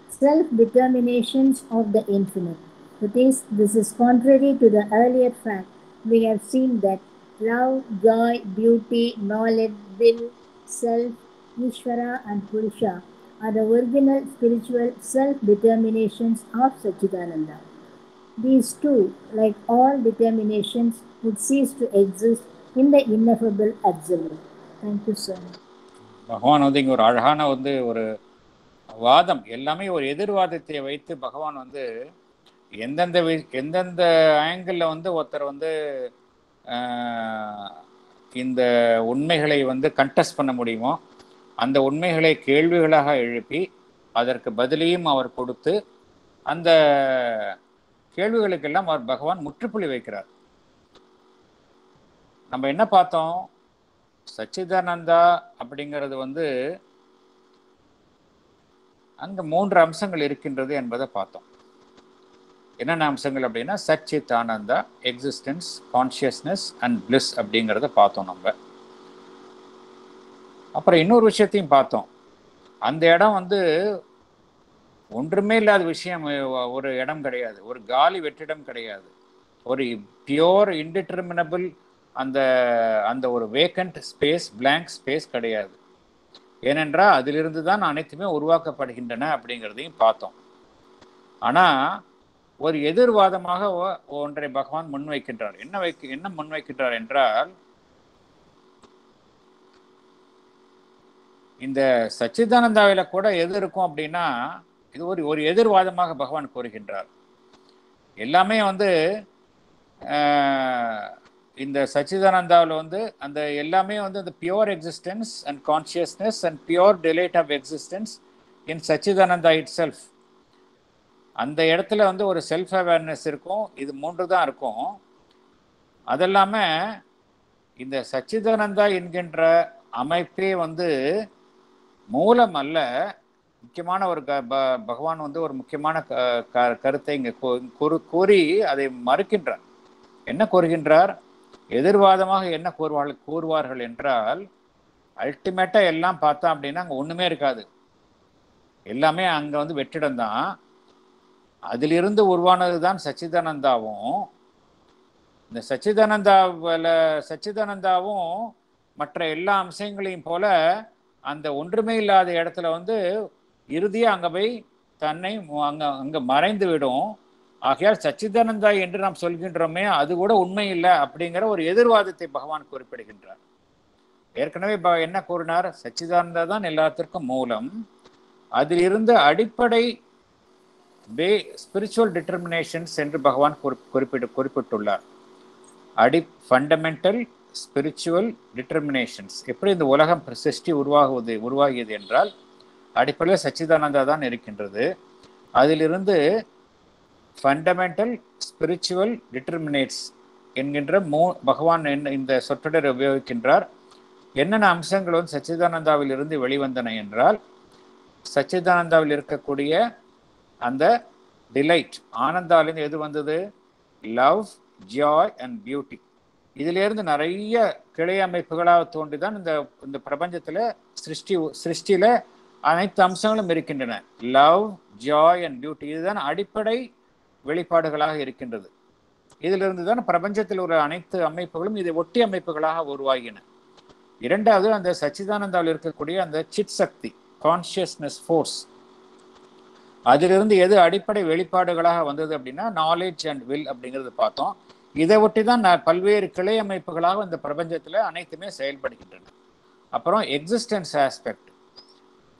self determinations of the infinite. That is, this is contrary to the earlier fact we have seen that love, joy, beauty, knowledge, will, self, Ishvara, and Purusha are the original spiritual self determinations of Satchitananda. These two, like all determinations, would cease to exist in the ineffable absolute. Thank you, sir. Bhagavan வந்து இங்க ஒரு அழகான வந்து ஒரு வாதம் எல்லாமே ஒரு எதிர்வாதத்தை வைத்து பகவான் வந்து எந்தெந்த வி- எந்தெந்த ஆங்கிளில் வந்து ஒருத்தர் வந்து ஆஹ், இந்த உண்மைகளை வந்து கண்டெஸ்ட் பண்ண முடியுமோ அந்த உண்மைகளை கேள்விகளாக எழுப்பி அதற்கு பதிலையும் அவர் கொடுத்து அந்த கேள்விகளுக்கெல்லாம் அவர் பகவான் முற்றுப்புள்ளி வைக்கிறார். நம்ம என்ன பார்த்தோம்? சச்சிதானந்தா அப்படிங்கிறது வந்து அந்த மூன்று அம்சங்கள் இருக்கின்றது என்பதை பார்த்தோம். என்னென்ன அம்சங்கள் அப்படின்னா Sachchidananda existence consciousness and bliss அப்படிங்கிறத பார்த்தோம் நம்ம. அப்புறம் இன்னொரு விஷயத்தையும் பார்த்தோம். அந்த இடம் வந்து ஒன்றுமே இல்லாத விஷயம். ஒரு இடம் கிடையாது. ஒரு காலி வெற்றிடம் கிடையாது. ஒரு பியோர் இன்டிட்டர்மினபிள் அந்த அந்த ஒரு வேக்கண்ட் ஸ்பேஸ் பிளாங்க் ஸ்பேஸ் கிடையாது. ஏனென்றால் அதிலிருந்து தான் அனைத்துமே உருவாக்கப்படுகின்றன அப்படிங்கிறதையும் பார்த்தோம். ஆனால் ஒரு எதிர்வாதமாக ஒன்றை பகவான் முன்வைக்கின்றார். என்ன வைக்க என்ன முன்வைக்கின்றார் என்றால் இந்த சச்சிதானந்தாவில கூட எது இருக்கும் அப்படின்னா இது ஒரு ஒரு எதிர்வாதமாக பகவான் கூறுகின்றார். எல்லாமே வந்து இந்த சச்சிதானந்தாவில் வந்து அந்த எல்லாமே வந்து அந்த pure existence and consciousness and pure delight of existence in Sachchidananda itself அந்த இடத்துல வந்து ஒரு செல்ஃப் அவேர்னஸ் இருக்கும். இது மூன்று தான் இருக்கும். அதெல்லாம இந்த சச்சிதானந்தா என்கின்ற அமைப்பே வந்து மூலம் அல்ல முக்கியமான ஒரு க ப- பகவான் வந்து ஒரு முக்கியமான க க- கருத்தை இங்கே கூறு கூறி அதை மறுக்கின்றார். என்ன கூறுகின்றார்? எதிர்வாதமாக என்ன கூறுவார்கள் கூறுவார்கள் என்றால் அல்டிமேட்டாக எல்லாம் பார்த்தா அப்படின்னா அங்கே ஒன்றுமே இருக்காது. எல்லாமே அங்கே வந்து வெற்றிடம் தான் அதிலிருந்து உருவானது தான் சச்சிதானந்தாவும். இந்த சச்சிதானந்தாவில் சச்சிதானந்தாவும் மற்ற எல்லா அம்சங்களையும் போல அந்த ஒன்றுமே இல்லாத இடத்துல வந்து இறுதியாக அங்கே போய் தன்னை அங்கே அங்கே மறைந்து விடும். ஆகையால் சச்சிதானந்தா என்று நாம் சொல்கின்றோமே அது கூட உண்மை இல்லை அப்படிங்கிற ஒரு எதிர்வாதத்தை பகவான் குறிப்பிடுகின்றார். ஏற்கனவே ப- என்ன கூறினார்? சச்சிதானந்தா தான் எல்லாத்திற்கும் மூலம். அதிலிருந்து அடிப்படை பே ஸ்பிரிச்சுவல் டிட்டர்மினேஷன்ஸ் என்று பகவான் குறிப்பிட்டு குறிப்பிட்டுள்ளார். அடி ஃபண்டமெண்டல் ஸ்பிரிச்சுவல் டிட்டர்மினேஷன்ஸ் எப்படி இந்த உலகம் சிருஷ்டி உருவாகுவது உருவாகியது என்றால் அடிப்படையில் சச்சிதானந்தா தான் இருக்கின்றது. அதிலிருந்து ஃபண்டமெண்டல் ஸ்பிரிச்சுவல் டிட்டர்மினேட்ஸ் என்கின்ற மூ பகவான் என்ன இந்த சொற்றொடர் உபயோகிக்கின்றார். என்னென்ன அம்சங்கள் வந்து சச்சிதானந்தாவில் இருந்து வெளிவந்தன என்றால் சச்சிதானந்தாவில் இருக்கக்கூடிய அந்த டிலைட் ஆனந்தாலேருந்து எது வந்தது? லவ் ஜாய் அண்ட் பியூட்டி இதிலேருந்து நிறைய கிளை அமைப்புகளாக தோன்றி தான் இந்த இந்த பிரபஞ்சத்தில் சிருஷ்டி சிருஷ்டியில் அனைத்து அம்சங்களும் இருக்கின்றன. லவ் ஜாய் அண்ட் பியூட்டி இதுதான் அடிப்படை வெளிப்பாடுகளாக இருக்கின்றது. இதிலிருந்து தான் பிரபஞ்சத்தில் உள்ள அனைத்து அமைப்புகளும் இதை ஒட்டி அமைப்புகளாக உருவாகின. இரண்டாவது அந்த சச்சிதானந்தாவில் இருக்கக்கூடிய அந்த சிட் சக்தி கான்சியஸ்னஸ் ஃபோர்ஸ் அதிலிருந்து எது அடிப்படை வெளிப்பாடுகளாக வந்தது அப்படின்னா நாலேஜ் அண்ட் வில் அப்படிங்கிறது பார்த்தோம். இதை ஒட்டி தான் நான் பல்வேறு கிளை அமைப்புகளாக இந்த பிரபஞ்சத்தில் அனைத்துமே செயல்படுகின்றன. அப்புறம் எக்ஸிஸ்டன்ஸ் ஆஸ்பெக்ட்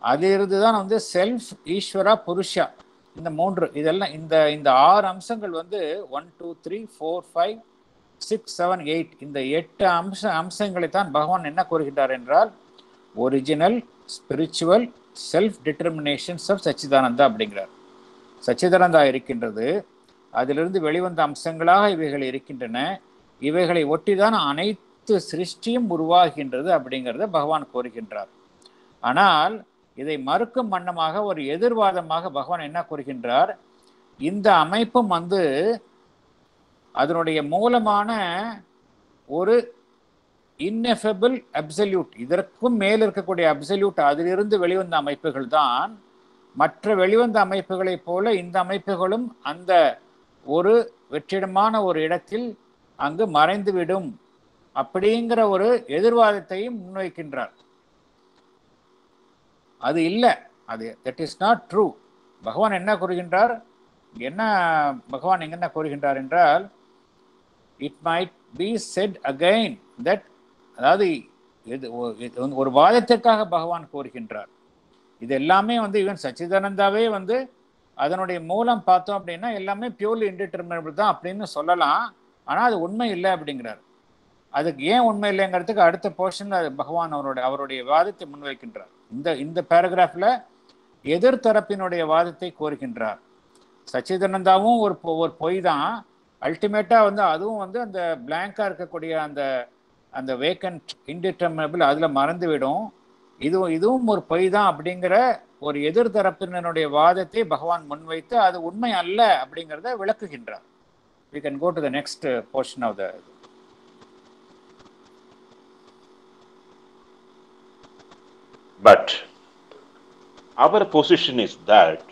அதிலிருந்து தான் வந்து செல்ஃப் ஈஸ்வரா புருஷா இந்த மூன்று இதெல்லாம் இந்த இந்த ஆறு அம்சங்கள் வந்து one two three four five six seven eight இந்த எட்டு அம்ச அம்சங்களை தான் பகவான் என்ன கூறுகின்றார் என்றால் original spiritual self determinations of Sachchidananda அப்படிங்கிறார். சச்சிதானந்தா இருக்கின்றது அதிலிருந்து வெளிவந்த அம்சங்களாக இவைகள் இருக்கின்றன. இவைகளை ஒட்டிதான் அனைத்து சிருஷ்டியும் உருவாகின்றது அப்படிங்கிறத பகவான் கூறுகின்றார். ஆனால் இதை மறுக்கும் வண்ணமாக ஒரு எதிர்வாதமாக பகவான் என்ன கூறுகின்றார்? இந்த அமைப்பும் வந்து அதனுடைய மூலமான ஒரு இன்னெஃபபிள் அப்சல்யூட் இதற்கும் மேல் இருக்கக்கூடிய அப்சல்யூட் அதிலிருந்து வெளிவந்த அமைப்புகள் தான். மற்ற வெளிவந்த அமைப்புகளைப் போல இந்த அமைப்புகளும் அந்த ஒரு வெற்றிடமான ஒரு இடத்தில் அங்கு மறைந்துவிடும் அப்படிங்கிற ஒரு எதிர்வாதத்தையும் முன்வைக்கின்றார். அது இல்லை. அது that is not true Bhagavan என்ன கூறுகின்றார்? என்ன பகவான் என்ன கூறுகின்றார் என்றால் it might be said again that அதாவது இது ஒரு வாதத்திற்காக பகவான் கோருகின்றார். இது எல்லாமே வந்து இவன் சச்சிதானந்தாவே வந்து அதனுடைய மூலம் பார்த்தோம் அப்படின்னா எல்லாமே பியூர்லி இன்டிட்டர்மினபிள் தான் அப்படின்னு சொல்லலாம். ஆனால் அது உண்மை இல்லை அப்படிங்கிறார். அதுக்கு ஏன் உண்மை இல்லைங்கிறதுக்கு அடுத்த போர்ஷன்ல பகவான் அவருடைய அவருடைய வாதத்தை முன்வைக்கின்றார். இந்த இந்த பேராகிராஃபில் எதிர்த்தரப்பினுடைய வாதத்தை கோருகின்றார். சச்சிதானந்தாவும் ஒரு பொ- ஒரு பொய் தான். அல்டிமேட்டாக வந்து அதுவும் வந்து அந்த பிளாங்காக இருக்கக்கூடிய அந்த அந்த வேக்கன்ட் இன்டிட்டர்மினபிள் அதில் மறந்துவிடும் இதுவும் இதுவும் ஒரு பொய் தான் அப்படிங்கிற ஒரு எதிர்தரப்பினருடைய வாதத்தை பகவான் முன்வைத்து அது உண்மை அல்ல அப்படிங்கிறத விளக்குகின்றார் we can go to the next portion of the but our position is that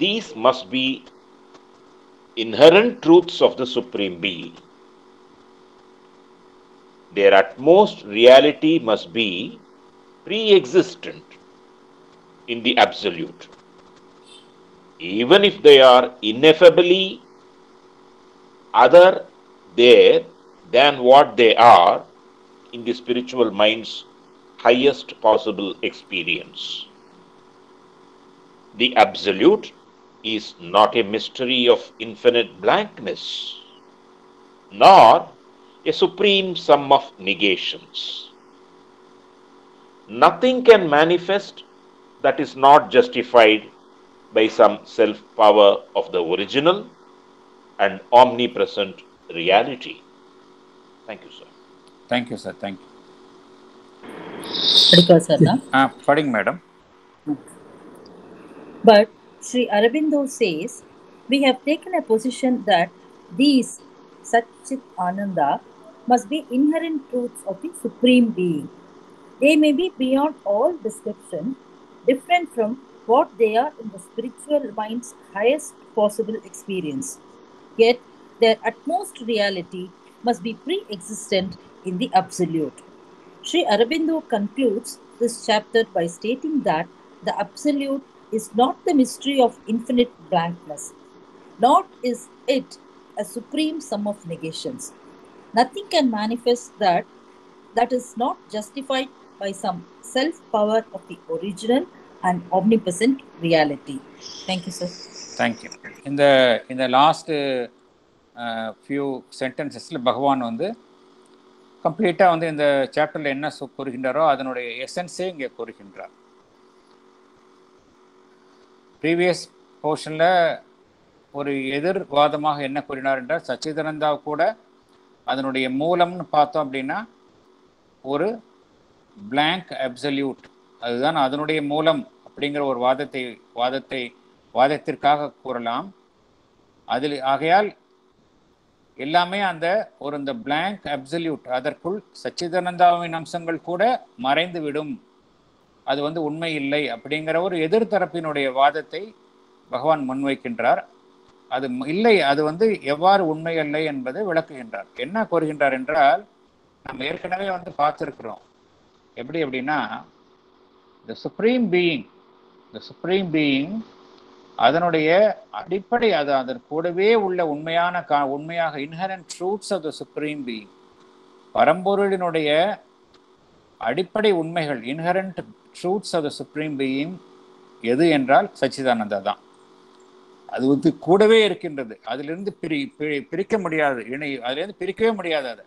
these must be be inherent truths of the Supreme Being. Their utmost reality must be pre existent in the Absolute. Even if they are ineffably other there than what they are in the spiritual mind's highest possible experience. The Absolute is not a mystery of infinite blankness, nor a supreme sum of negations. Nothing can manifest that is not justified by some self power of the original and omnipresent reality. Thank you, sir. Thank you, sir. Thank you. Ah, pardon, madam. But Sri Aurobindo says, we have taken a position that these Satchit Ananda must be inherent truths of the Supreme Being. They may be beyond all description, different from what they are in the spiritual mind's highest possible experience. Yet, their utmost reality must be pre existent in the Absolute. Sri Aurobindo concludes this chapter by stating that the Absolute is not the mystery of infinite blankness, nor is it a supreme sum of negations. Nothing can manifest that that is not justified by some self power of the original and omnipresent reality thank you sir thank you இந்த இந்த last few சென்டென்சஸில் பகவான் வந்து கம்ப்ளீட்டாக வந்து இந்த சாப்டரில் என்ன சொ- கூறுகின்றாரோ அதனுடைய எசன்ஸே இங்கே கூறுகின்றார். ப்ரீவியஸ் போர்ஷனில் ஒரு எதிர்வாதமாக என்ன கூறினார் என்றால் சச்சிதானந்தா கூட அதனுடைய மூலம்னு பார்த்தோம் அப்படின்னா ஒரு பிளாங்க் அப்சல்யூட் அதுதான் அதனுடைய மூலம் அப்படிங்கிற ஒரு வாதத்தை வாதத்தை வாதத்திற்காக கூறலாம். அதில் ஆகையால் எல்லாமே அந்த ஒரு இந்த பிளாங்க் அப்சல்யூட் அதற்குள் சச்சிதானந்தாவின் அம்சங்கள் கூட மறைந்து விடும் அது வந்து உண்மை இல்லை அப்படிங்கிற ஒரு எதிர்த்தரப்பினுடைய வாதத்தை பகவான் முன்வைக்கின்றார். அது இல்லை அது வந்து எவ்வாறு உண்மை இல்லை என்பதை விளக்குகின்றார். என்ன கூறுகின்றார் என்றால் நம்ம ஏற்கனவே வந்து பார்த்துருக்குறோம். எப்படி அப்படின்னா the supreme being the supreme being அதனுடைய அடிப்படை அது அதன் கூடவே உள்ள உண்மையான கா உண்மையாக inherent truths of the supreme being பரம்பொருளினுடைய அடிப்படை உண்மைகள் inherent truths of the supreme being எது என்றால் சச்சிதானந்தா தான். அது வந்து கூடவே இருக்கின்றது. அதிலிருந்து பிரி பிரிக்க முடியாது. இணை அதிலிருந்து பிரிக்கவே முடியாது அதை.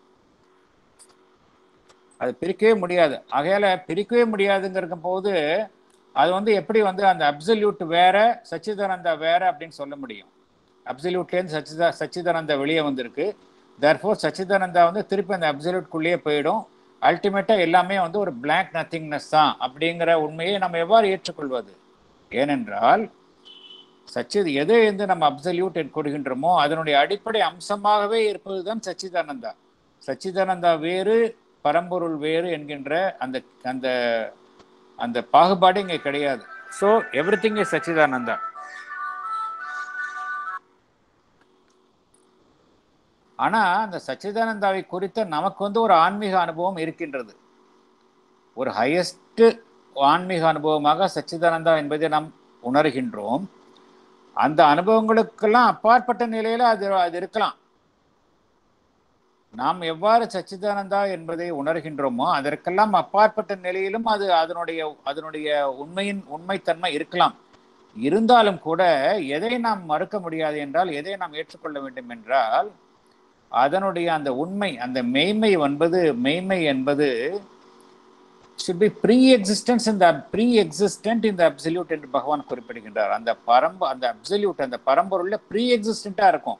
அது பிரிக்கவே முடியாது. ஆகையால பிரிக்கவே முடியாதுங்கிற போது அது வந்து எப்படி வந்து அந்த அப்சல்யூட் வேற சச்சிதானந்தா வேற அப்படின்னு சொல்ல முடியும். அப்சல்யூட்லேருந்து சச்சிதா சச்சிதானந்தா வெளியே வந்திருக்கு. தர்ஃபோர் சச்சிதானந்தா வந்து திருப்பி அந்த அப்சல்யூட்குள்ளேயே போயிடும். அல்டிமேட்டாக எல்லாமே வந்து ஒரு blank நத்திங்னஸ் தான் அப்படிங்கிற உண்மையை நம்ம எவ்வாறு ஏற்றுக்கொள்வது? ஏனென்றால் சச்சித் எதை எது நம்ம அப்சல்யூட் கொடுகின்றோமோ அதனுடைய அடிப்படை அம்சமாகவே இருப்பது தான் சச்சிதானந்தா. சச்சிதானந்தா வேறு பரம்பொருள் வேறு என்கின்ற அந்த அந்த அந்த பாகுபாடு இங்கே கிடையாது. So everything is Sachchidananda. ஆனா அந்த சச்சிதானந்தாவை குறித்த நமக்கு வந்து ஒரு ஆன்மீக அனுபவம் இருக்கின்றது. ஒரு ஹையஸ்ட் ஆன்மீக அனுபவமாக சச்சிதானந்தா என்பதை நாம் உணர்கின்றோம். அந்த அனுபவங்களுக்கெல்லாம் அப்பாற்பட்ட நிலையில அது அது இருக்கலாம். நாம் எவ்வாறு சச்சிதானந்தா என்பதை உணர்கின்றோமோ அதற்கெல்லாம் அப்பாற்பட்ட நிலையிலும் அது அதனுடைய அதனுடைய உண்மையின் உண்மைத்தன்மை இருக்கலாம். இருந்தாலும் கூட எதை நாம் மறுக்க முடியாது என்றால் எதை நாம் ஏற்றுக்கொள்ள வேண்டும் என்றால் அதனுடைய அந்த உண்மை அந்த மெய்மை என்பது மெய்மை என்பது ஷுட் பி ப்ரீ எக்ஸிஸ்டன்ஸ் இந்த ப்ரீ எக்ஸிஸ்டன்ட் இந்த அப்சல்யூட் என்று பகவான் குறிப்பிடுகின்றார். அந்த பரம்ப அந்த அப்சல்யூட் அந்த பரம்பொருள்ல ப்ரீ எக்ஸிஸ்டண்ட்டாக இருக்கும்.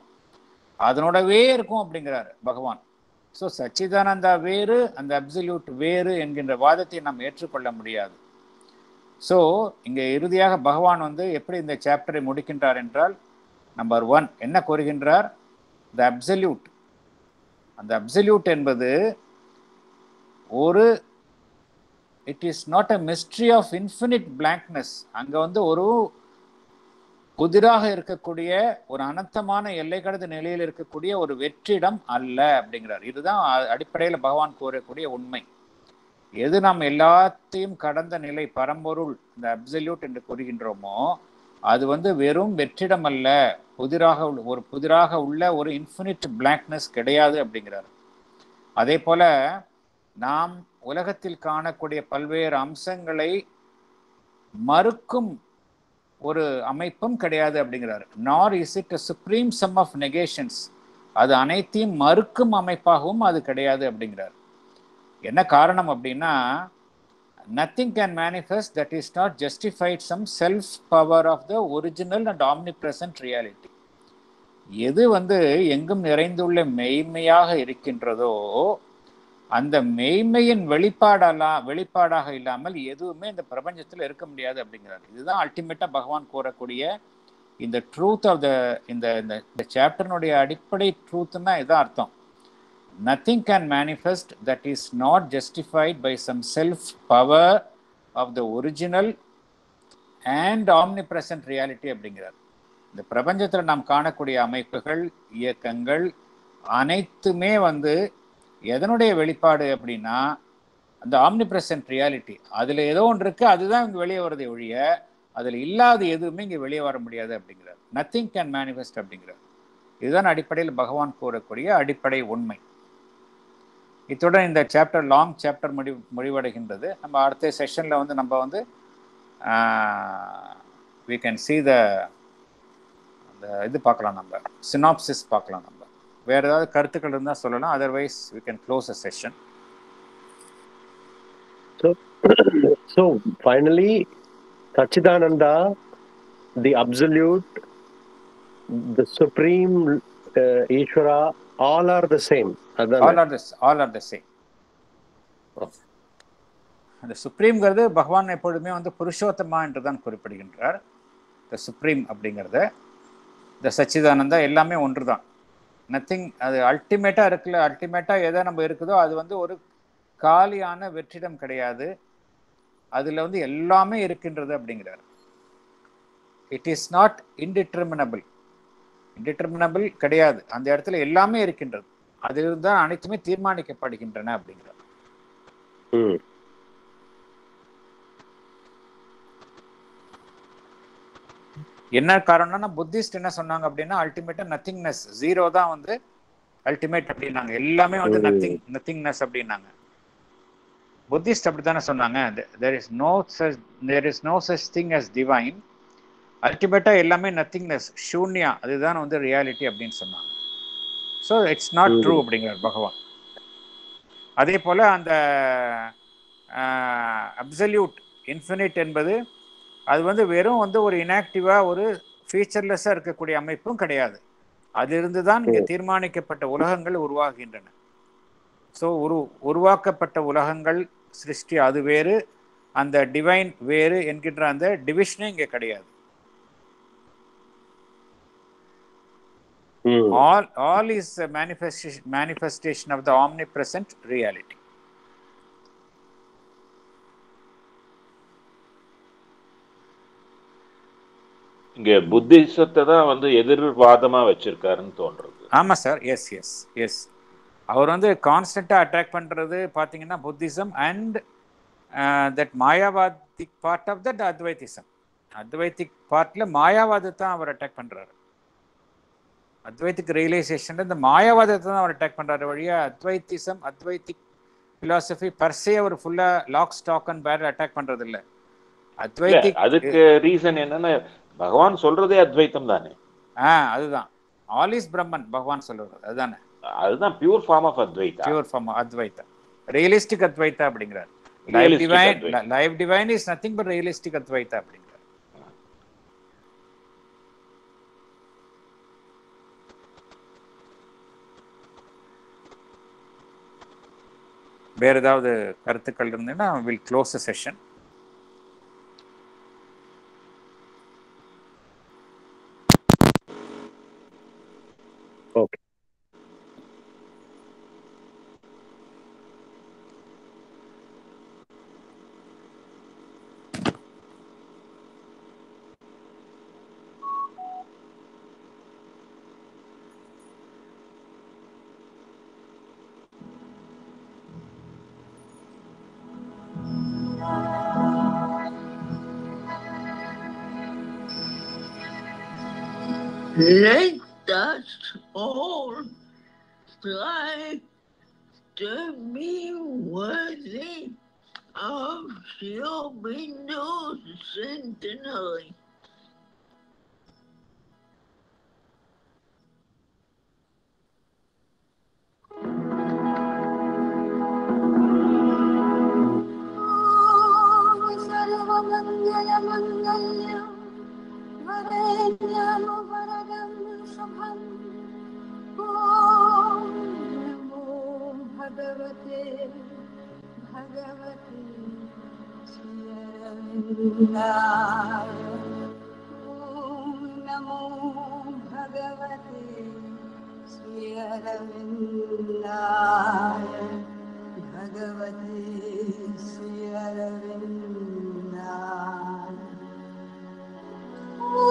அதனோடவே இருக்கும் அப்படிங்கிறார் பகவான். ஸோ சச்சிதானந்தா வேறு அந்த அப்சல்யூட் வேறு என்கின்ற வாதத்தை நாம் ஏற்றுக்கொள்ள முடியாது. ஸோ இங்கே இறுதியாக பகவான் வந்து எப்படி இந்த சாப்டரை முடிக்கின்றார் என்றால் நம்பர் ஒன் என்ன கூறுகின்றார்? த அப்சல்யூட் அந்த அப்சல்யூட் என்பது ஒரு it is not a mystery of infinite blankness அங்கே வந்து ஒரு புதிராக இருக்கக்கூடிய ஒரு அனந்தமான எல்லை கடந்த நிலையில் இருக்கக்கூடிய ஒரு வெற்றிடம் அல்ல அப்படிங்கிறார். இதுதான் அடிப்படையில் பகவான் கூறக்கூடிய உண்மை. எது நாம் எல்லாத்தையும் கடந்த நிலை பரம்பொருள் இந்த அப்சல்யூட் என்று கூறுகின்றோமோ அது வந்து வெறும் வெற்றிடம் அல்ல. புதிராக உள்ள- ஒரு புதிராக உள்ள ஒரு இன்ஃபினிட் பிளாக்னஸ் கிடையாது அப்படிங்கிறார். அதே போல நாம் உலகத்தில் காணக்கூடிய பல்வேறு அம்சங்களை மறுக்கும் ஒரு அமைப்பும் கிடையாது அப்படிங்கிறார். Nor is it supreme sum of negations அது அனைத்தையும் மறுக்கும் அமைப்பாகவும் அது கிடையாது அப்படிங்கிறார். என்ன காரணம் அப்படின்னா nothing can manifest that is not justified some self power of the original and omnipresent reality எது வந்து எங்கும் நிறைந்துள்ள மெய்மையாக இருக்கின்றதோ அந்த மெய்மையின் வெளிப்பாடெல்லாம் வெளிப்பாடாக இல்லாமல் எதுவுமே இந்த பிரபஞ்சத்தில் இருக்க முடியாது அப்படிங்கிறார். இதுதான் அல்டிமேட்டா பகவான் கூறக்கூடிய இந்த ட்ரூத் ஆஃப் த இந்த இந்த இந்த சாப்டர்னுடைய அடிப்படை ட்ரூத்னா இதான் அர்த்தம். Nothing can manifest that is not justified by some self power of the original and omnipresent reality அப்படிங்கிறார். இந்த பிரபஞ்சத்தில் நாம் காணக்கூடிய அமைப்புகள் இயக்கங்கள் அனைத்துமே வந்து எதனுடைய வெளிப்பாடு அப்படின்னா அந்த ஆம்னி பிரசன்ட் ரியாலிட்டி அதில் ஏதோ ஒன்று இருக்குது அதுதான் இங்கே வெளியே வரதை ஒழிய அதில் இல்லாத எதுவுமே இங்கே வெளியே வர முடியாது அப்படிங்கிறார். நத்திங் கேன் மேனிஃபெஸ்ட் அப்படிங்கிறார். இதுதான் அடிப்படையில் பகவான் கூறக்கூடிய அடிப்படை உண்மை. இத்துடன் இந்த சாப்டர் லாங் சாப்டர் முடி முடிவடைகின்றது. நம்ம அடுத்த செஷனில் வந்து நம்ம வந்து வி கேன் சி த அந்த இது பார்க்கலாம் நம்ம. சினாப்சிஸ் பார்க்கலாம் நம்ம. வேற ஏதாவது கருத்துக்கள் இருந்தால் சொல்லலாம் otherwise we can close a session finally, Sachidananda, the absolute, the supreme uh, Ishvara, all are the same. All? Are the all are the same அந்த சுப்ரீம்ங்கிறது பகவான் எப்பொழுதுமே வந்து புருஷோத்தமா என்று தான் குறிப்பிடுகின்றார். த சுப்ரீம் அப்படிங்கிறத இந்த சச்சிதானந்தா எல்லாமே ஒன்று தான் நத்திங் அது அல்டிமேட்டாக இருக்குல்ல அல்டிமேட்டாக எதை நம்ம இருக்குதோ அது வந்து ஒரு காலியான வெற்றிடம் கிடையாது. அதில் வந்து எல்லாமே இருக்கின்றது அப்படிங்கிறார். It is not indeterminable indeterminable கிடையாது. அந்த இடத்துல எல்லாமே இருக்கின்றது. அதிலிருந்து தான் அனைத்துமே தீர்மானிக்கப்படுகின்றன அப்படிங்கிறார். என்ன காரணம்னா புத்திஸ்ட் என்ன சொன்னாங்க அப்படின்னா அல்டிமேட்டா நத்திங்னஸ் ஜீரோ தான் வந்து அல்டிமேட் அப்படின்னாங்க. எல்லாமே வந்து. நத்திங் நத்திங்னஸ் அப்படின்னாங்க. புத்திஸ்ட் அப்படித்தானே சொன்னாங்க. There is no such there is no such thing as divine அல்டிமேட்டா எல்லாமே நத்திங்னஸ் ஷூன்யா அதுதான் வந்து ரியாலிட்டி அப்படின்னு சொன்னாங்க. So it's not. ட்ரூ அப்படிங்கிறார் பகவான். அதே போல அந்த அப்சல்யூட் இன்ஃபினிட் என்பது அது வந்து வெறும் வந்து ஒரு இனாக்டிவா ஒரு ஃபீச்சர்லெஸ்ஸாக இருக்கக்கூடிய அமைப்பும் கிடையாது. அதிலிருந்து தான் இங்கே தீர்மானிக்கப்பட்ட உலகங்கள் உருவாகின்றன. ஸோ உரு உருவாக்கப்பட்ட உலகங்கள் சிருஷ்டி அது வேறு. அந்த டிவைன் வேறு என்கின்ற அந்த டிவிஷனே இங்கே கிடையாது. ம். all all is a manifestation manifestation of the omnipresent இங்க புத்திசத்தை தான் வந்து எதிர்வாதமா வச்சிருக்காருன்னு தோன்றது. ஆமா சார் எஸ் எஸ் எஸ் அவர் வந்து கான்ஸ்டண்டா அட்ராக்ட் பண்றது பாத்தீங்கன்னா Buddhism and that Mayavadic part of that Advaitism Advaitic பார்ட்ல மாயாவாதத்தை தான் அவர் அட்டாக் பண்றாரு. அத்வைத்திக் ரியலைசேஷன் இந்த மாயாவாதத்தை தான் அவர் அட்டாக் பண்றாரு வழியா அத்வைத்திசம் அத்வைத்திக் பிலாசபி பர்சே அவர் ஃபுல்லா lock stock and barrel attack பண்றது இல்ல அத்வைத்திக் அதுக்கு ரீசன் என்னன்னா பகவான் சொல்றதே அத்வைத்தம் தானே? ஆ அதுதான். ஆல் இஸ் பிரம்மன் பகவான் சொல்றது. அதுதானே. அதுதான் pure form of Advaita pure form Advaita realistic Advaita அப்படிங்கிறார். Life divine. Life divine is nothing but realistic Advaita அப்படிங்கிறார். வேற ஏதாவது கருத்துக்கள் இருந்ததுன்னா will close session okay Let us all strive to be worthy of your Windows centenary. सर्वमङ्गलमङ्गल्यं वरेण्यं वरदं शुभम् ॐ नमो भगवते भगवते श्रीरविन्दाय ॐ नमो भगवते श्रीरविन्दाय भगवते श्रीरविन्दाय Shri